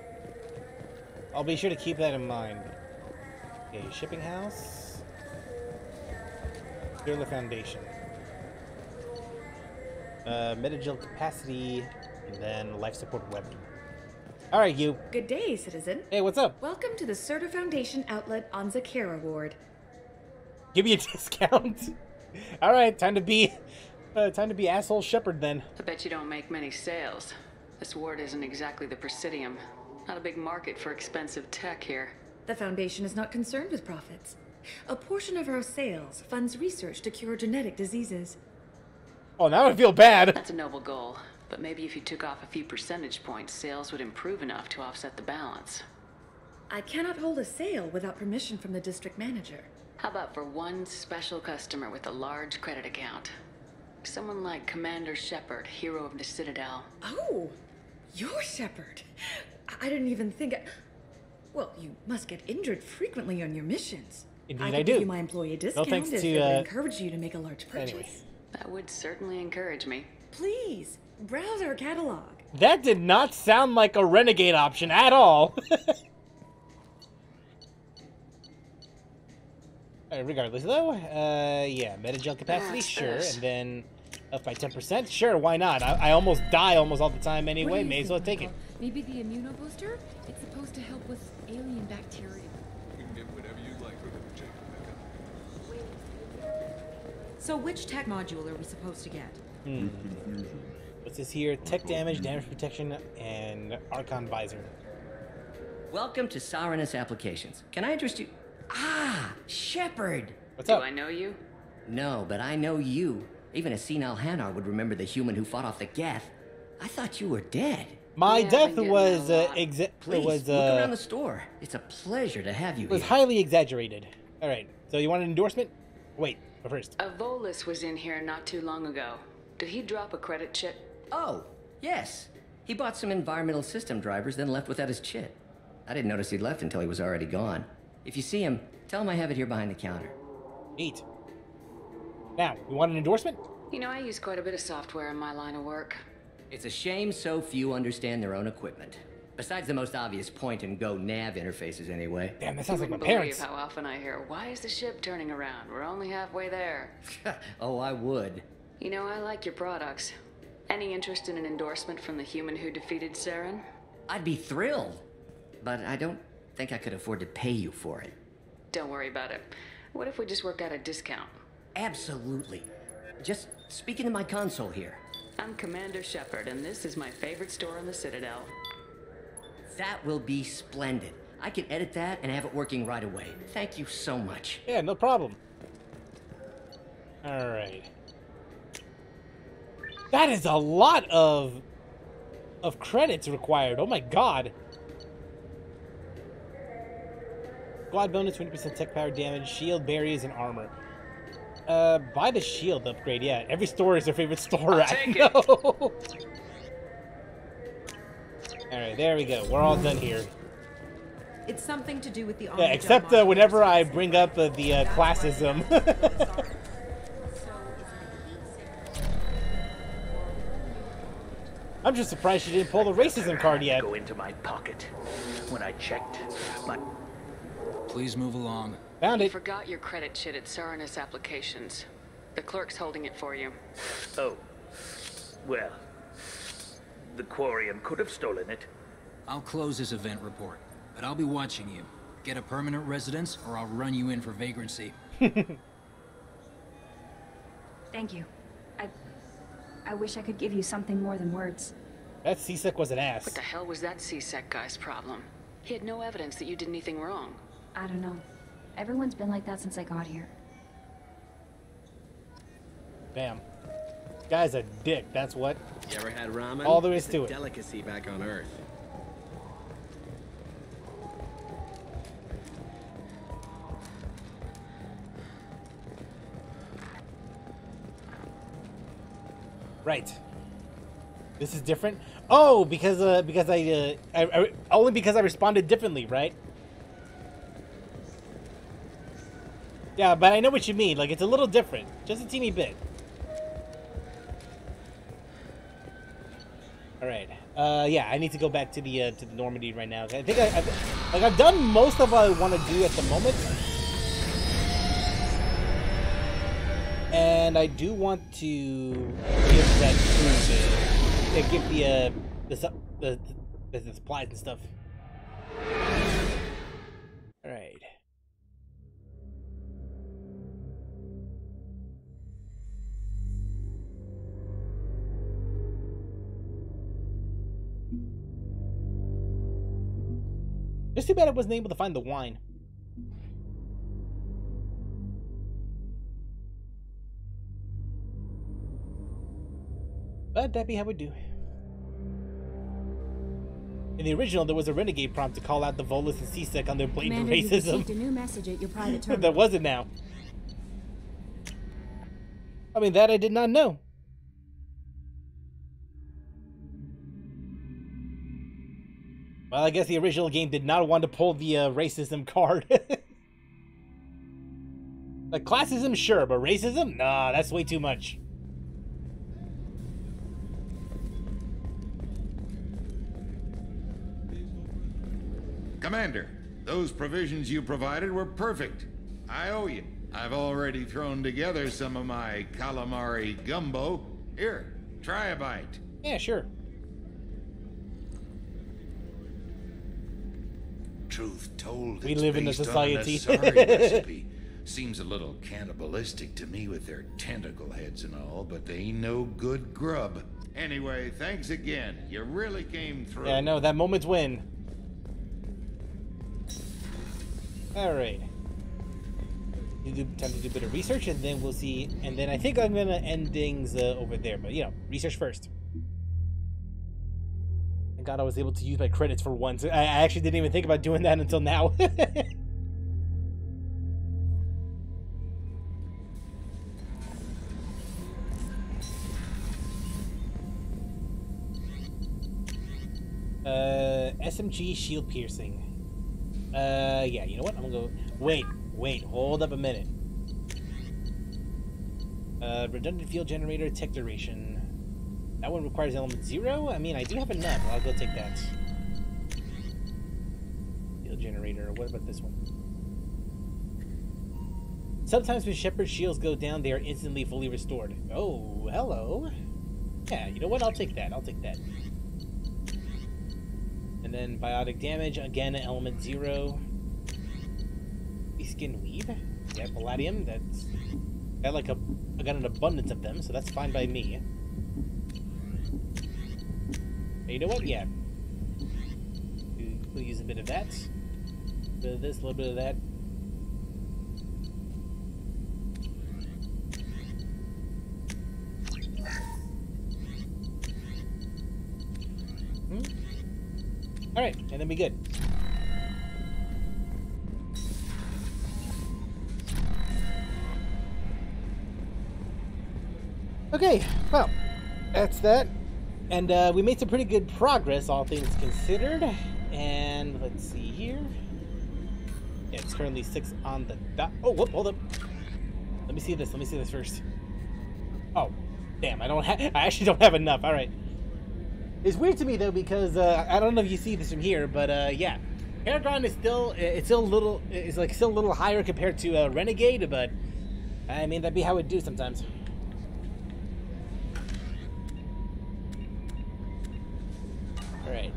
I'll be sure to keep that in mind. Okay, shipping house. Gorilla Foundation. Uh, Medi-gel capacity, and then life support weapon. All right, you. Good day, citizen. Hey, what's up? Welcome to the Sirta Foundation outlet on Zakera Ward. Give me a discount. All right, time to be, uh, time to be asshole Shepard then. I bet you don't make many sales. This ward isn't exactly the Presidium. Not a big market for expensive tech here. The Foundation is not concerned with profits. A portion of our sales funds research to cure genetic diseases. Oh, now I feel bad. That's a noble goal, but maybe if you took off a few percentage points, sales would improve enough to offset the balance. I cannot hold a sale without permission from the district manager. How about for one special customer with a large credit account? Someone like Commander Shepard, hero of the Citadel. Oh, you're Shepard. I didn't even think. I... Well, you must get injured frequently on your missions. Indeed, I I could do. give you my employee discount thanks if to, it would uh, encourage you to make a large purchase. Anyway. That would certainly encourage me. Please browse our catalog. That did not sound like a renegade option at all. Alright, regardless though, uh, yeah, medi-gel capacity, What's sure, this? and then up by 10%, sure, why not? I, I almost die almost all the time anyway, do may as well take it. Maybe the immunobooster? It's supposed to help with alien bacteria. You can get whatever you like from it, Jacob. So which tech module are we supposed to get? Hmm. What's this here? Tech damage, damage protection, and Archon visor. Welcome to Saronis Applications. Can I interest you? Ah, Shepard. What's Do up? I know you? No, but I know you. Even a senile Hanar would remember the human who fought off the Geth. I thought you were dead. My Yeah, death been getting was a uh, lot. exa- Please was look uh, around the store. It's a pleasure to have you It was here. highly exaggerated. All right, so you want an endorsement? Wait, but first. A Volus was in here not too long ago. Did he drop a credit chit? Oh, yes. He bought some environmental system drivers, then left without his chit. I didn't notice he'd left until he was already gone. If you see him, tell him I have it here behind the counter. Eight. Now, you want an endorsement? You know, I use quite a bit of software in my line of work. It's a shame so few understand their own equipment. Besides the most obvious point and go nav interfaces, anyway. Damn, that sounds like my wouldn't believe parents. how often I hear, why is the ship turning around? We're only halfway there. oh, I would. You know, I like your products. Any interest in an endorsement from the human who defeated Saren? I'd be thrilled. But I don't think I could afford to pay you for it. Don't worry about it. What if we just worked out a discount? Absolutely. Just speaking to my console here. I'm Commander Shepard, and this is my favorite store in the Citadel. That will be splendid. I can edit that and have it working right away. Thank you so much. Yeah, no problem. All right. That is a lot of of credits required. Oh my god. Squad bonus, 20% tech power damage, shield, barriers, and armor. Uh, buy the shield upgrade. Yeah, every store is their favorite store. I'll I take know. it. all right, there we go. We're all done here. It's something to do with the Yeah, except uh, whenever I bring up uh, the uh, classism. I'm just surprised she didn't pull the racism card yet. Go into my pocket. When I checked, my Please move along. Found You it. forgot your credit chit at Saronis Applications. The clerk's holding it for you. oh, well, the Quarian could have stolen it. I'll close this event report, but I'll be watching you. Get a permanent residence, or I'll run you in for vagrancy. Thank you. I... I wish I could give you something more than words. That C-Sec was an ass. What the hell was that C-Sec guy's problem? He had no evidence that you did anything wrong. I don't know. Everyone's been like that since I got here. Bam. Guy's a dick, that's what. You ever had ramen? All there is It's to a it. Delicacy back on Earth. Right. This is different. Oh, because uh, because I, uh, I, I only because I responded differently, right? Yeah, but I know what you mean. Like it's a little different, just a teeny bit. All right. Uh, yeah, I need to go back to the uh, to the Normandy right now. I think I, I like I've done most of what I want to do at the moment, and I do want to give that the, to give the uh the the, the, the supplies and stuff. All right. Just too bad I wasn't able to find the wine. But that'd be how we do. In the original, there was a renegade prompt to call out the Volus and C-Sec on their blatant Commander, you racism. received a new message at your private terminal. there wasn't now. I mean, that I did not know. Well, I guess the original game did not want to pull the uh, racism card. like, classism, sure, but racism? Nah, that's way too much. Commander, those provisions you provided were perfect. I owe you. I've already thrown together some of my calamari gumbo. Here, try a bite. Yeah, sure. Truth told, We it's live in a society. Asari recipe. Seems a little cannibalistic to me with their tentacle heads and all, but they ain't no good grub. Anyway, thanks again. You really came through. Yeah, I know, that moment's win. Alright. Time to do a bit of research, and then we'll see. And then I think I'm gonna end things uh, over there, but you know, research first. Thank God I was able to use my credits for once. I actually didn't even think about doing that until now. uh, SMG shield piercing. Uh, yeah, you know what? I'm gonna go. Wait, wait, hold up a minute. Uh, redundant field generator, tech duration. That one requires element zero? I mean, I do have enough. I'll go take that. Field generator. What about this one? Sometimes when Shepard shields go down, they are instantly fully restored. Oh, hello. Yeah, you know what? I'll take that. I'll take that. And then biotic damage, again, element zero. Skin weave. Yeah, palladium. That's got like a I got an abundance of them, so that's fine by me. Hey, you know what? Yeah. We- We'll use a bit of that. A bit of this, a little bit of that. Hmm? Alright, and then we good. Okay, well, that's that. And uh, we made some pretty good progress, all things considered. And let's see here. Yeah, it's currently six on the dot. Oh, whoop, hold up. Let me see this. Let me see this first. Oh, damn! I don't. have, I actually don't have enough. All right. It's weird to me though because uh, I don't know if you see this from here, but uh, yeah, Paragon is still it's still a little it's like still a little higher compared to uh, Renegade, but I mean that'd be how it do sometimes. All right.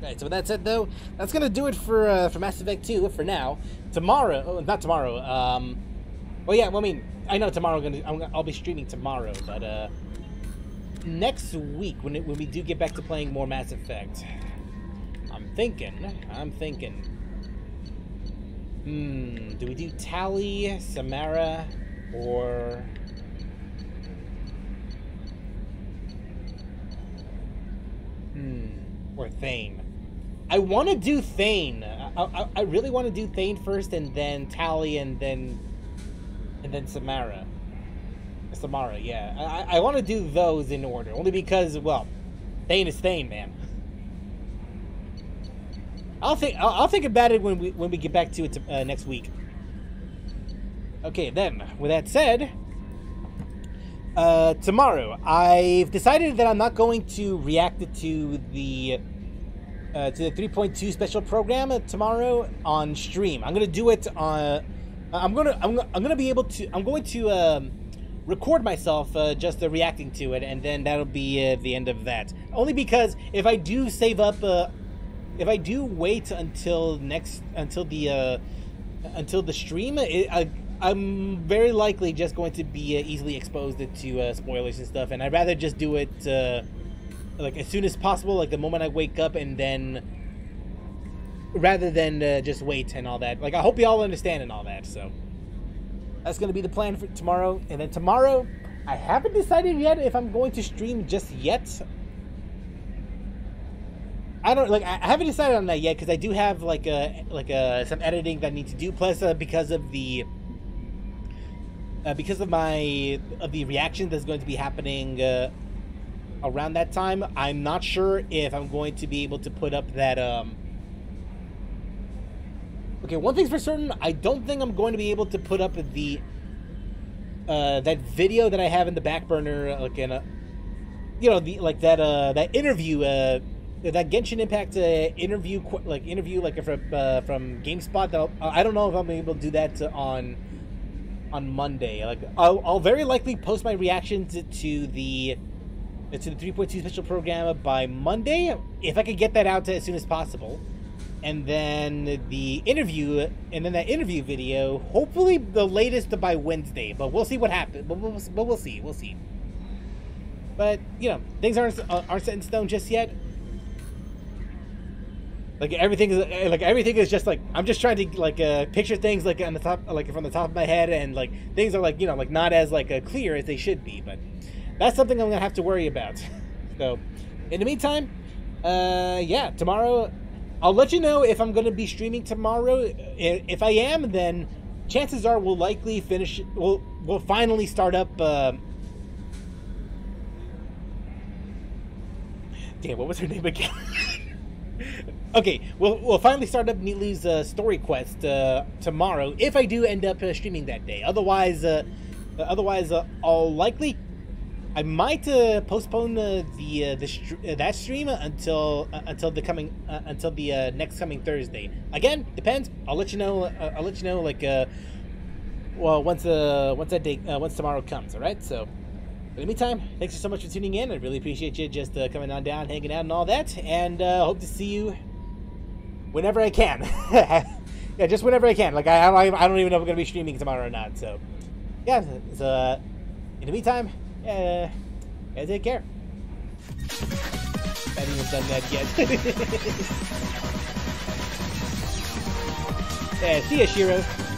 Alright, so with that said though, that's gonna do it for uh, for Mass Effect 2 for now. Tomorrow, oh, not tomorrow, um, Well, yeah. Well, I mean, I know tomorrow. Gonna, I'm I'll be streaming tomorrow, but uh, next week when it, when we do get back to playing more Mass Effect, I'm thinking. I'm thinking. Hmm. Do we do Tali, Samara, or? Hmm. Or Thane. I want to do Thane. I, I, I really want to do Thane first, and then Tali, and then and then Samara. Samara, yeah. I, I want to do those in order, only because, well, Thane is Thane, man. I'll think I'll, I'll think about it when we when we get back to it to, uh, next week. Okay, then with that said, uh, tomorrow I've decided that I'm not going to react to the uh, to the 3.2 special program tomorrow on stream. I'm gonna do it on. I'm gonna I'm, I'm gonna be able to I'm going to um, record myself uh, just uh, reacting to it, and then that'll be uh, the end of that. Only because if I do save up, uh, if I do wait until next until the uh, until the stream, it, I, I'm very likely just going to be uh, easily exposed to spoilers and stuff, and I'd rather just do it uh, like as soon as possible, like the moment I wake up, and then rather than just wait and all that. Like I hope you all understand and all that. So that's gonna be the plan for tomorrow, and then tomorrow I haven't decided yet if I'm going to stream just yet. I don't like. I haven't decided on that yet because I do have like a like a some editing that I need to do. Plus, uh, because of the uh, because of my of the reaction that's going to be happening uh, around that time, I'm not sure if I'm going to be able to put up that. Um... Okay, one thing's for certain, I don't think I'm going to be able to put up the uh, that video that I have in the back burner, like in a, you know, the like that uh that interview uh that Genshin Impact uh, interview like interview like from uh, from GameSpot. That I'll, I don't know if I'm able to do that on on Monday. Like I'll, I'll very likely post my reactions to the to the 3.2 special program by Monday if I could get that out as soon as possible. And then the interview, and then that interview video, hopefully the latest by Wednesday. But we'll see what happens. But we'll, but we'll see. We'll see. But you know, things aren't aren't set in stone just yet. Like everything is like everything is just like I'm just trying to like uh, picture things like on the top like from the top of my head and like things are like you know like not as like uh, clear as they should be. But that's something I'm gonna have to worry about. So, in the meantime, uh, yeah, tomorrow I'll let you know if I'm gonna be streaming tomorrow. If I am, then chances are we'll likely finish. We'll we'll finally start up. Uh, damn, what was her name again? okay, we'll we'll finally start up Neely's uh, story quest uh, tomorrow if I do end up uh, streaming that day. Otherwise, uh, otherwise uh, I'll likely I might uh, postpone uh, the uh, the uh, that stream until uh, until the coming uh, until the next coming Thursday. Again, depends. I'll let you know. I'll let you know like well once uh once that day once tomorrow comes. All right. So, in the meantime, thanks so much for tuning in. I really appreciate you just coming on down, hanging out, and all that. And hope to see you whenever I can. yeah, just whenever I can. Like I, I don't even know if I'm gonna be streaming tomorrow or not. So, yeah. So in the meantime. Uh, yeah, yeah, take care. I haven't even done that yet. yeah, uh, see ya, Shiro.